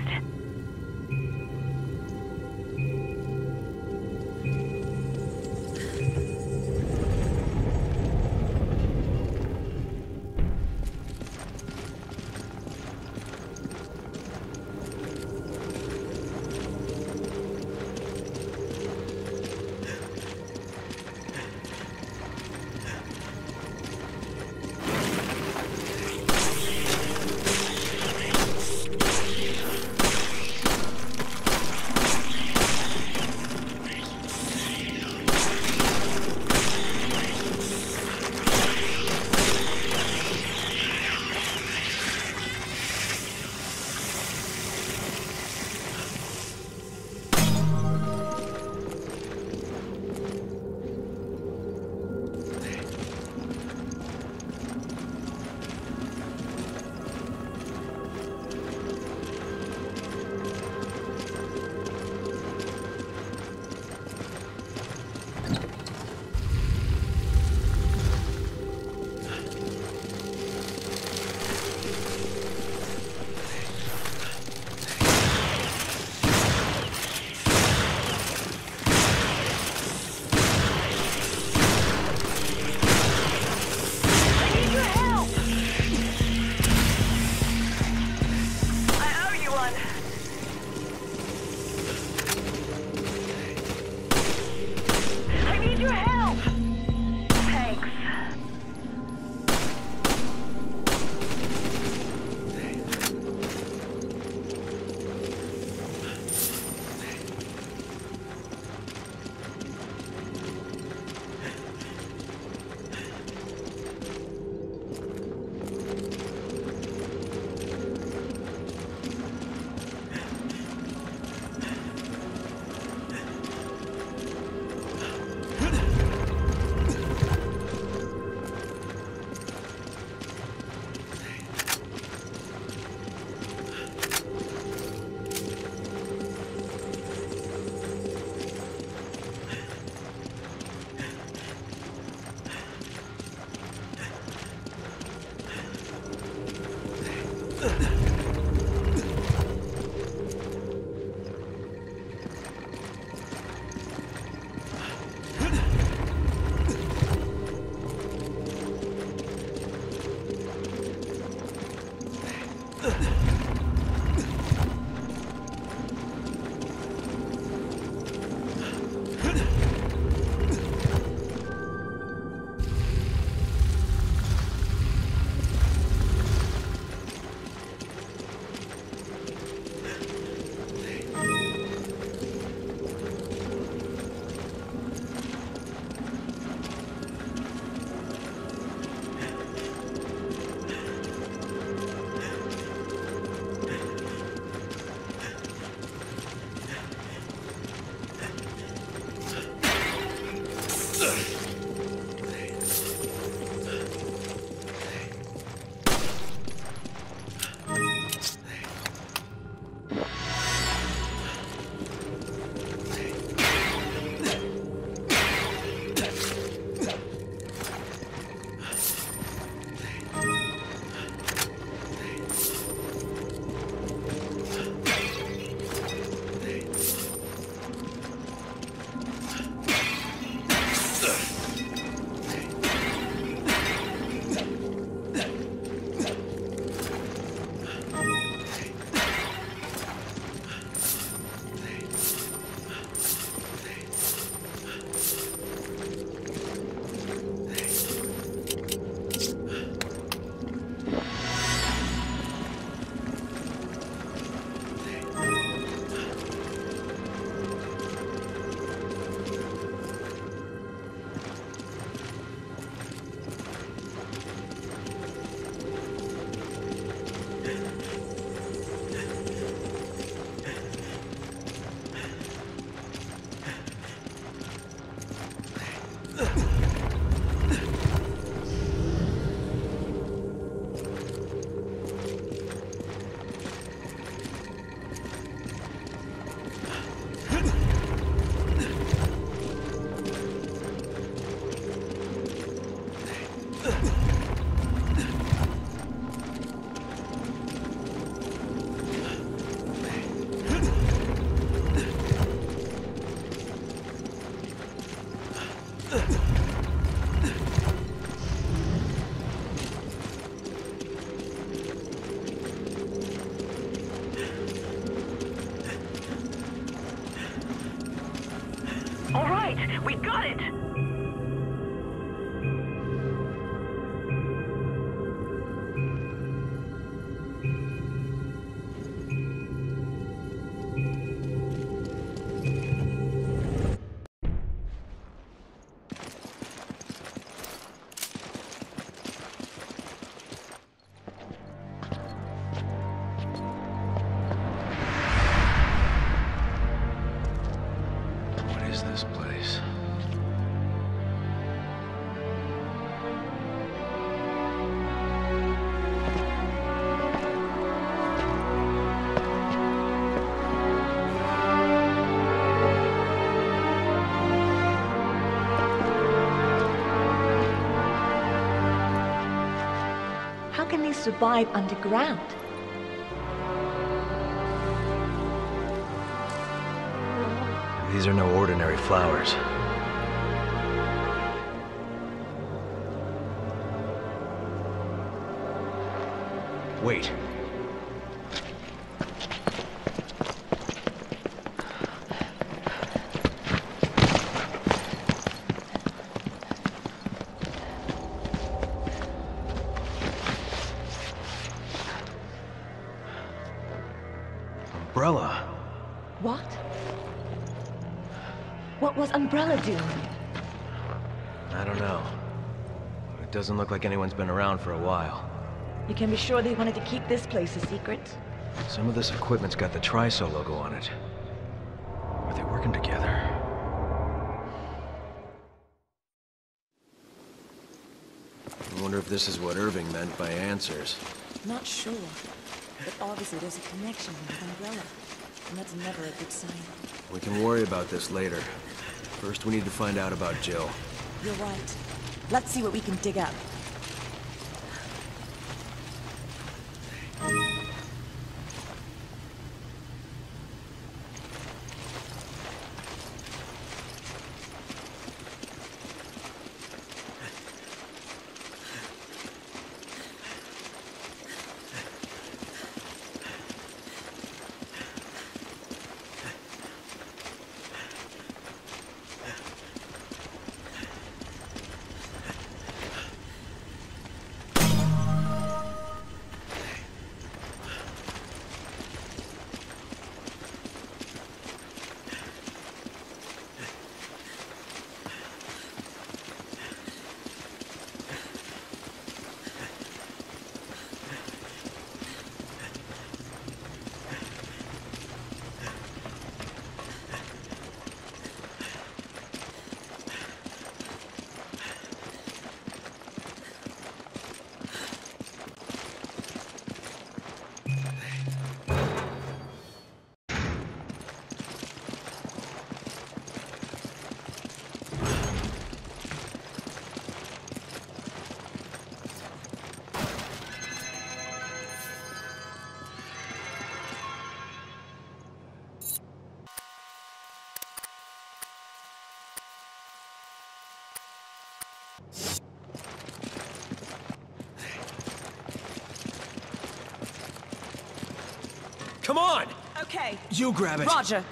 This place?
How can they survive underground?
These are no ordinary flowers. Wait. Doesn't look like anyone's been around for a while.
You can be sure they wanted to keep this place a secret.
Some of this equipment's got the Tricell logo on it. Are they working together? I wonder if this is what Irving meant by answers.
Not sure. But obviously there's a connection with Umbrella. And that's never a good sign.
We can worry about this later. First, we need to find out about Jill.
You're right. Let's see what we can dig up.
Come on!
Okay.
You grab it.
Roger.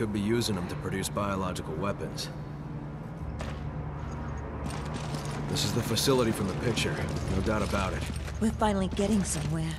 Could be using them to produce biological weapons. This is the facility from the picture, no doubt about it.
We're finally getting somewhere.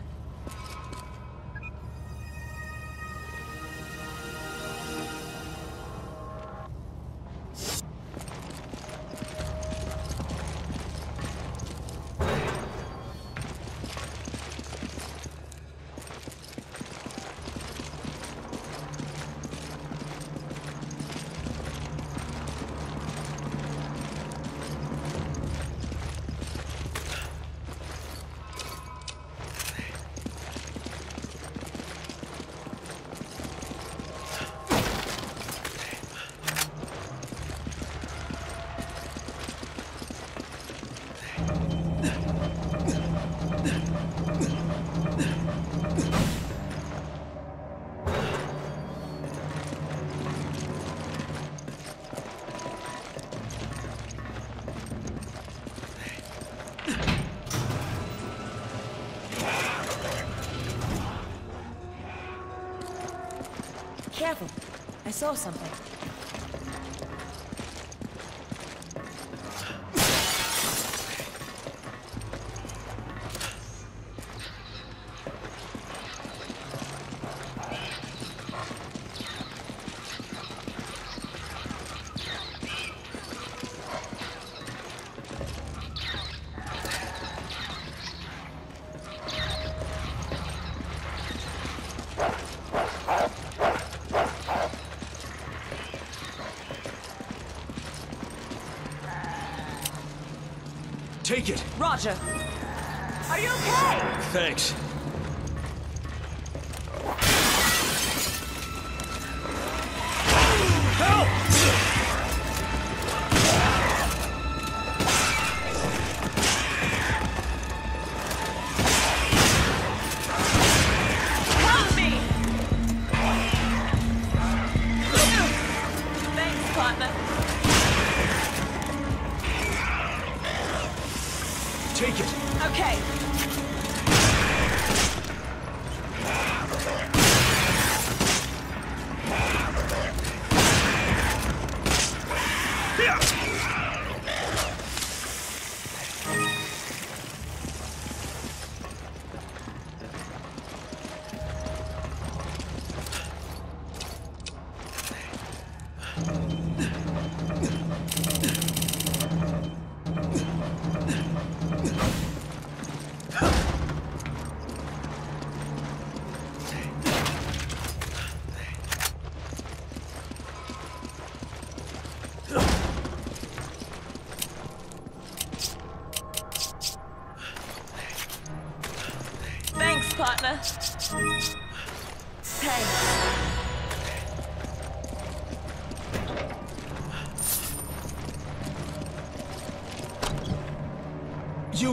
Thanks.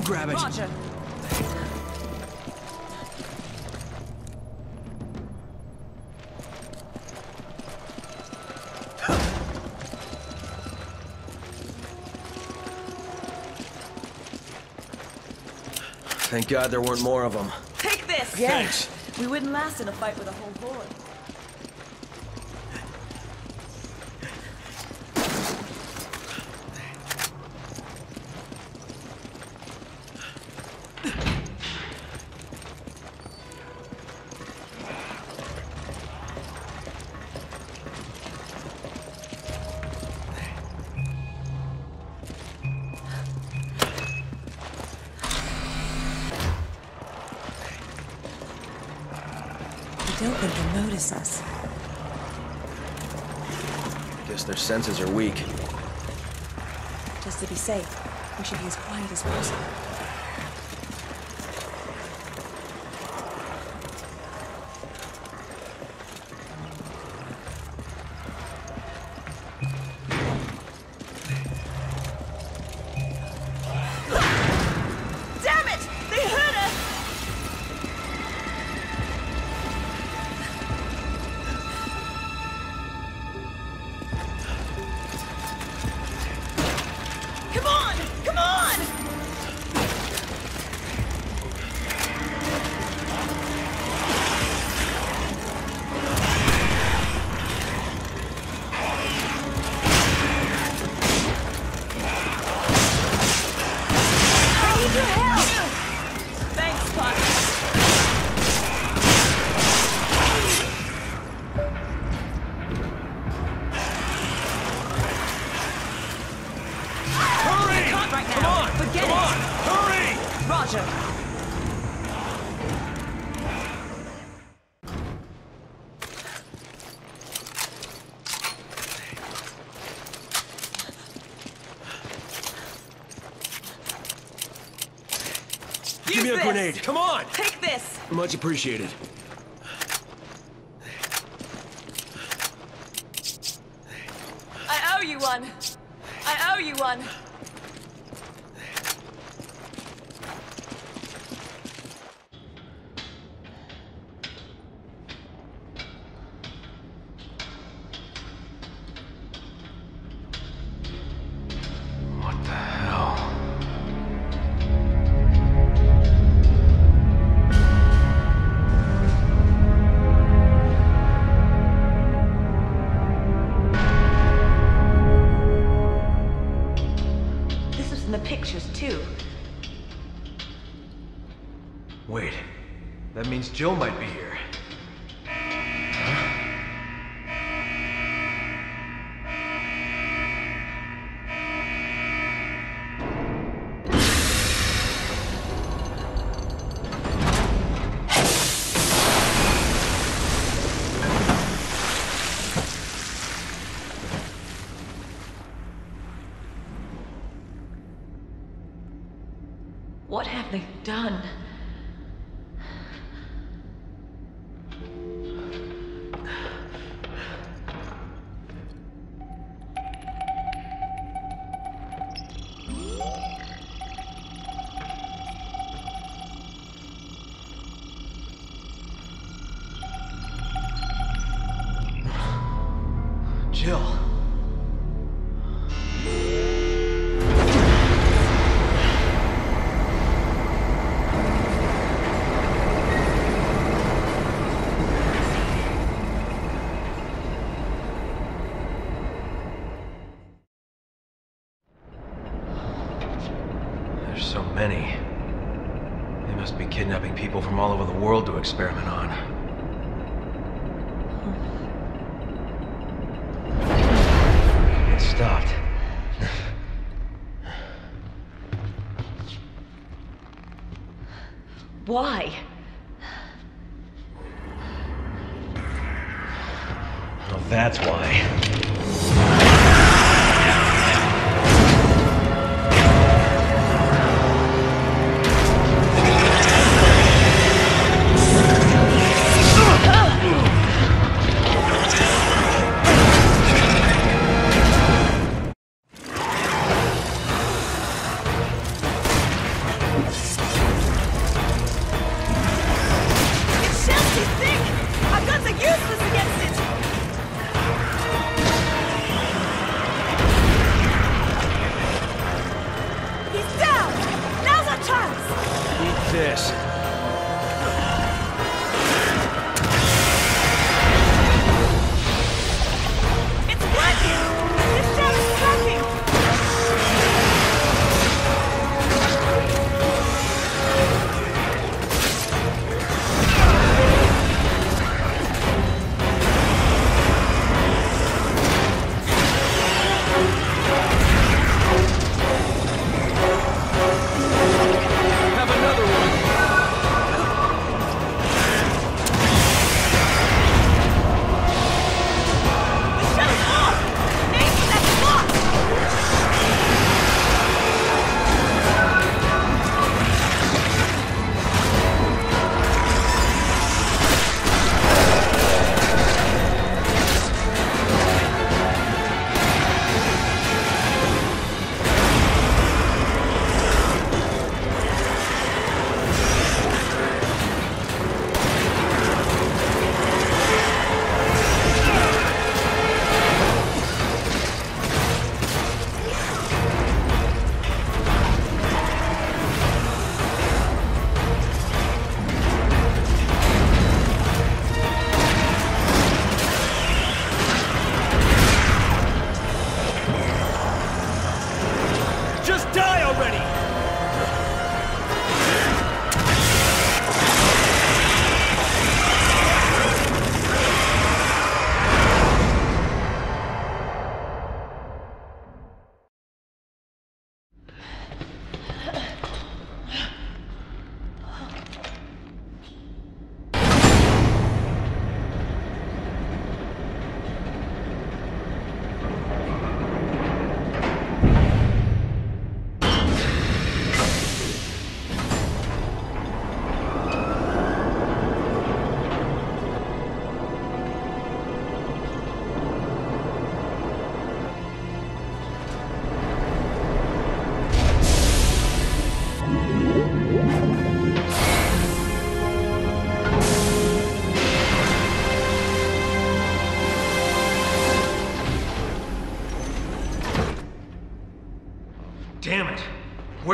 Grab it!
Roger.
Thank God there weren't more of them.
Take this!
Yeah. Thanks.
We wouldn't last in a fight with a
are weak.
Just to be safe, we should be as quiet as possible.
Much appreciated.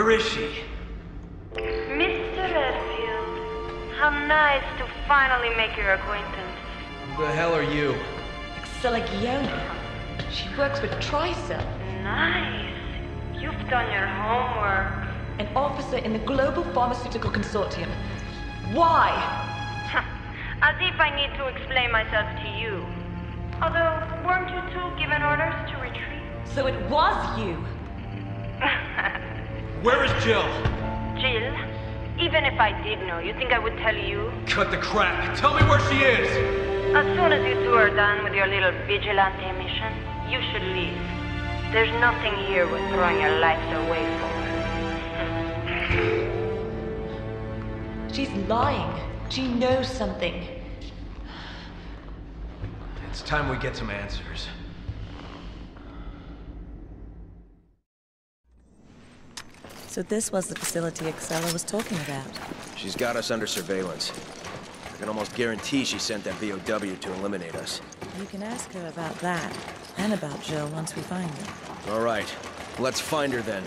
Where is she?
Mr. Redfield, how nice to finally make your acquaintance.
Who the hell are you?
Excella Gionne. She works for Tricell.
Nice. You've done your homework.
An officer in the Global Pharmaceutical Consortium.
Crap. Tell me where she is.
As soon as you two are done with your little vigilante mission, you should leave. There's nothing here worth throwing your lives away for.
She's lying. She knows something.
It's time we get some answers.
So this was the facility Excella was talking about.
She's got us under surveillance. I can almost guarantee she sent that BOW to eliminate us.
You can ask her about that, and about Jill once we find her.
All right, let's find her then.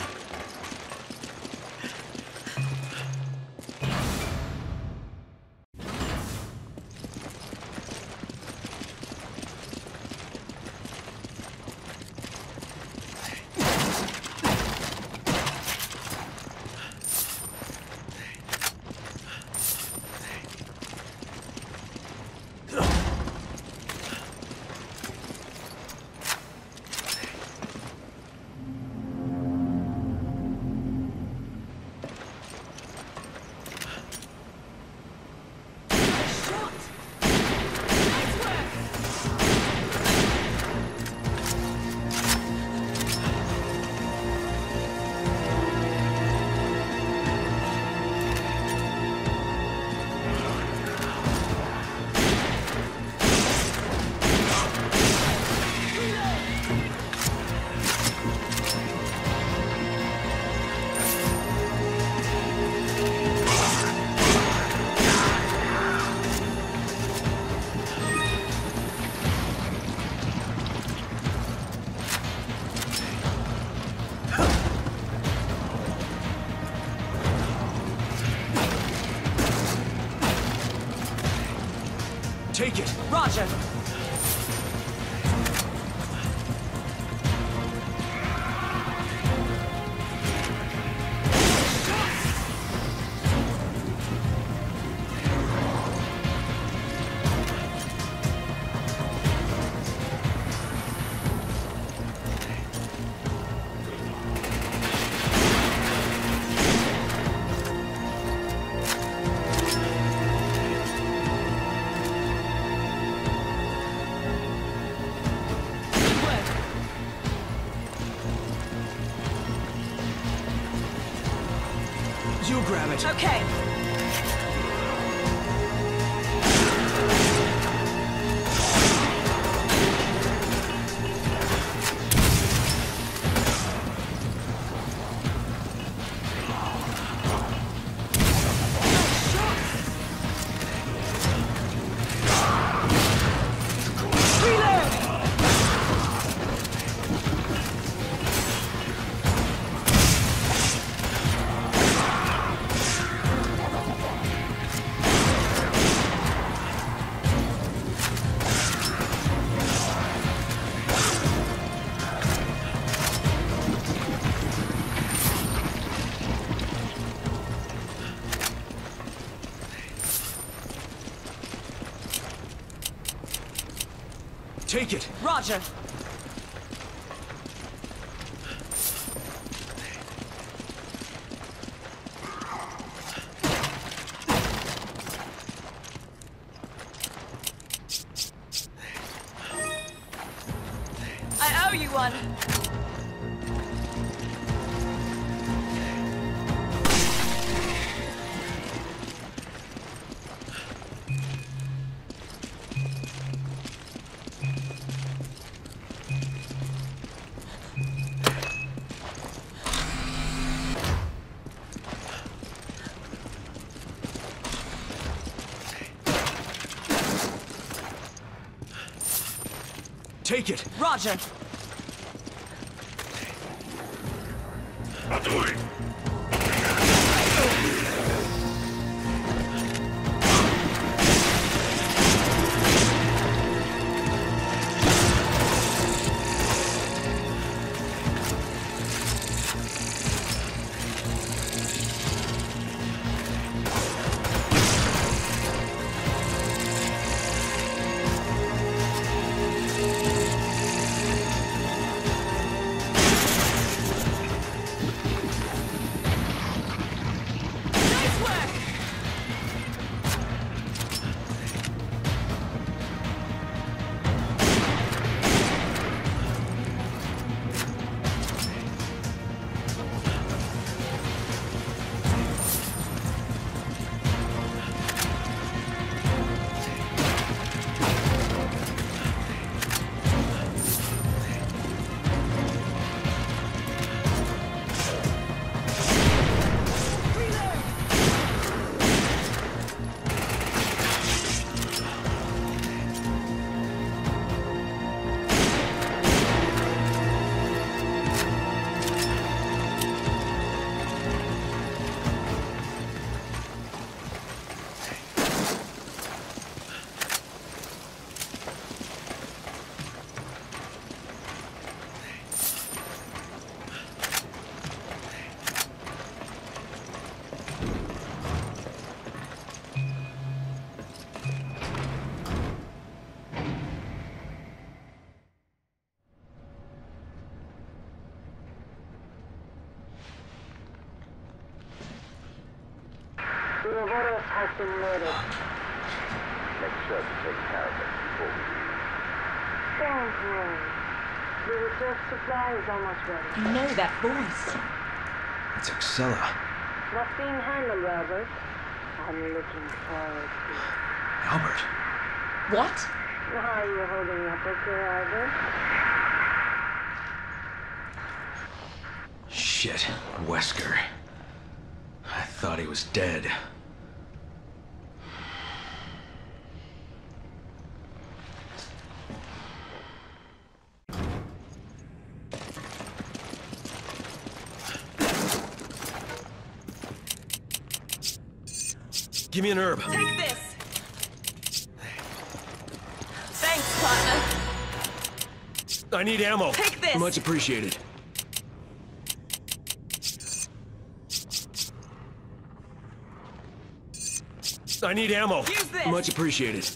Roger.
Take it.
Roger.
Been murdered.
Make sure to take care of it before we leave.
Don't worry. The reserve supply is almost ready.
You know that voice.
It's Excella.
Not being handled, Albert. I'm looking forward to it.
Albert.
What?
Why are you holding up, okay, Albert?
Shit. Wesker. I thought he was dead.
Give me an herb.
Take this. Thanks, partner.
I need ammo.
Take this.
Much appreciated. I need ammo.
Use this.
Much appreciated.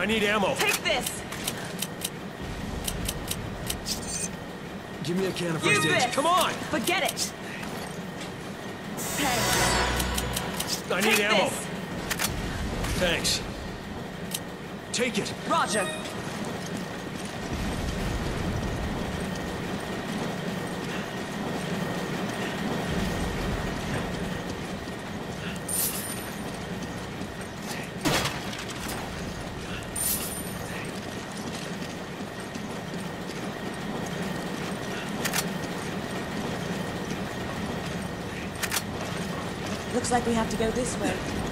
I need ammo.
Take this.
Give me a can of
Use
first aid. Come on!
Forget it. Thanks.
I need
Take
ammo.
this.
Thanks. Take it.
Roger.
Looks like we have to go this way.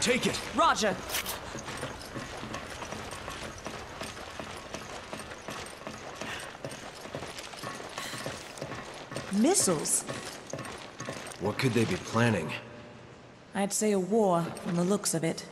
Take it.
Roger.
Missiles?
What could they be planning?
I'd say a war, from the looks of it.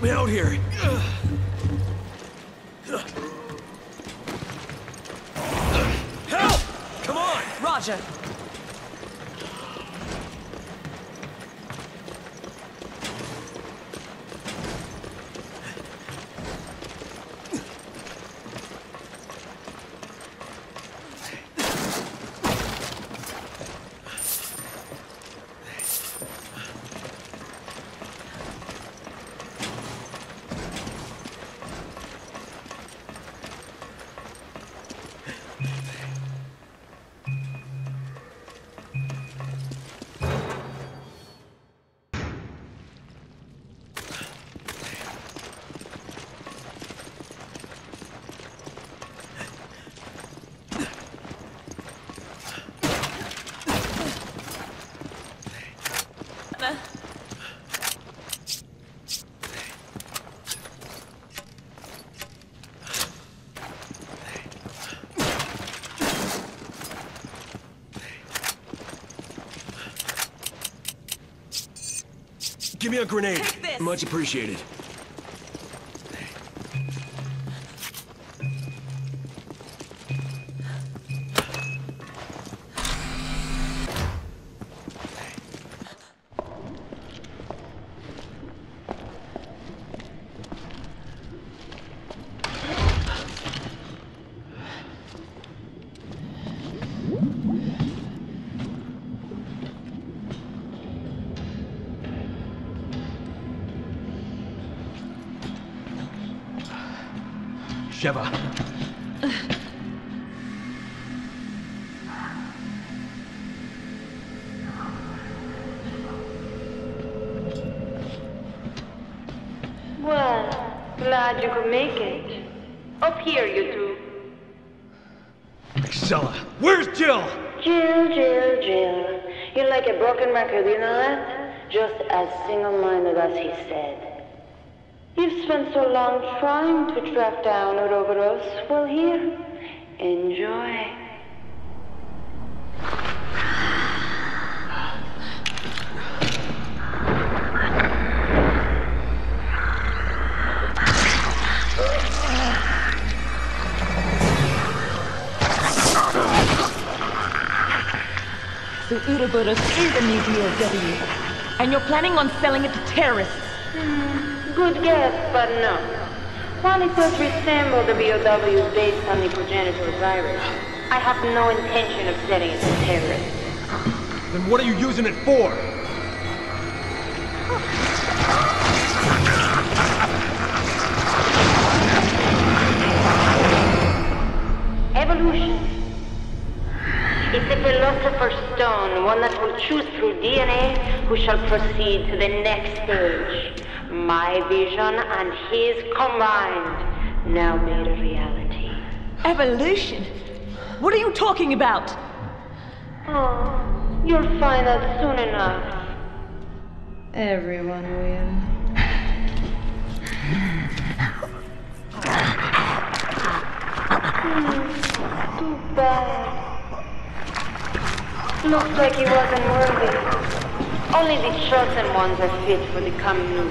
Help me out here. Help! Come on!
Roger.
Give me a grenade. Much appreciated.
So long trying to track down Ouroboros. Well, here, enjoy.
The Ouroboros is a new BOW, and you're planning on selling it to terrorists.
Hmm, good guess, but no. While it does resemble the BOW based on the progenitor virus, I have no intention of setting it to terrorists.
Then what are you using it for?
Evolution. It's a philosopher's stone, one that will choose through DNA who shall proceed to the next stage. My vision and his combined now made a reality.
Evolution? What are you talking about?
Oh, you'll find out soon enough.
Everyone will.
mm, too bad. Looks like he wasn't worthy. Only the chosen ones are fit for the coming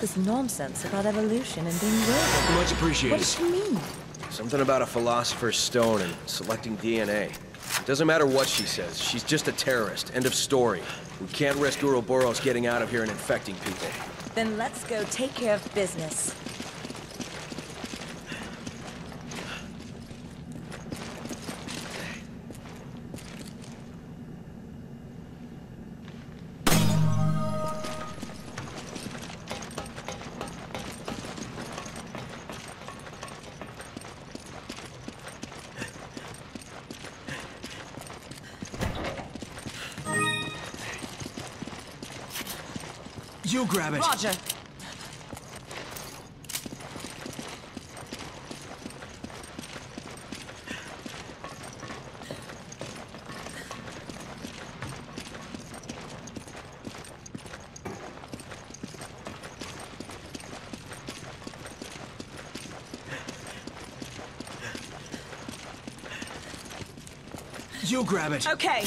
this
nonsense about evolution and being good?
Much appreciated.
What does she mean?
Something about a philosopher's stone and selecting DNA. It doesn't matter what she says. She's just a terrorist. End of story. We can't risk Ouroboros getting out of here and infecting people.
Then let's go take care of business.
Grab it.
Roger.
You grab it.
Okay.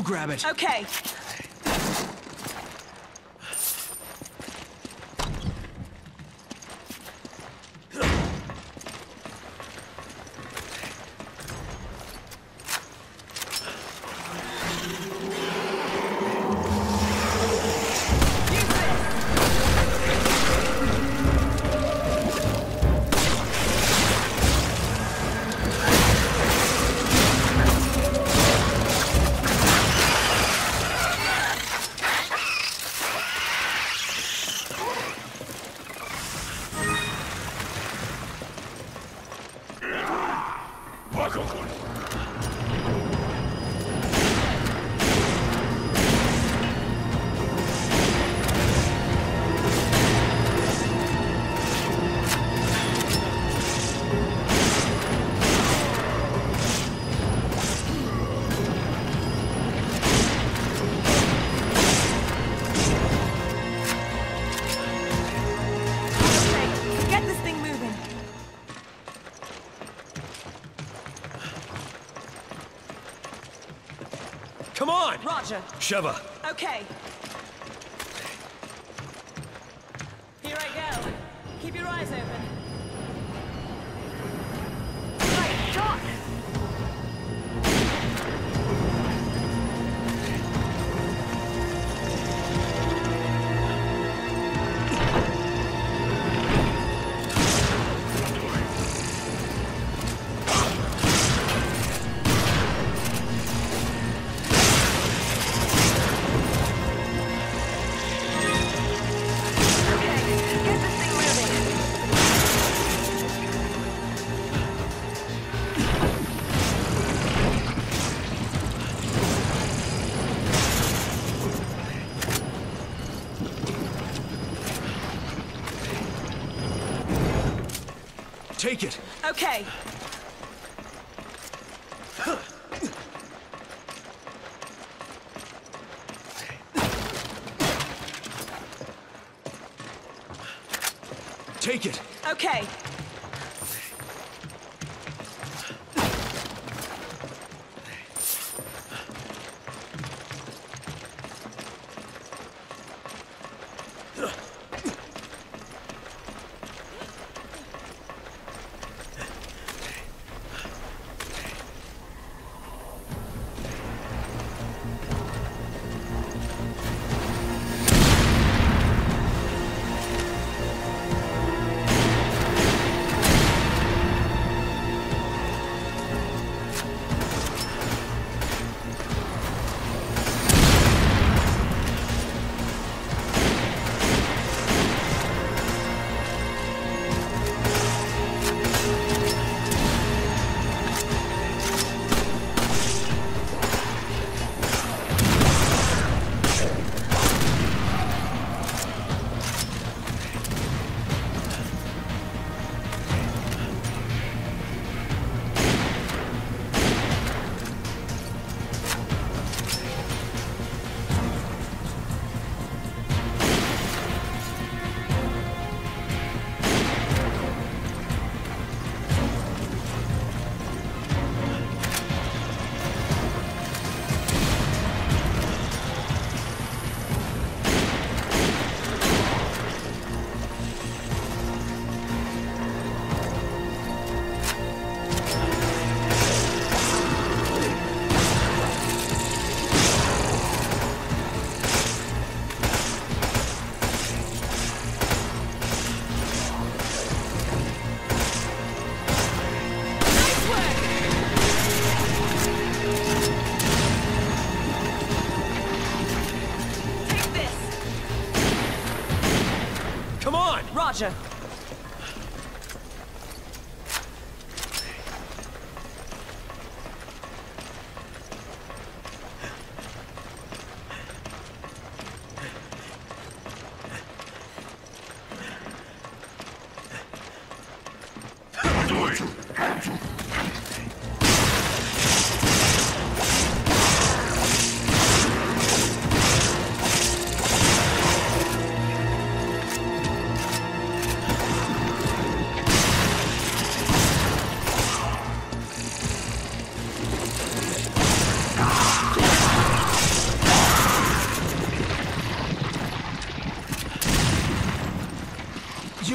You grab it.
Okay.
Sheva,
Okay. Okay.
Take it.
Okay.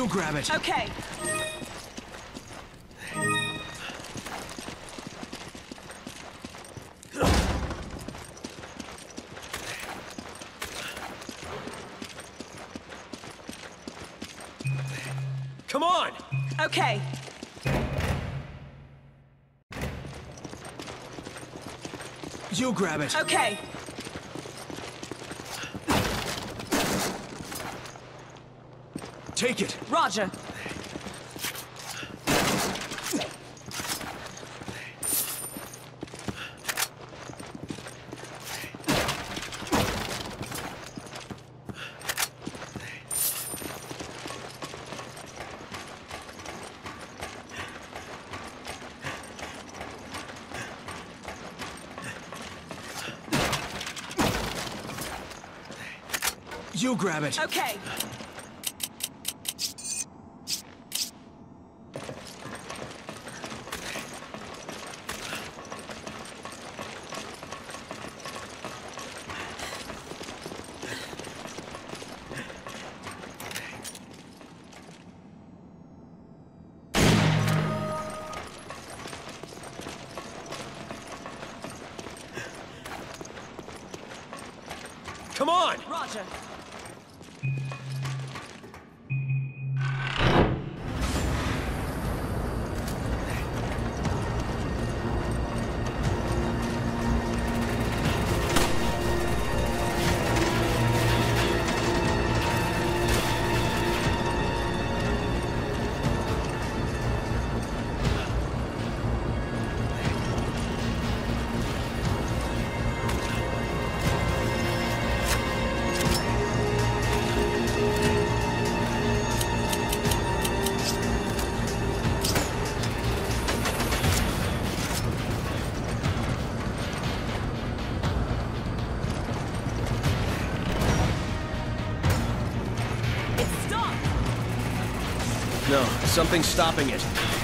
You grab it.
Okay.
Come on!
Okay.
You grab it.
Okay.
Take it.
Roger.
You grab it.
Okay. Come on!
Roger.
Something's stopping it.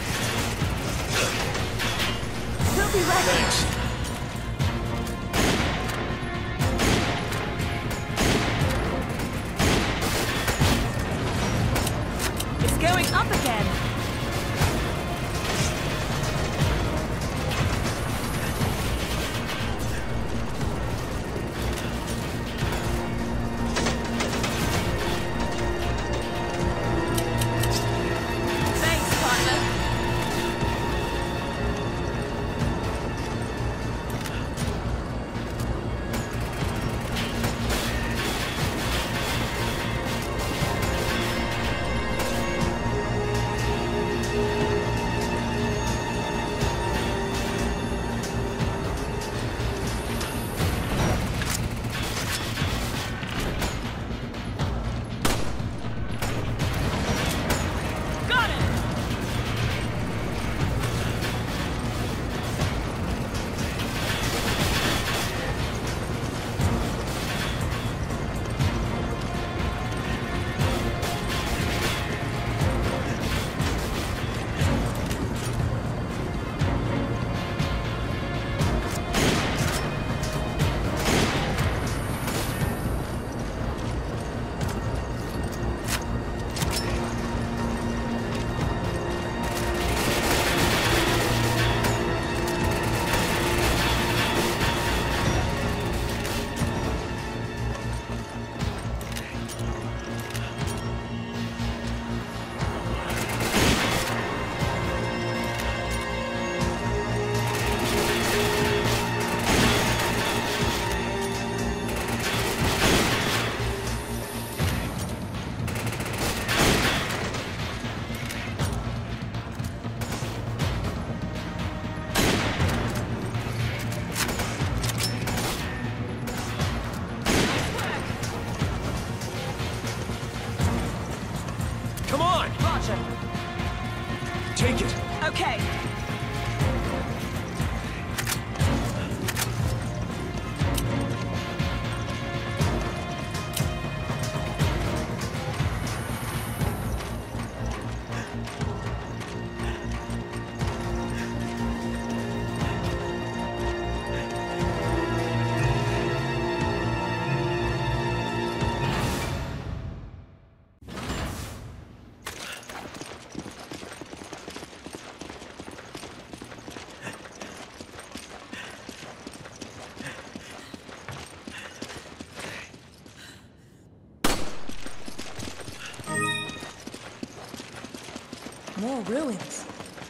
Ruins.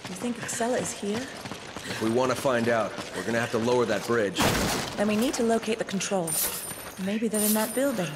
You think Excella is here?
If we want to find out, we're gonna have to lower that bridge.
Then we need to locate the controls. Maybe they're in that building.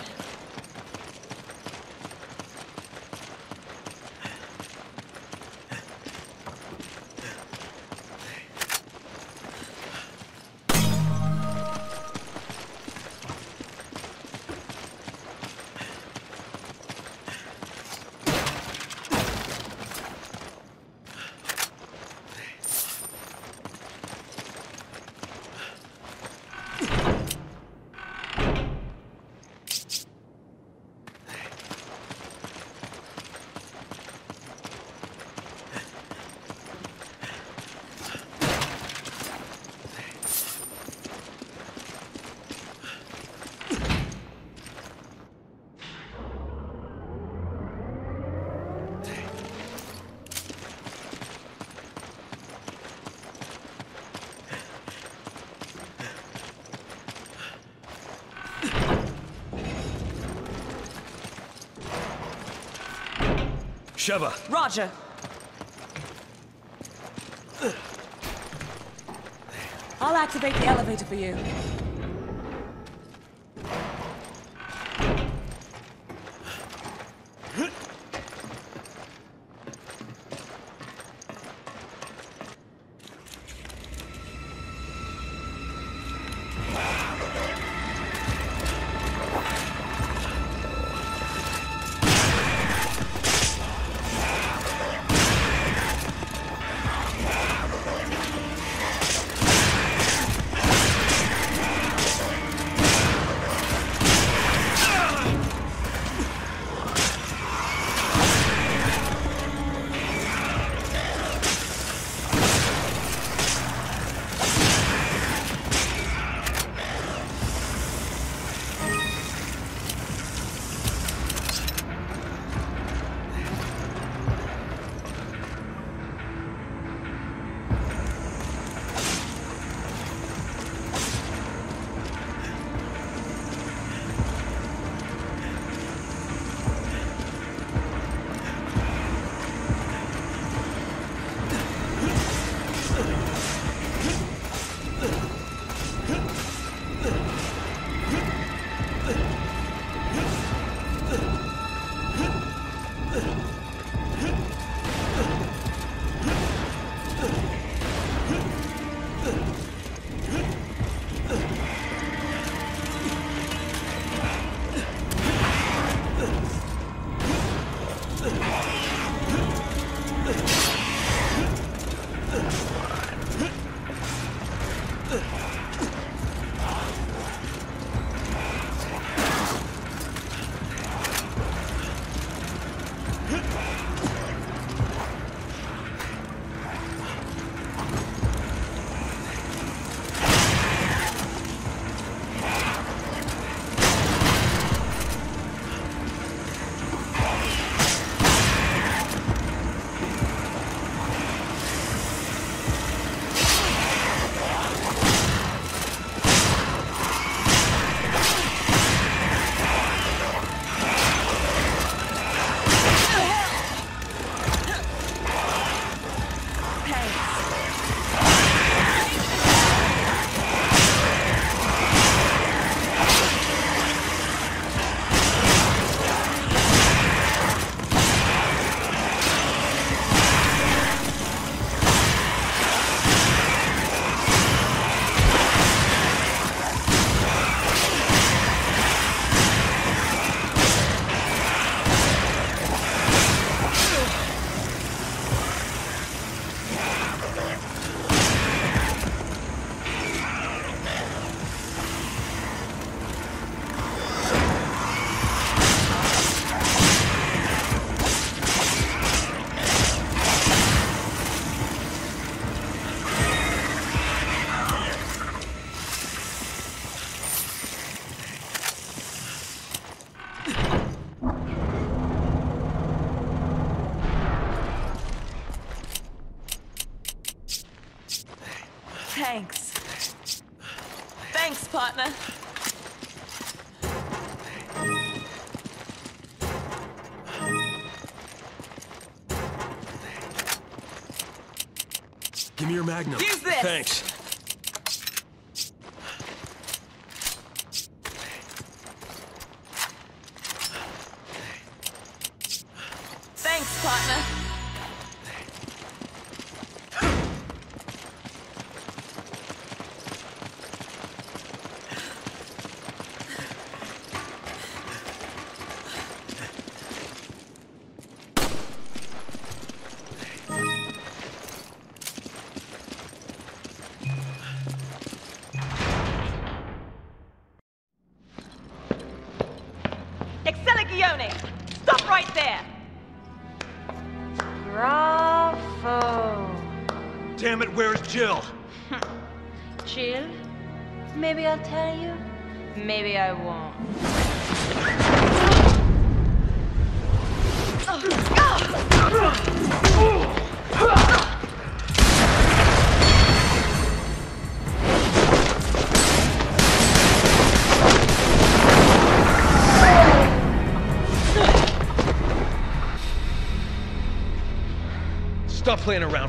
Sheva.
Roger. I'll activate the elevator for you.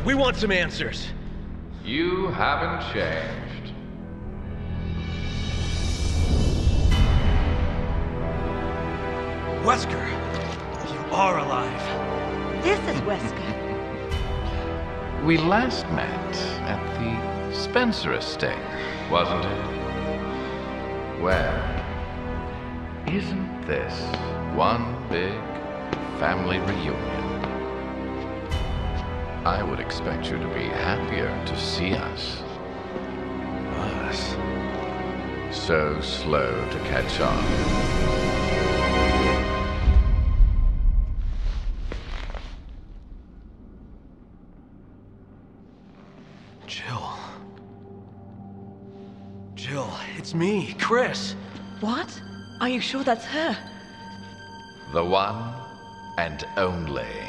We want some answers.
You haven't changed.
Wesker, you are alive.
This is Wesker.
We last met at the Spencer estate, wasn't it? Expect you to be happier to see us.
Us?
So slow to catch on.
Jill. Jill, it's me, Chris.
What? Are you sure that's her?
The one and only.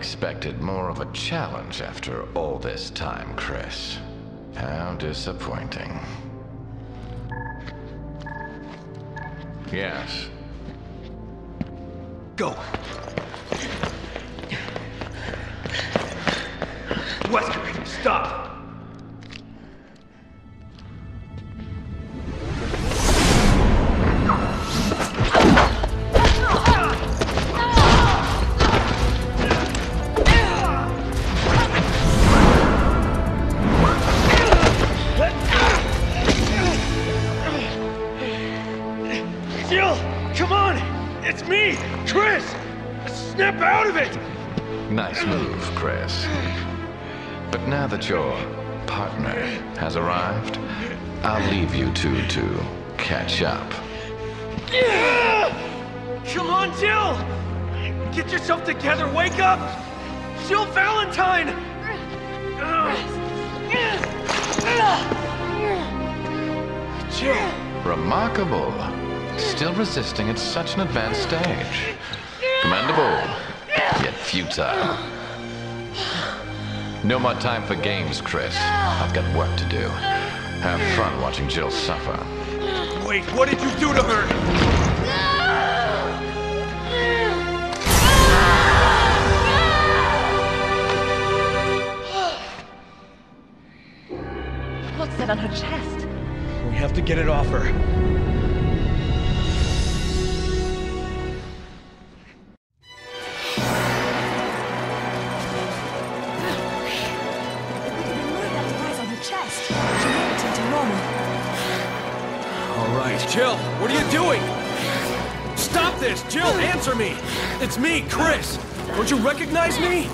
Expected more of a challenge after all this time, Chris. How disappointing. Yes.
Go.
Such an advanced stage. Commendable, yet futile. No more time for games, Chris. I've got work to do. Have fun watching Jill suffer.
Wait, what did you do to her?
What's that on her chest?
We have to get it off her. It's me, Chris! Don't you recognize me?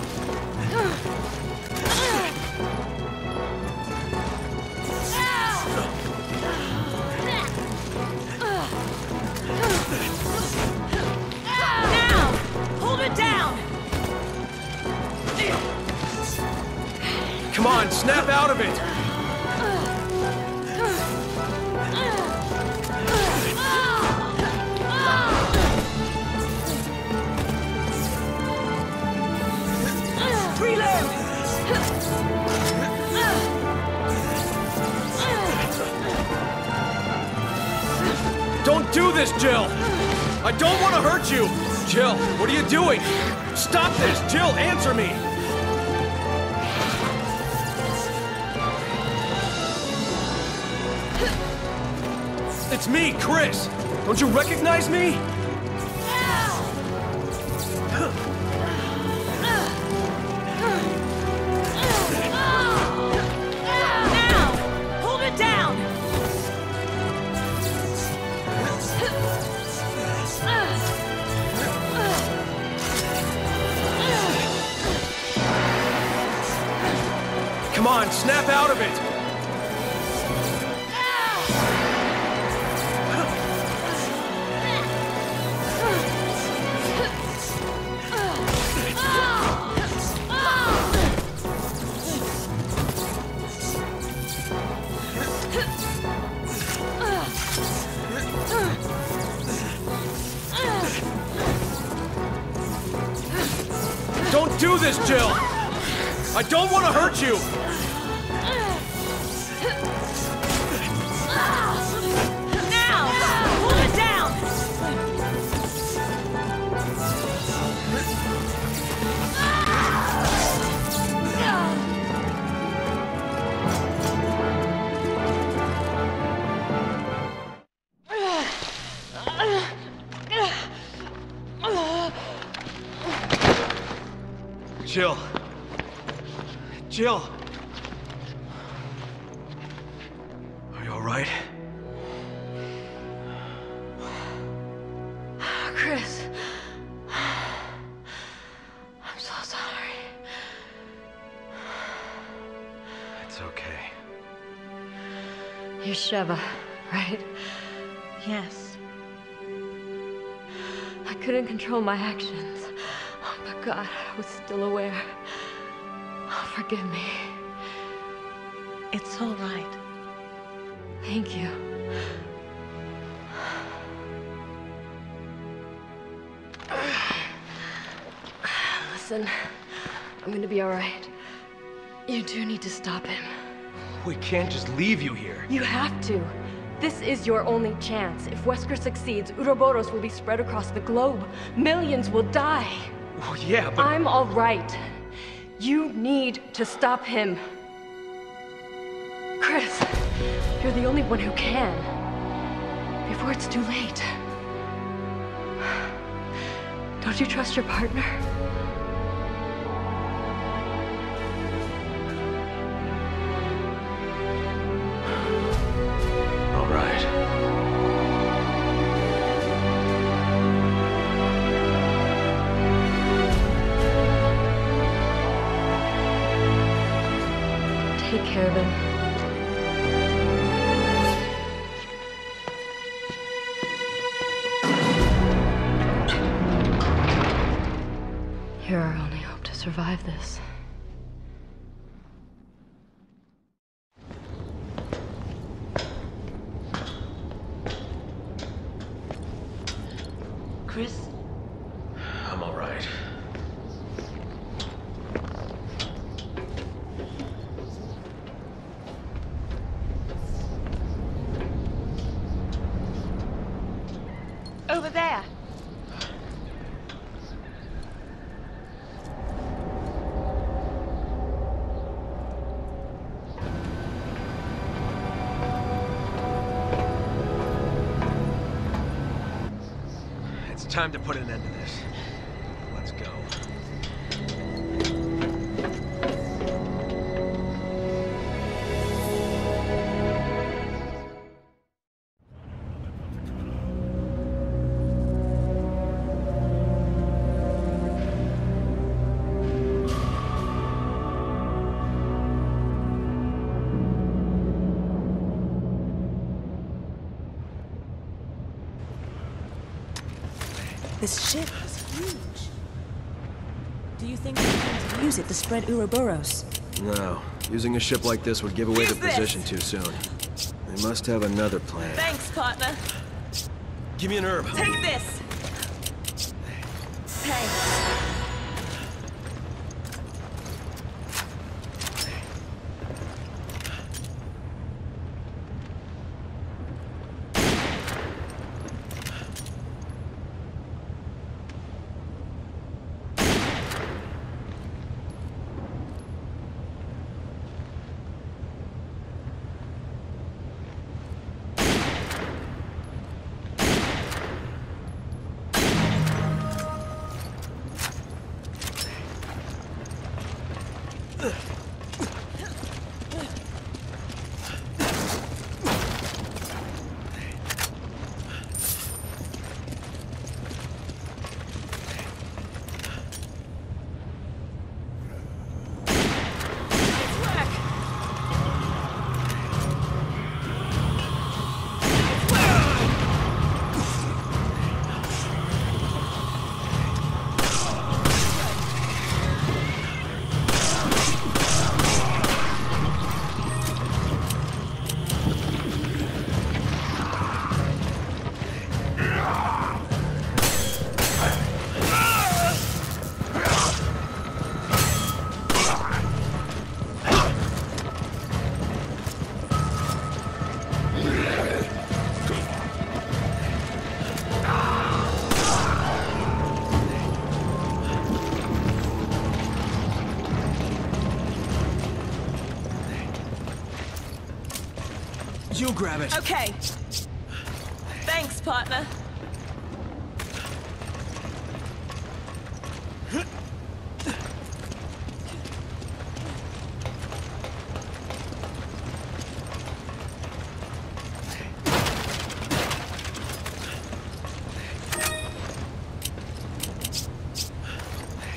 My actions. Oh, but God, I was still aware. Oh, forgive me.
It's all right.
Thank you. Listen, I'm gonna be alright. You do need to stop him.
We can't just leave you here.
You have to. This is your only chance. If Wesker succeeds, Uroboros will be spread across the globe. Millions will die.
Well, yeah, but...
I'm all right. You need to stop him. Chris, you're the only one who can. Before it's too late. Don't you trust your partner?
Time to put This
ship is huge. Do you think we can use it to spread Uroboros?
No. Using a ship like this would give away
Use
position too soon. They must have another plan.
Thanks, partner.
Give me an herb.
Take this. Thanks.
You grab it.
Okay. Thanks, partner.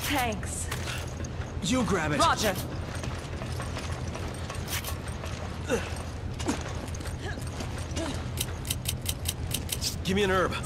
Thanks.
You grab it.
Roger.
Give me an herb.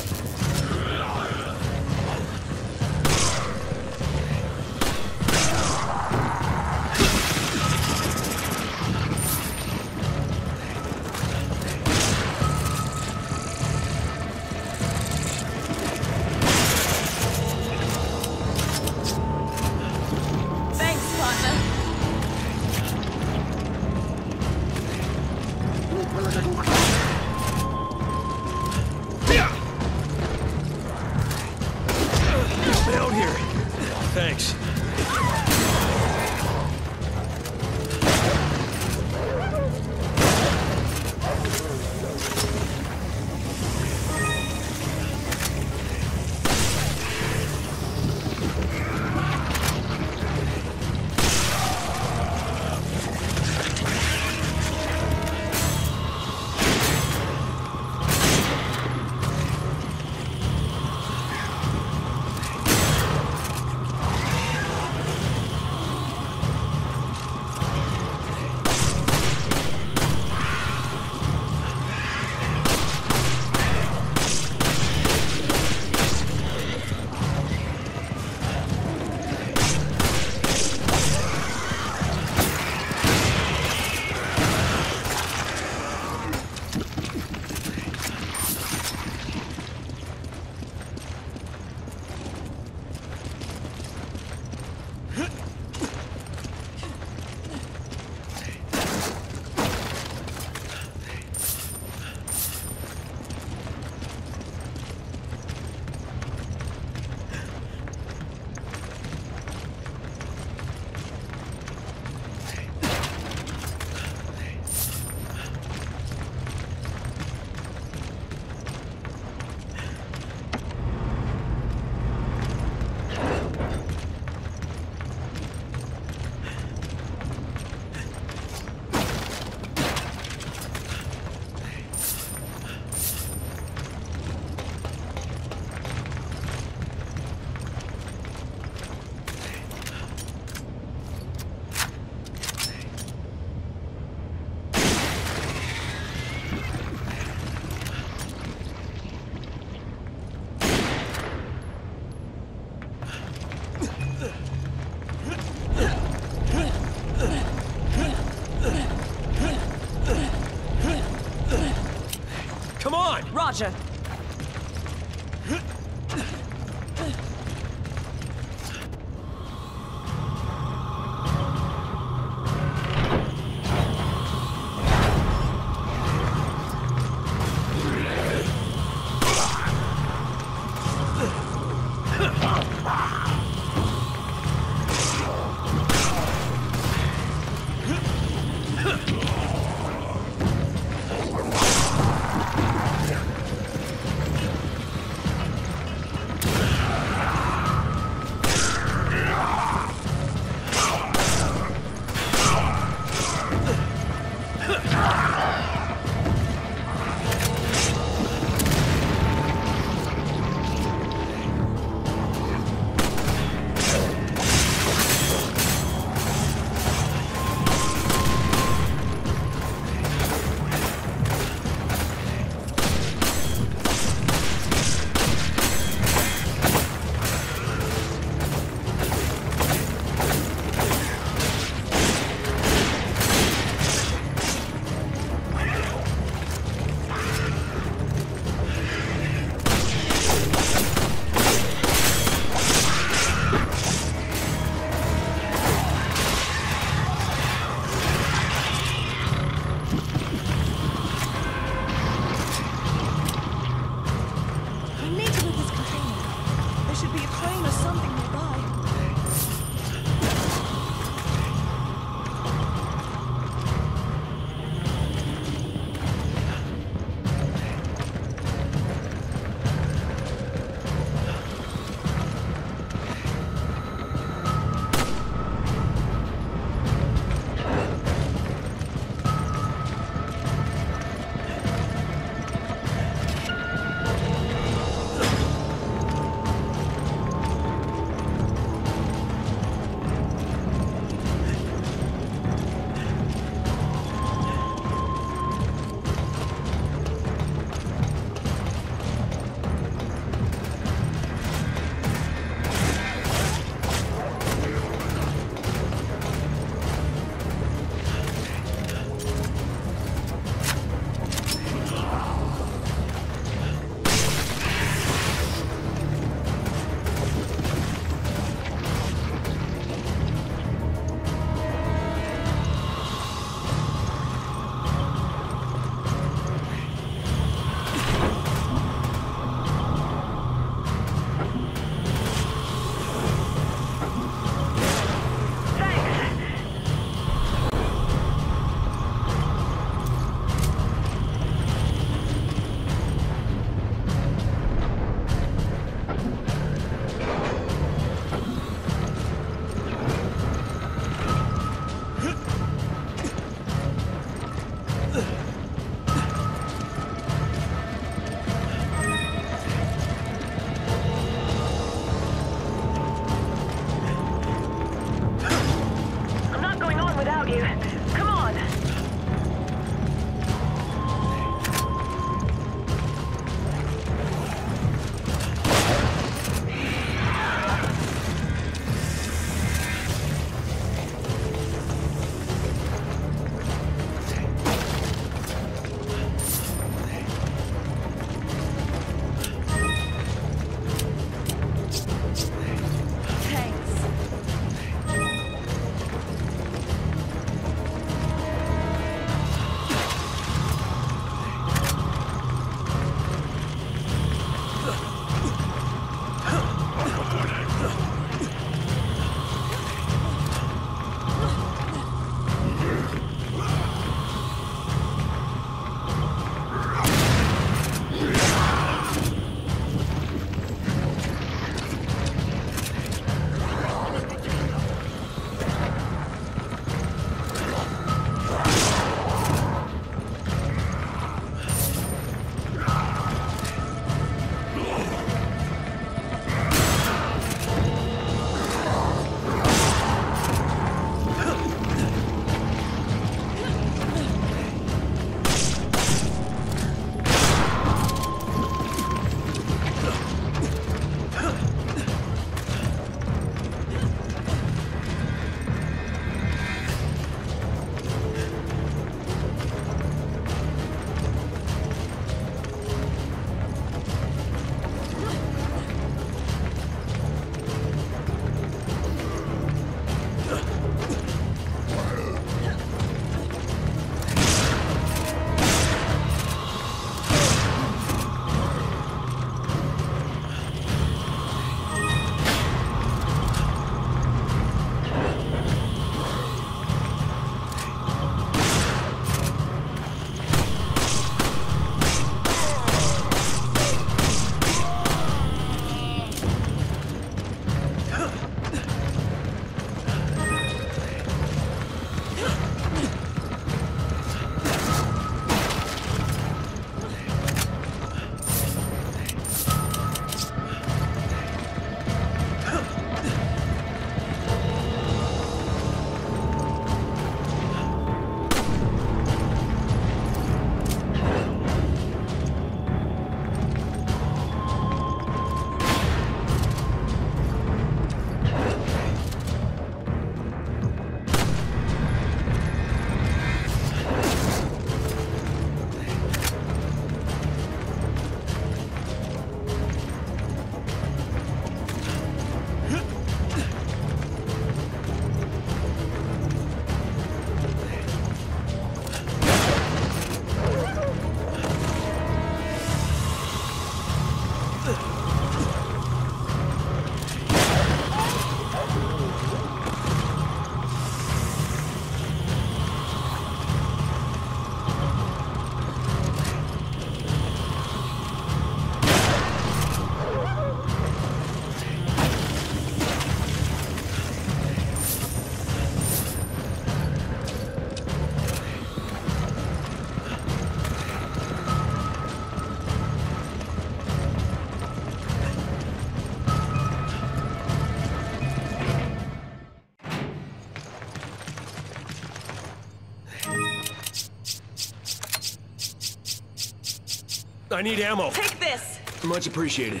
Need ammo.
Take this!
Much appreciated.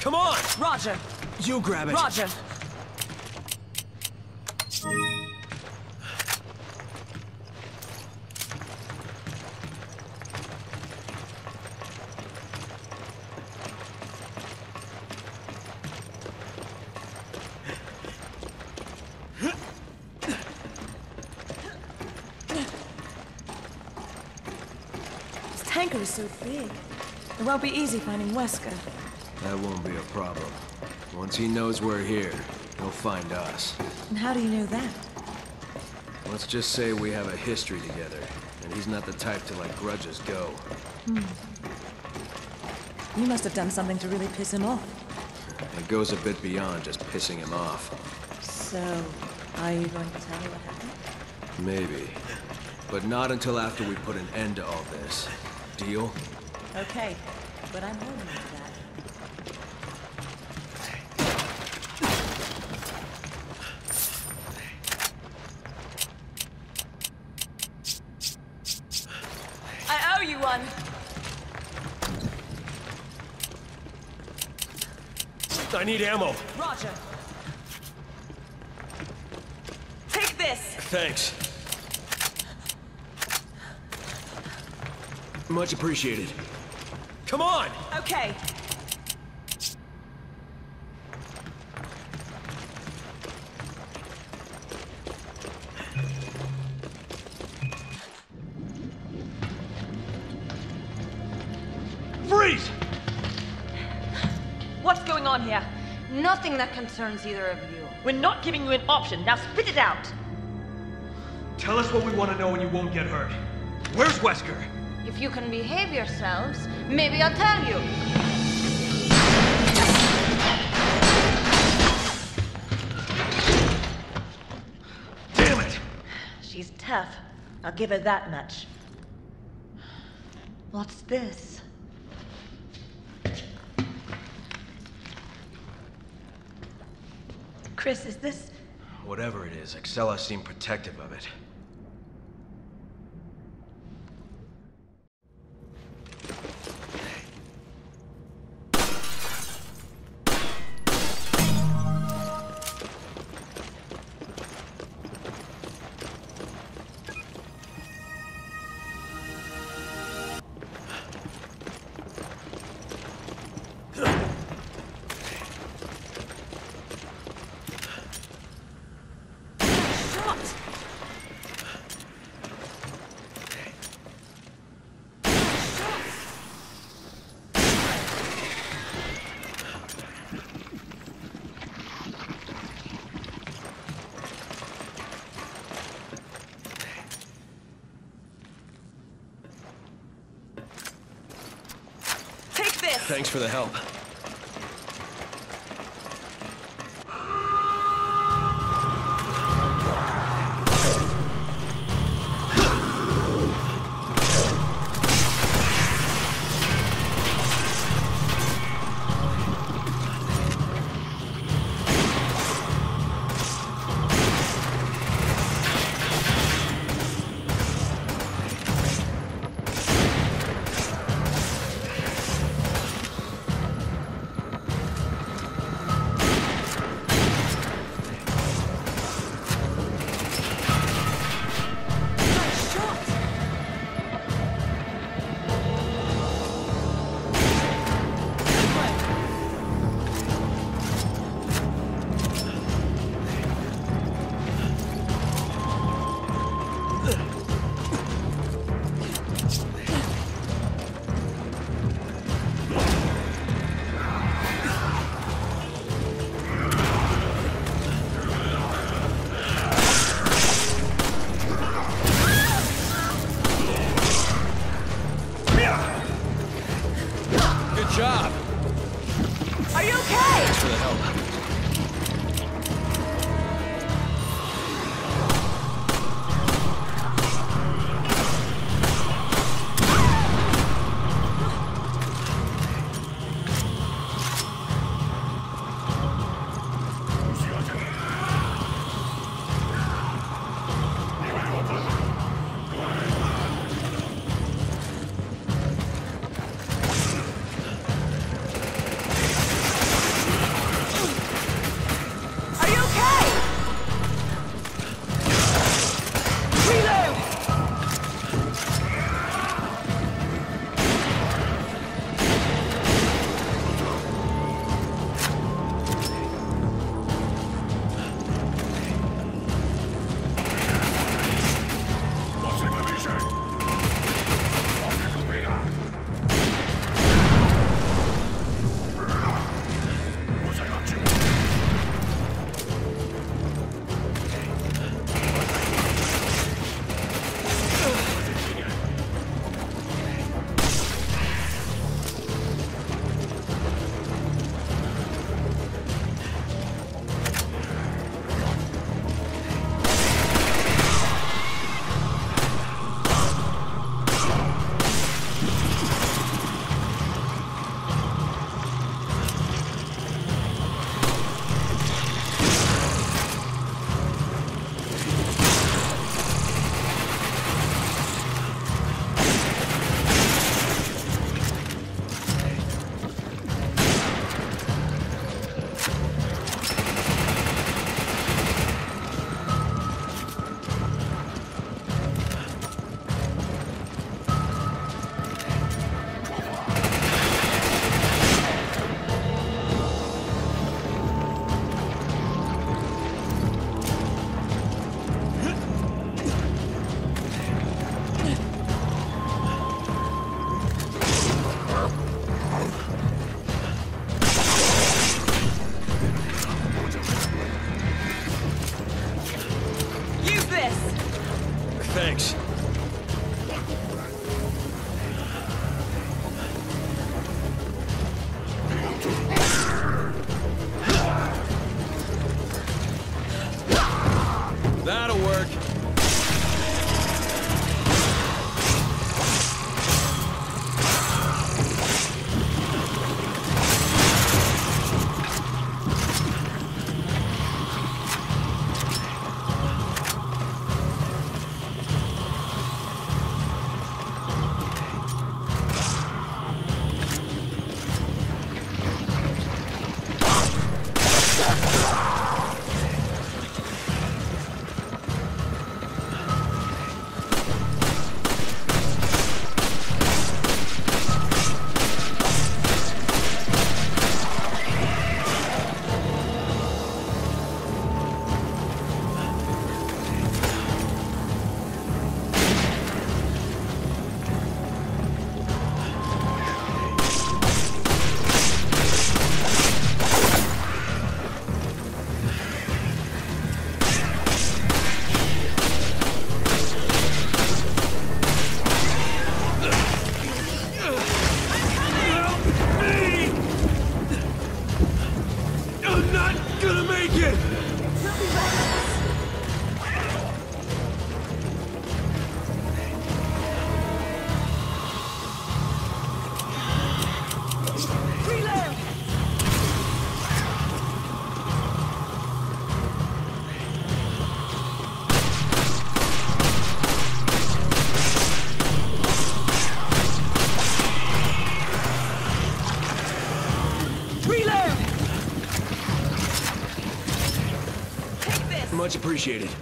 Come on!
Roger.
You grab it.
Roger.
This tanker is so big. It won't be easy finding Wesker.
That won't be a problem. Once he knows we're here, he'll find us.
And how do you know that?
Let's just say we have a history together, and he's not the type to let grudges go.
Hmm. You must have done something to really piss him off.
It goes a bit beyond just pissing him off.
So, are you going to tell me what happened?
Maybe. But not until after we put an end to all this. Deal?
Okay, but I'm holding to that. I owe you one.
I need ammo.
Roger. Take this!
Thanks. Much appreciated.
That concerns either of you.
We're not giving you an option. Now spit it out.
Tell us what we want to know and you won't get hurt. Where's Wesker?
If you can behave yourselves, maybe I'll tell you.
Damn it!
She's tough. I'll give her that much. What's this? Chris, is this...
Whatever it is, Excella seemed protective of it.
Much appreciated.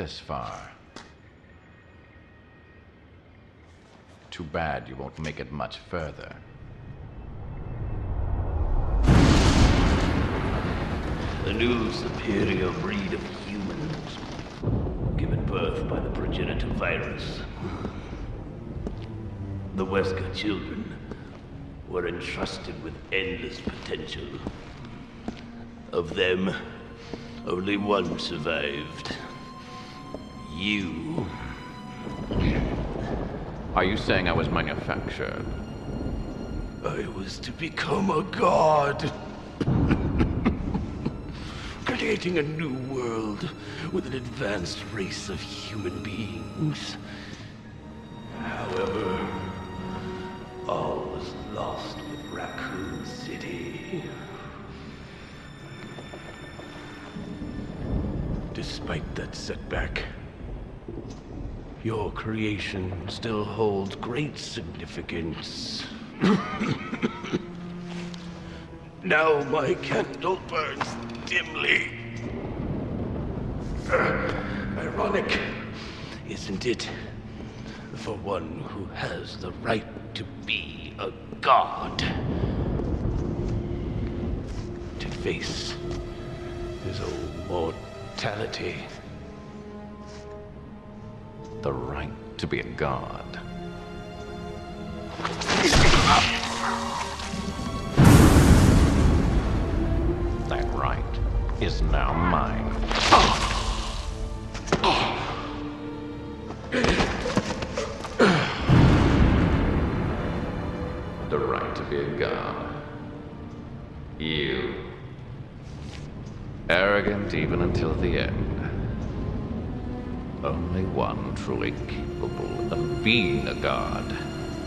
This
far. Too bad you won't make it much further.
The new superior breed of humans, given birth by the progenitor virus. The Wesker children were entrusted with endless potential. Of them, only one survived. You.
Are you saying I was manufactured?
I was to become a god. Creating a new world with an advanced race of human beings. However, all was lost with Raccoon City. Despite that setback, your creation still holds great significance. now my candle burns dimly. Uh, ironic, isn't it? For one who has the right to be a god. To face his own mortality.
The right to be a god. That right is now mine. The right to be a god. You. Arrogant even until the end. Only one truly capable of being a god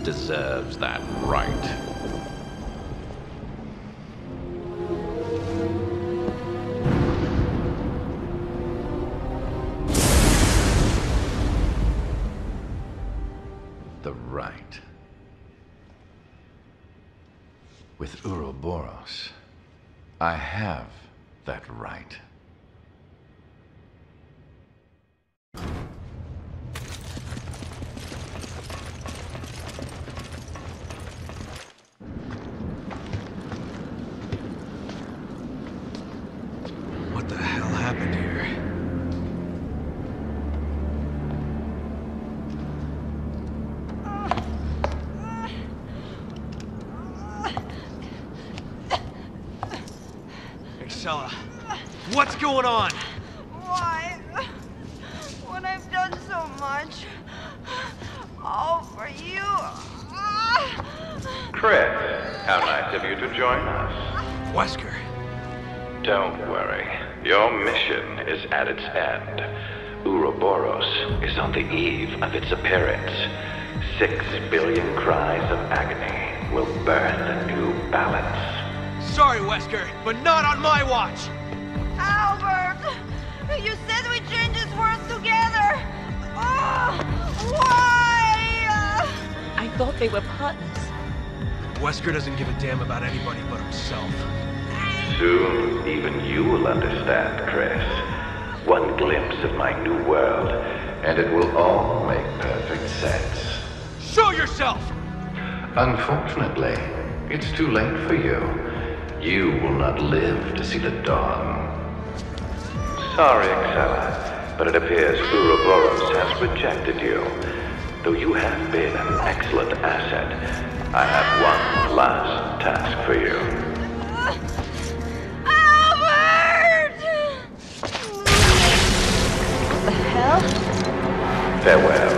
deserves that right. The right. With Uroboros, I have that right.
Doesn't give a damn about anybody but himself.
Soon, even you will understand, Chris. One glimpse of my new world, and it will all make perfect sense.
Show yourself!
Unfortunately, it's too late for you. You will not live to see the dawn. Sorry, Excella, but it appears Uroboros has rejected you. Though you have been an excellent asset, I have one last task for you.
Uh, Albert!
What The hell?
Farewell,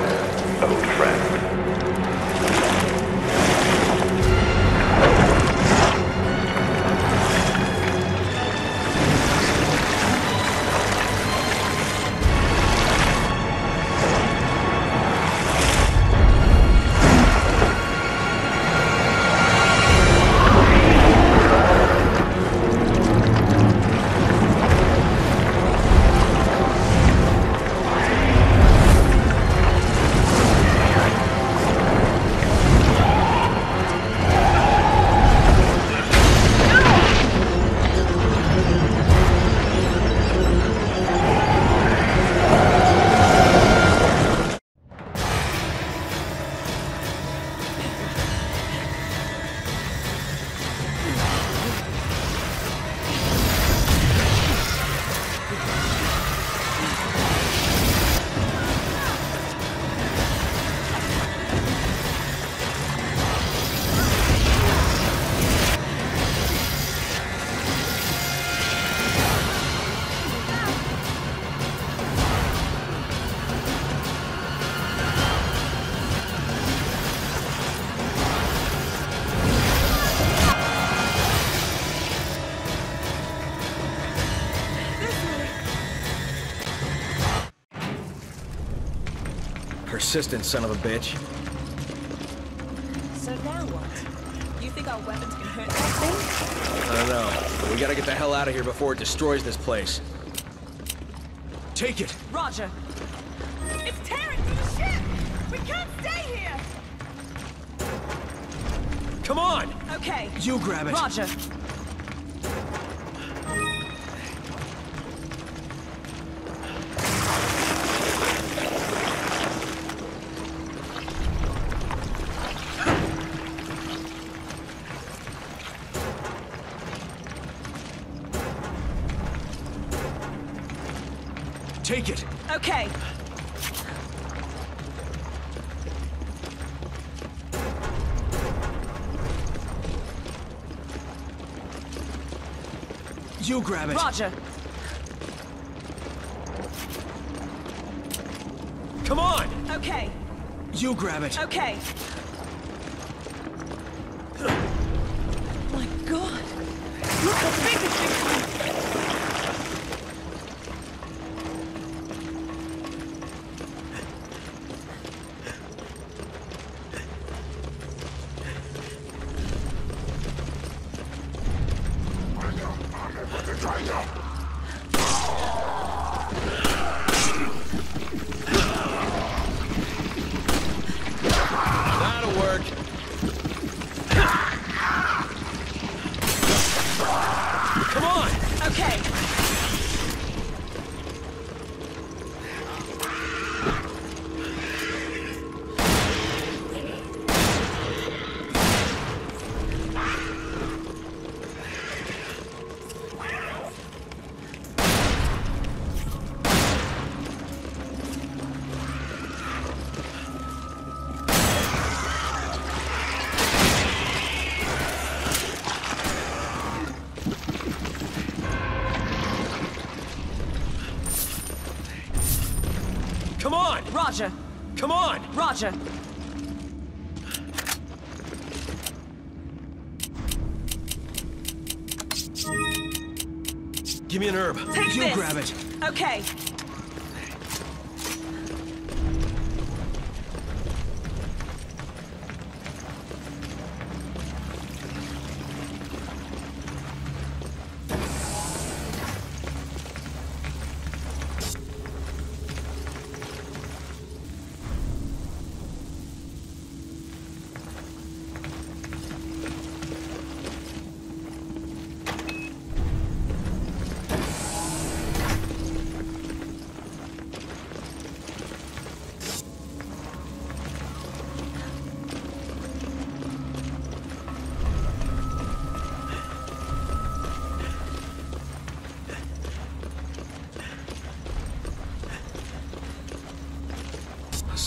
assistant, son of a bitch.
So now what? You think our weapons can hurt that thing?
I don't know, but we gotta get the hell out of here before it destroys this place.
Take it!
Roger. It's tearing through the ship! We can't stay here!
Come on!
Okay.
You grab it.
Roger. Okay.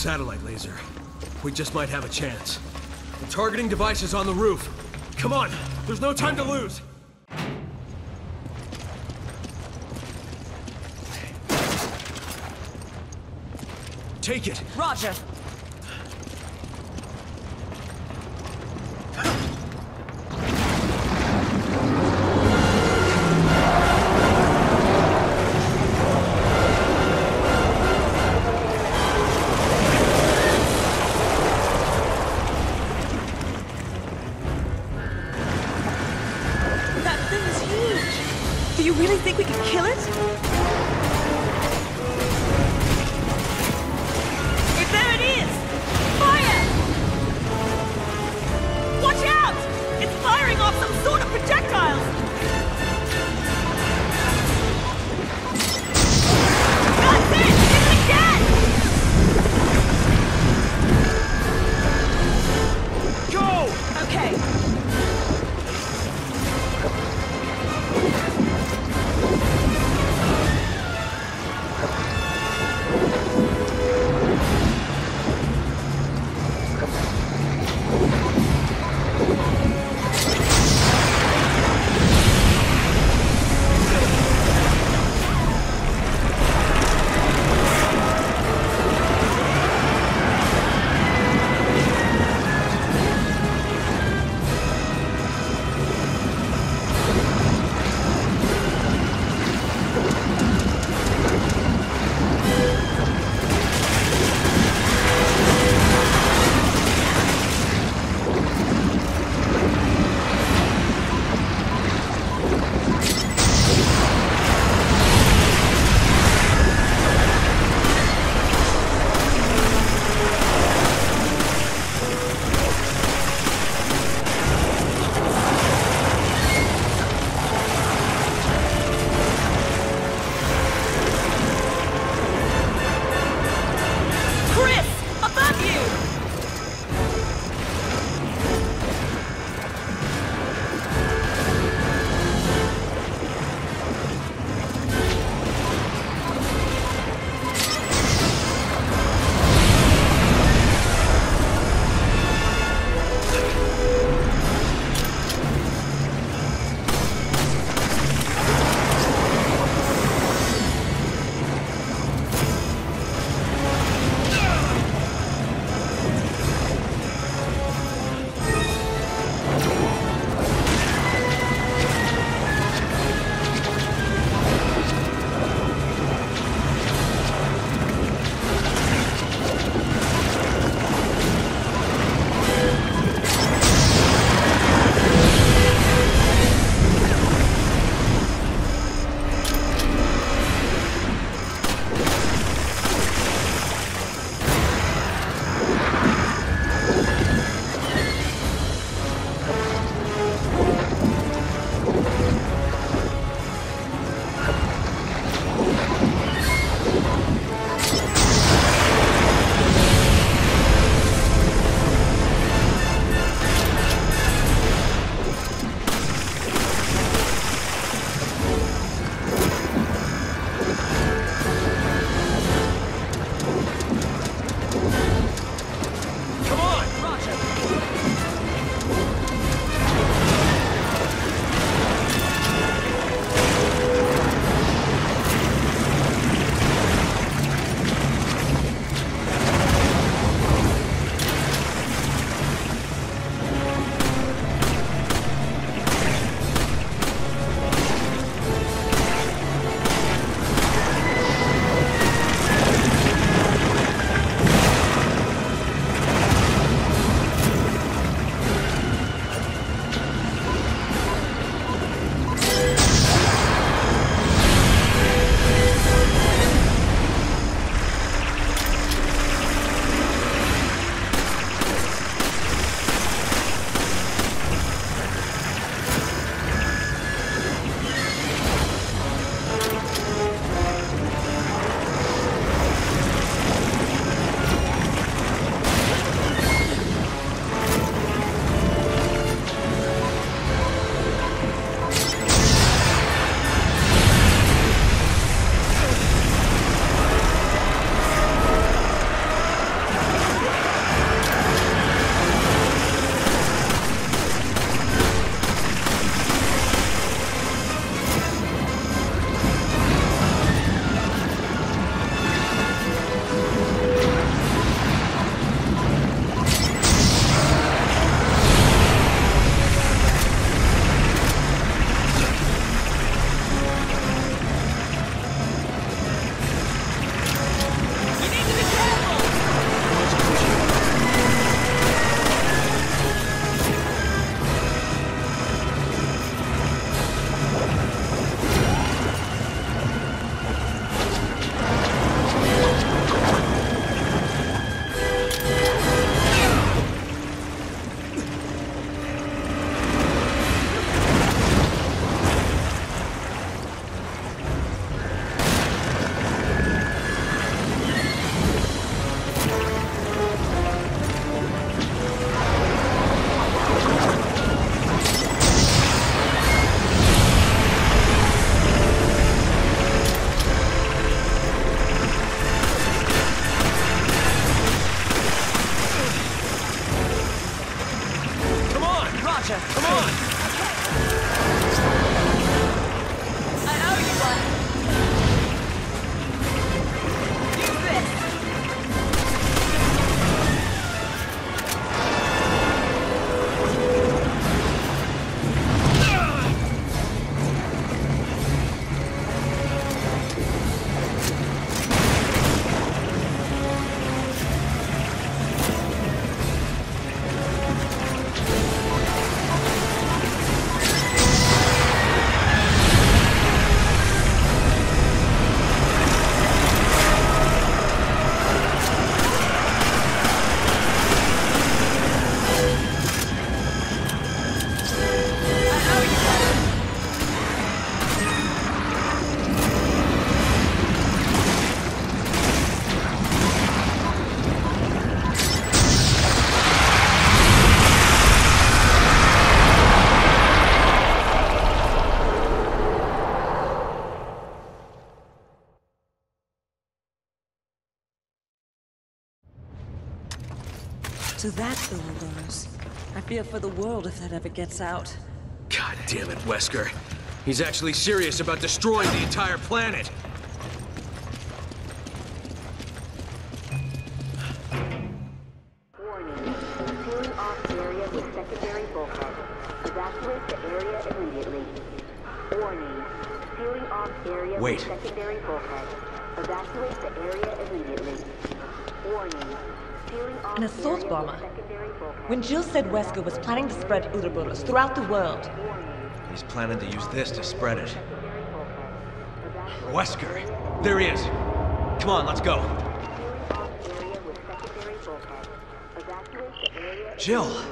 Satellite laser. We just might have a chance. The targeting device is on the roof. Come on! There's no time to lose! Take it!
Roger.
For the world if that ever gets out.
God damn it, Wesker. He's actually serious about destroying the entire planet.
When Jill said Wesker was planning to spread Uroboros throughout the world,
He's planning to use this to spread it. Wesker! There he is! Come on, let's go. Jill!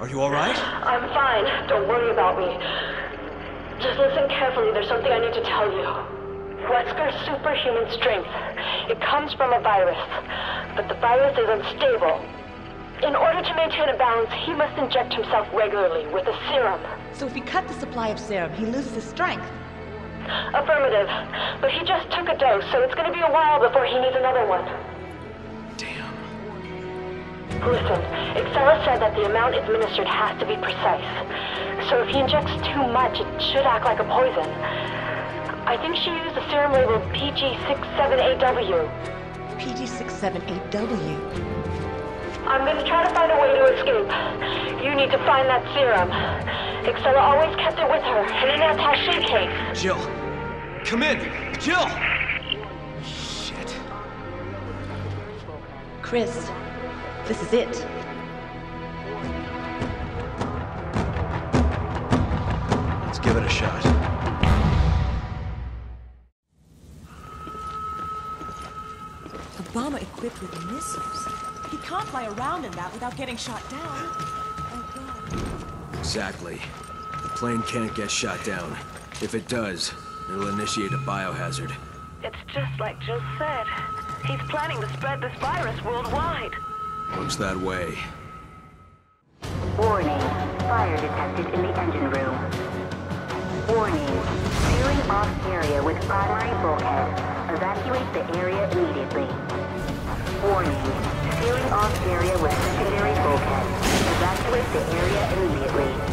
Are you alright?
I'm fine. Don't worry about me. Just listen carefully. There's something I need to tell you. Wesker's superhuman strength. It comes from a virus, but the virus is unstable. In order to maintain a balance, he must inject himself regularly with a serum.
so if we cut the supply of serum, he loses his strength.
Affirmative. But he just took a dose, so it's going to be a while before he needs another one. Damn. Listen, Excella said that the amount administered has to be precise. So if he injects too much, it should act like a poison. I think she used a serum labeled PG67AW.
PG67AW.
I'm going to try to find a way to escape. You need to find that serum. Excella always kept it with her, and in an attaché case.
Jill! Come in! Jill! Shit.
Chris, this is it.
Around in that without getting shot down.
Exactly. The plane can't get shot down. If it does, it'll initiate a biohazard.
It's just like Jill said. He's planning to spread this virus worldwide.
Looks that way.
Warning. Fire detected in the engine room. Warning. Sealing off area with primary bulkhead. Evacuate the area immediately. Warning. Sealing off area with secondary bulkhead. Evacuate the area immediately.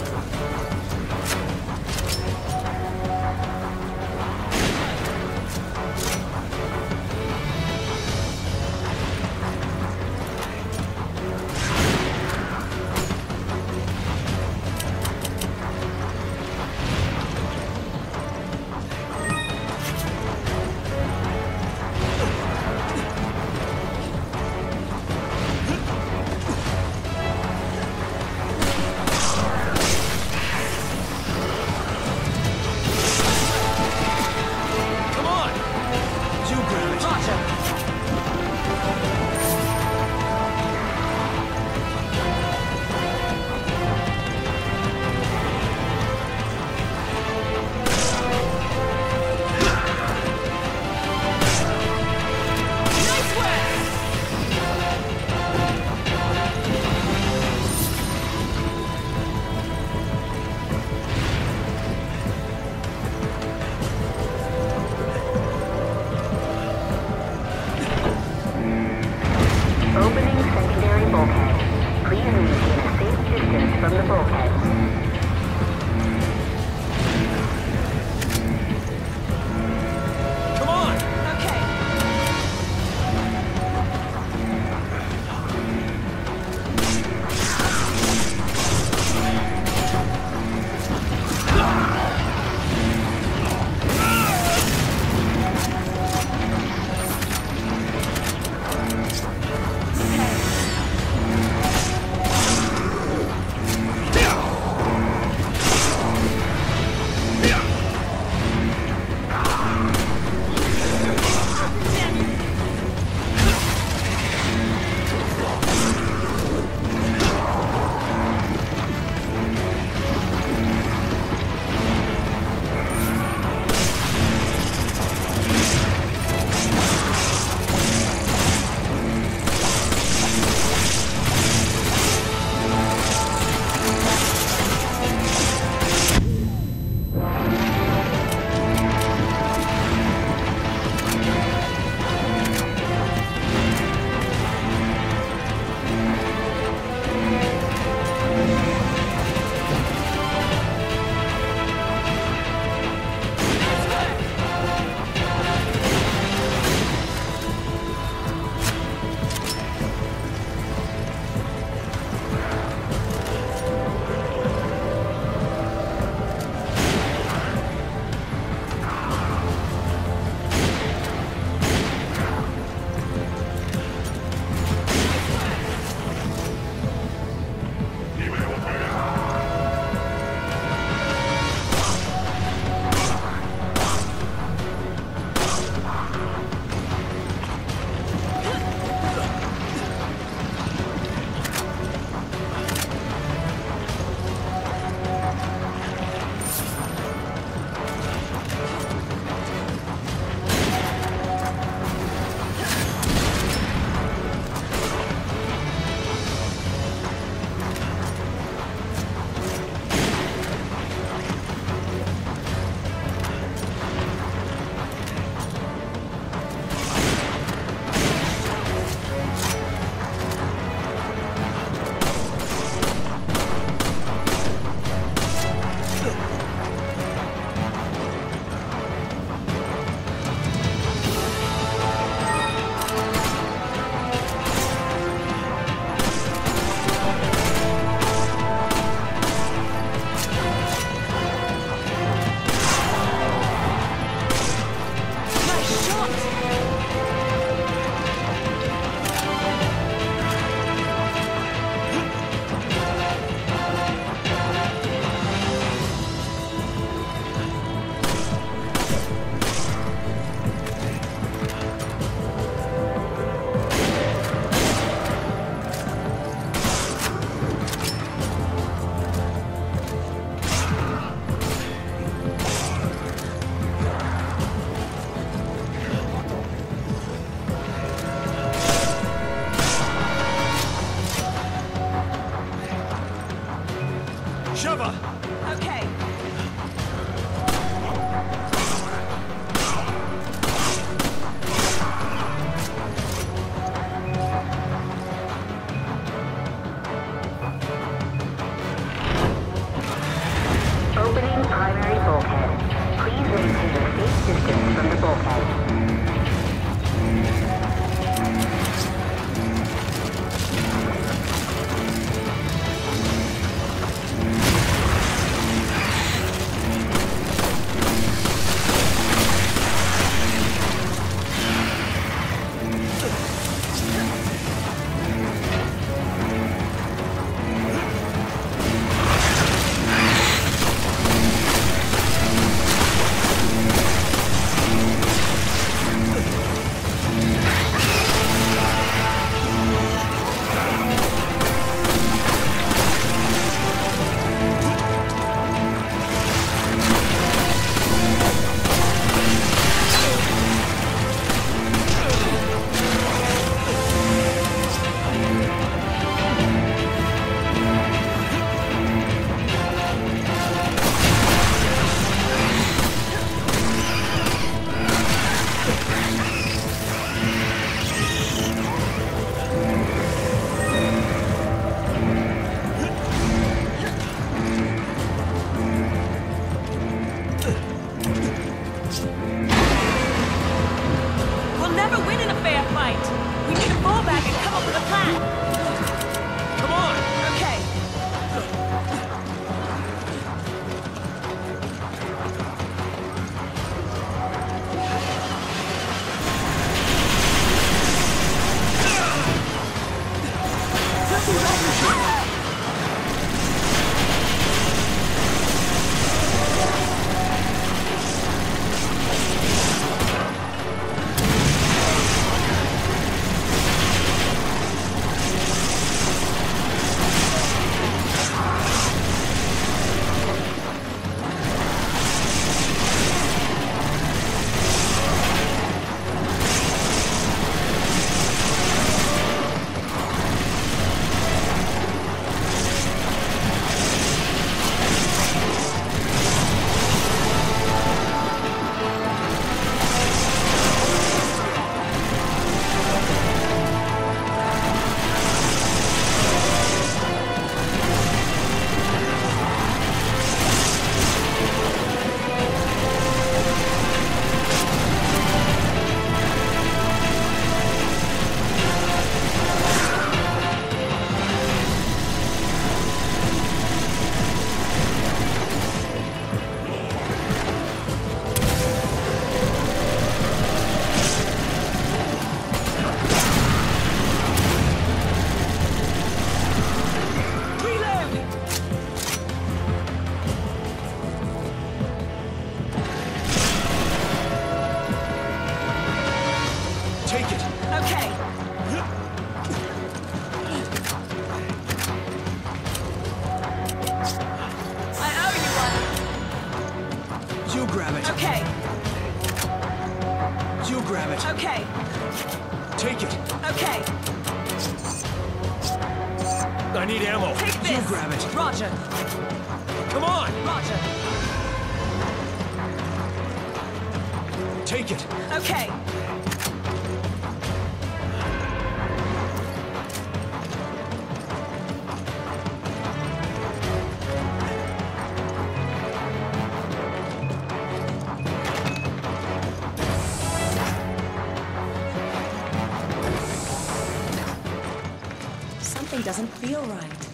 Feel right.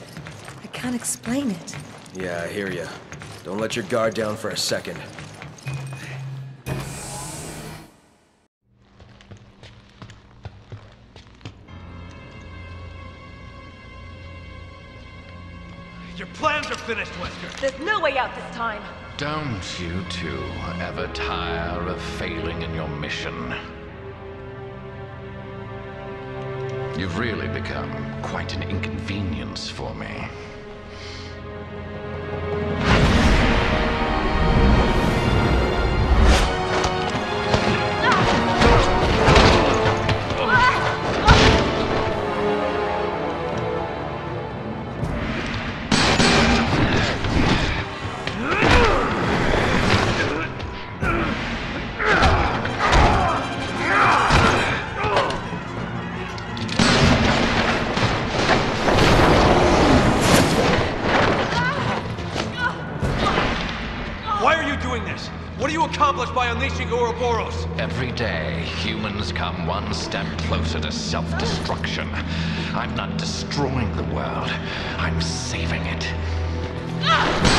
I can't explain it.
Yeah, I hear you. Don't let your guard down for a second.
Your plans are finished, Wesker.
There's no way out this time.
Don't you two ever tire of failing in your mission? You've really become quite an inconvenience for me.
Uroboros?
Every day, humans come one step closer to self-destruction. I'm not destroying the world, I'm saving it.
This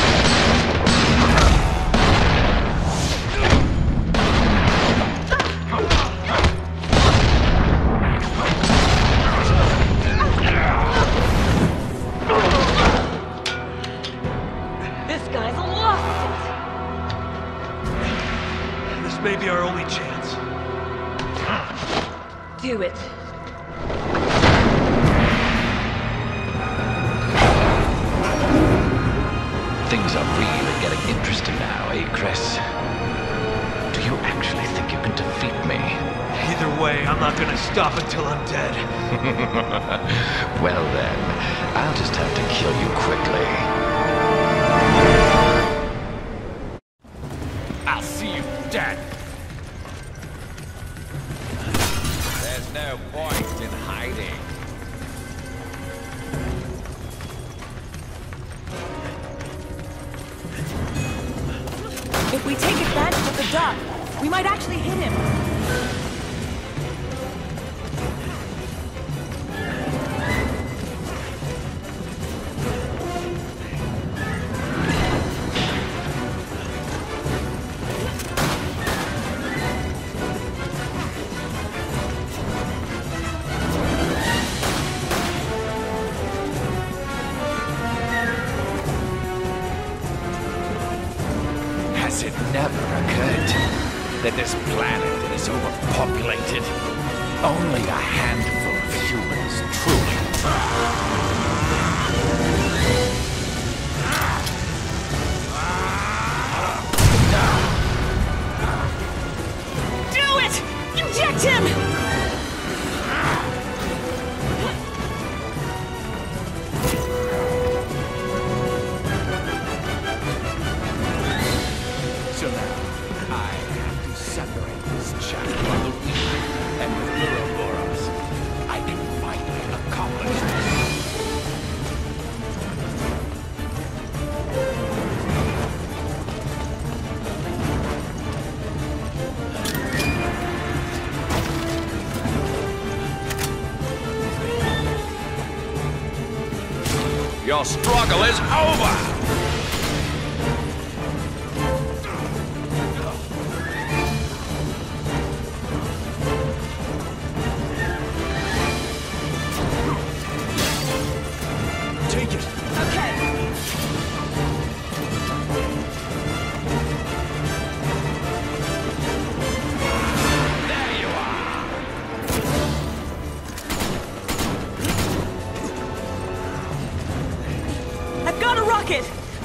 Your struggle is over!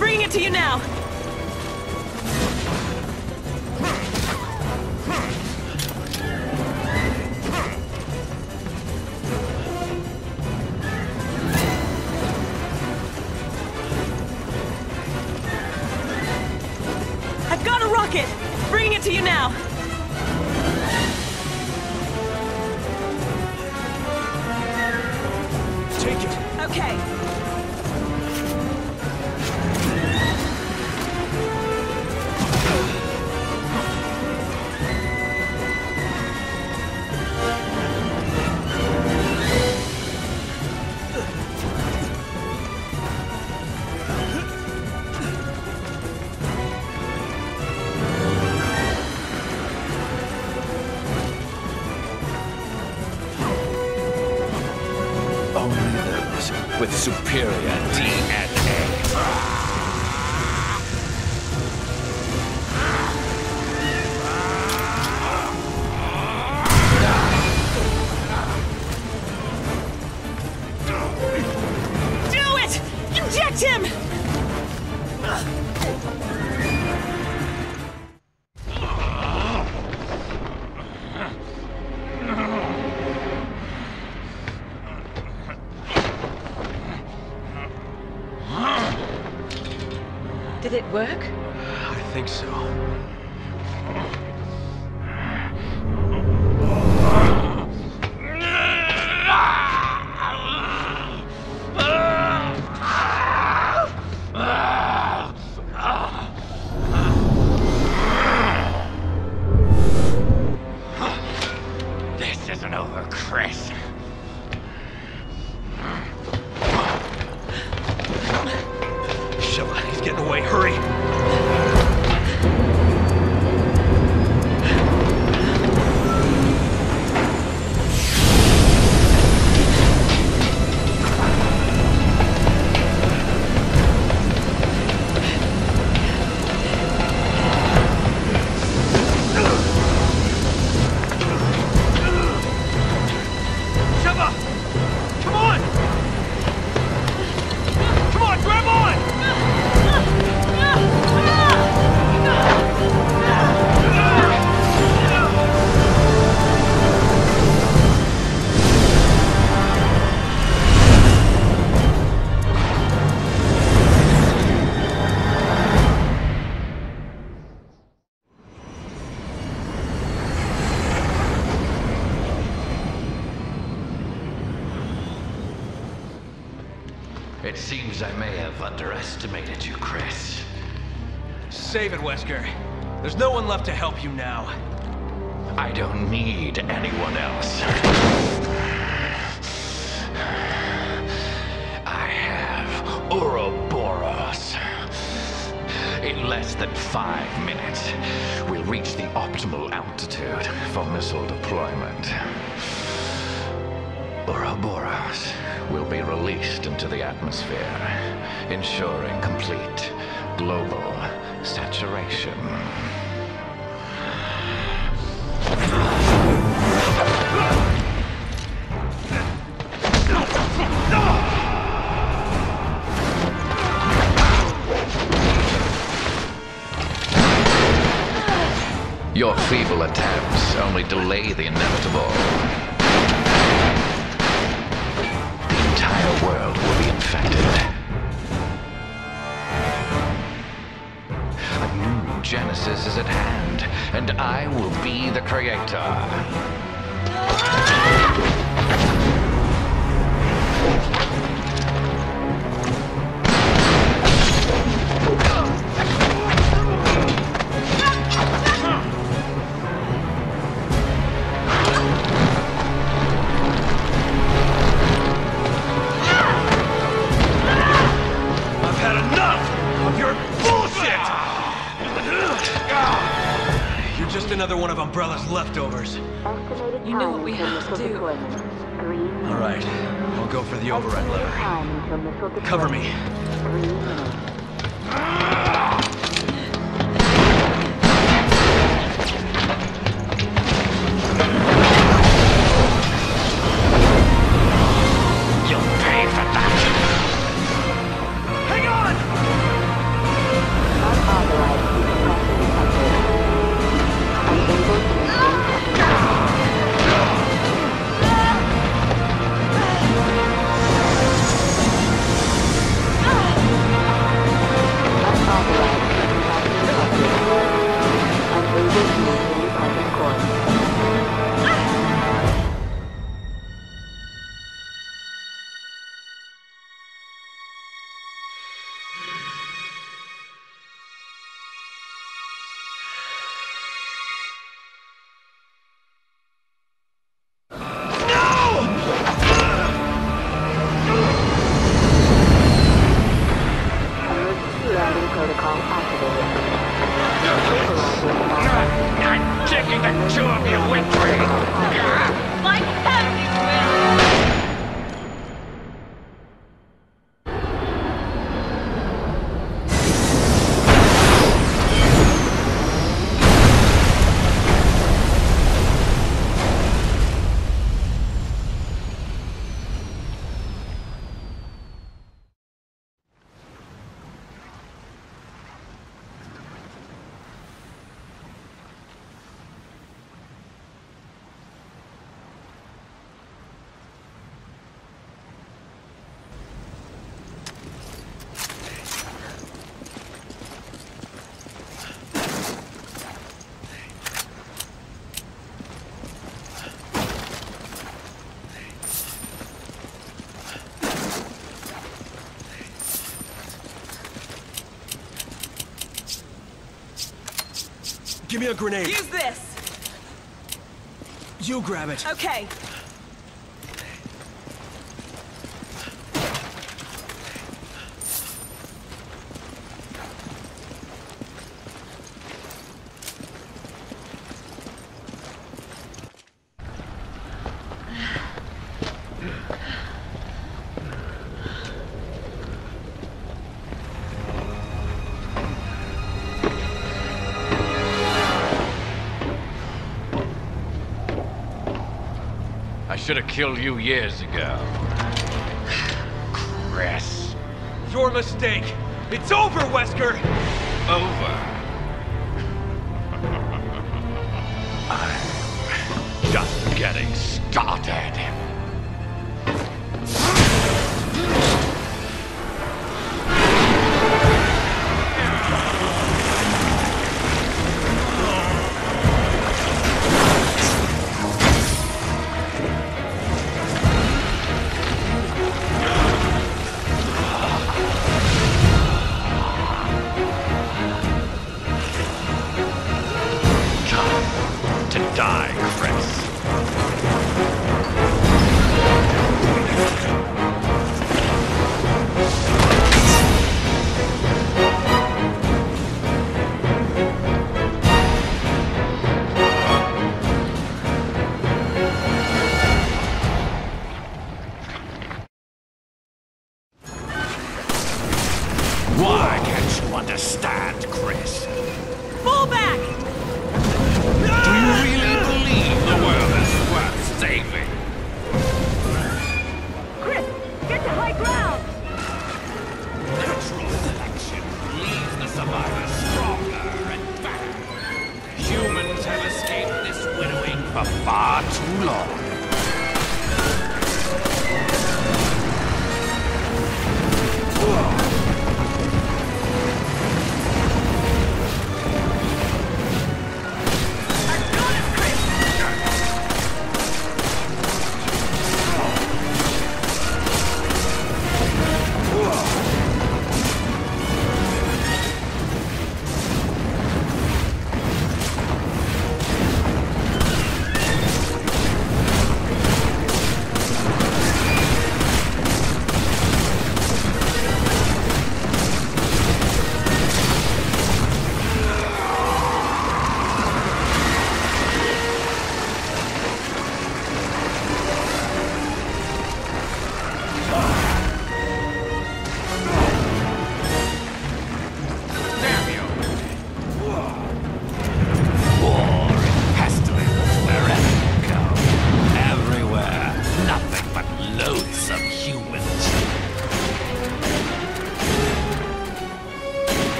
Bringing it to you now!
No one left to help you now.
I don't need anyone else. I have Uroboros. In less than five minutes, we'll reach the optimal altitude for missile deployment. Uroboros will be released into the atmosphere, ensuring complete global saturation.
Give me a grenade.
Use this!
You grab it.
Okay.
Killed you years ago. Chris.
Your mistake. It's over, Wesker!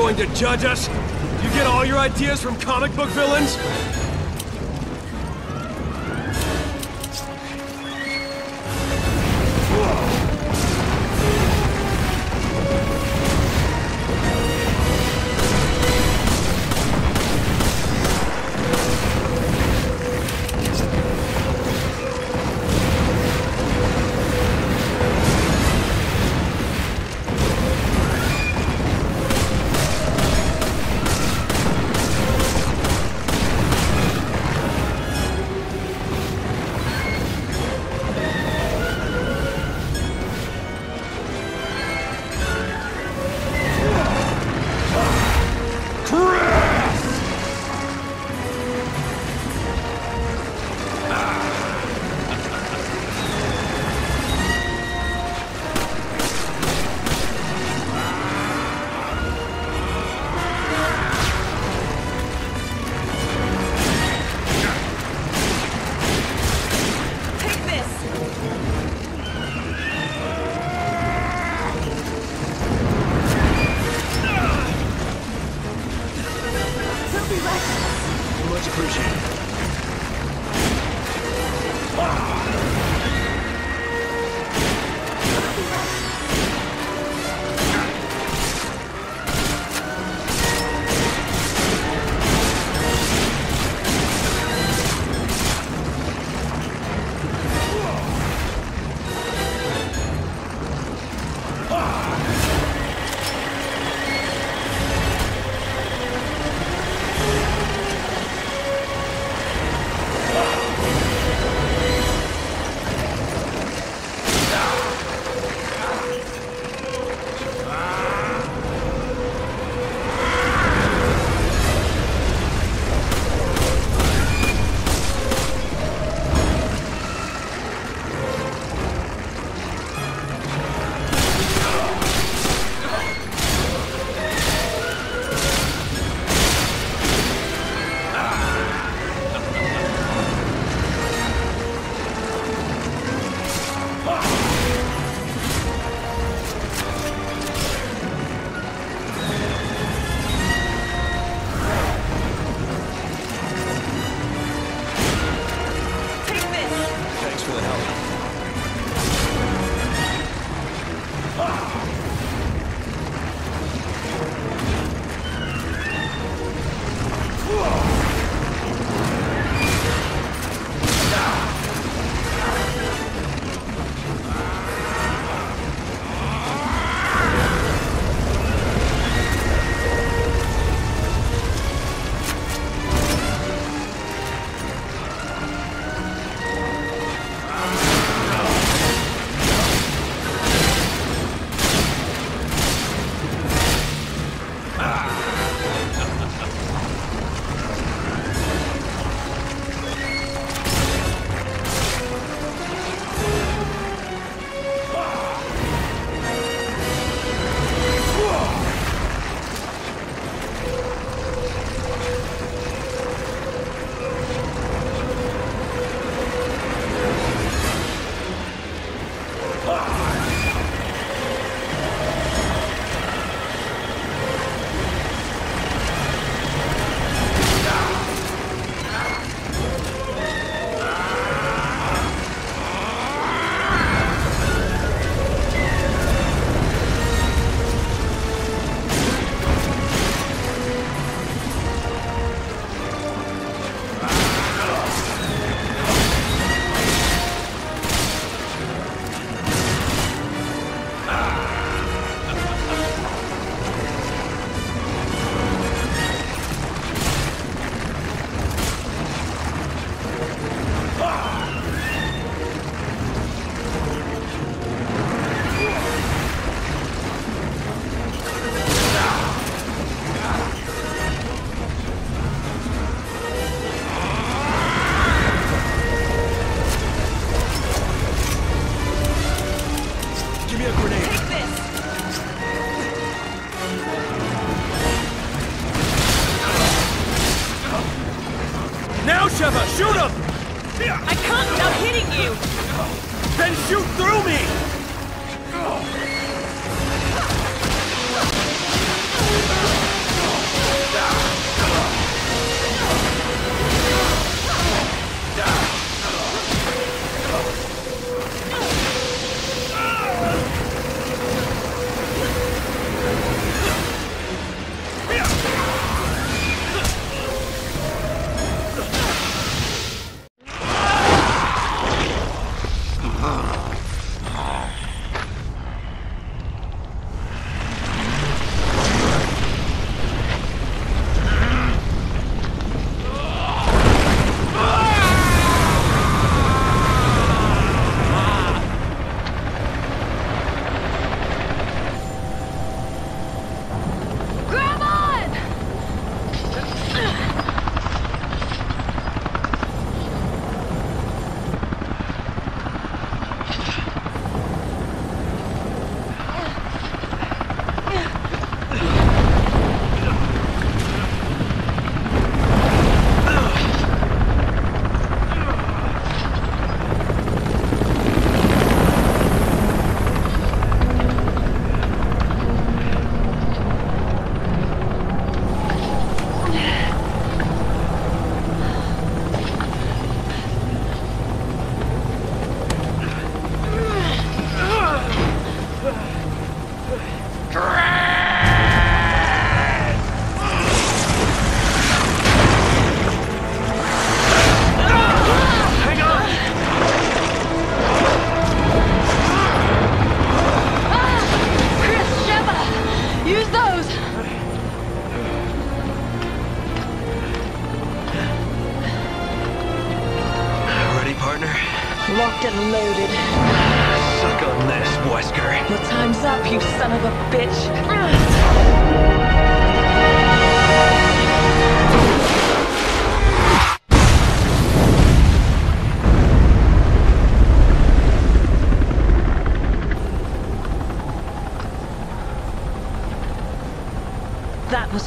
going to judge us? You get all your ideas from comic book villains?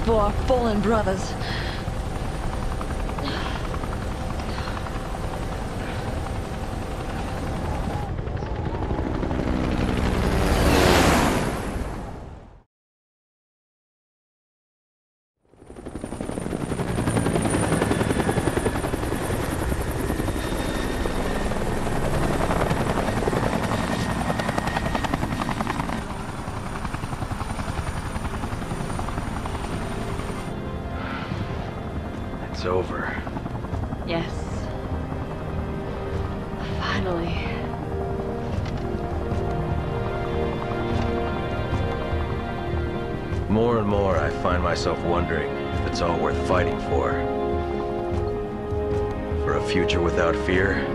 For our fallen brothers.
Without fear?